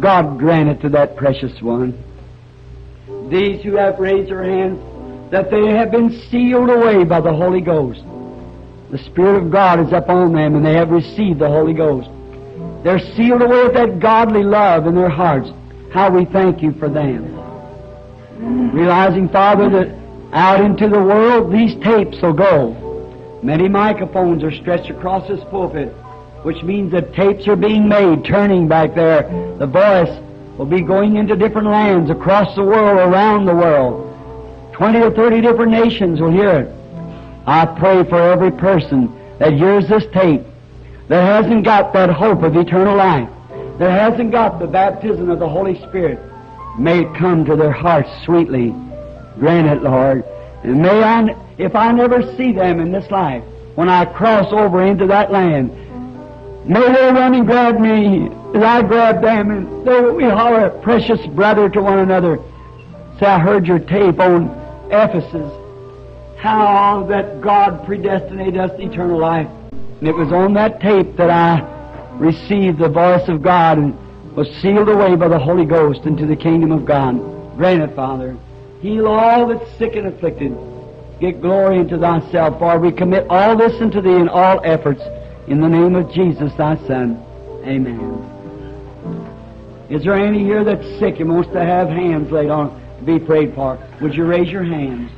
God grant it to that precious one. These who have raised their hands, that they have been sealed away by the Holy Ghost. The Spirit of God is upon them and they have received the Holy Ghost. They're sealed away with that godly love in their hearts. How we thank you for them. Realizing, Father, that out into the world these tapes will go. Many microphones are stretched across this pulpit, which means that tapes are being made, turning back there. The voice will be going into different lands across the world, around the world. Twenty or thirty different nations will hear it. I pray for every person that hears this tape that hasn't got that hope of eternal life, that hasn't got the baptism of the Holy Spirit. May it come to their hearts sweetly. Grant it, Lord. And may I, if I never see them in this life, when I cross over into that land, may they run and grab me as I grab them, and they we holler, precious brother, to one another. Say, I heard your tape on Ephesus, how that God predestinated us to eternal life. And it was on that tape that I received the voice of God and was sealed away by the Holy Ghost into the kingdom of God. Grant it, Father. Heal all that's sick and afflicted. Get glory into thyself, for we commit all this unto thee in all efforts. In the name of Jesus, thy Son. Amen. Is there any here that's sick and wants to have hands laid on to be prayed for? Would you raise your hands?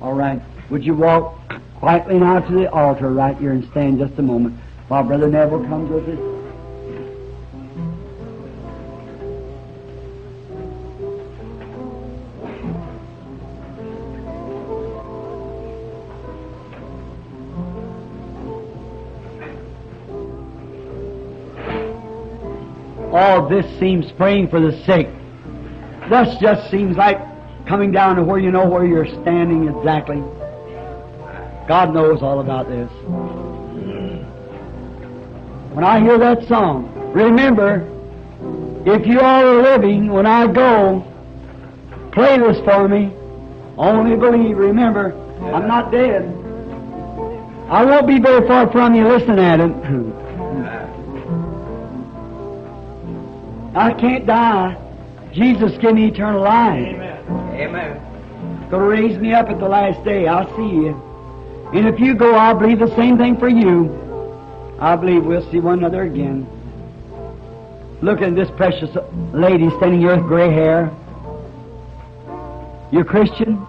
All right. Would you walk quietly now to the altar right here and stand just a moment while Brother Neville comes with us? All this seems praying for the sick. This just seems like coming down to where you know where you're standing exactly. God knows all about this. When I hear that song, remember, if you all are living, when I go, play this for me. Only believe. Remember, I'm not dead. I won't be very far from you listening at it. I can't die. Jesus give me eternal life. Amen. Amen. To raise me up at the last day. I'll see you. And if you go, I'll believe the same thing for you. I believe we'll see one another again. Look at this precious lady standing here with gray hair. You're Christian?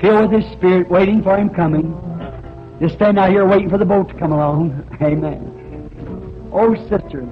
Filled with His Spirit, waiting for Him coming. Just stand out here waiting for the boat to come along. Amen. Oh, sister,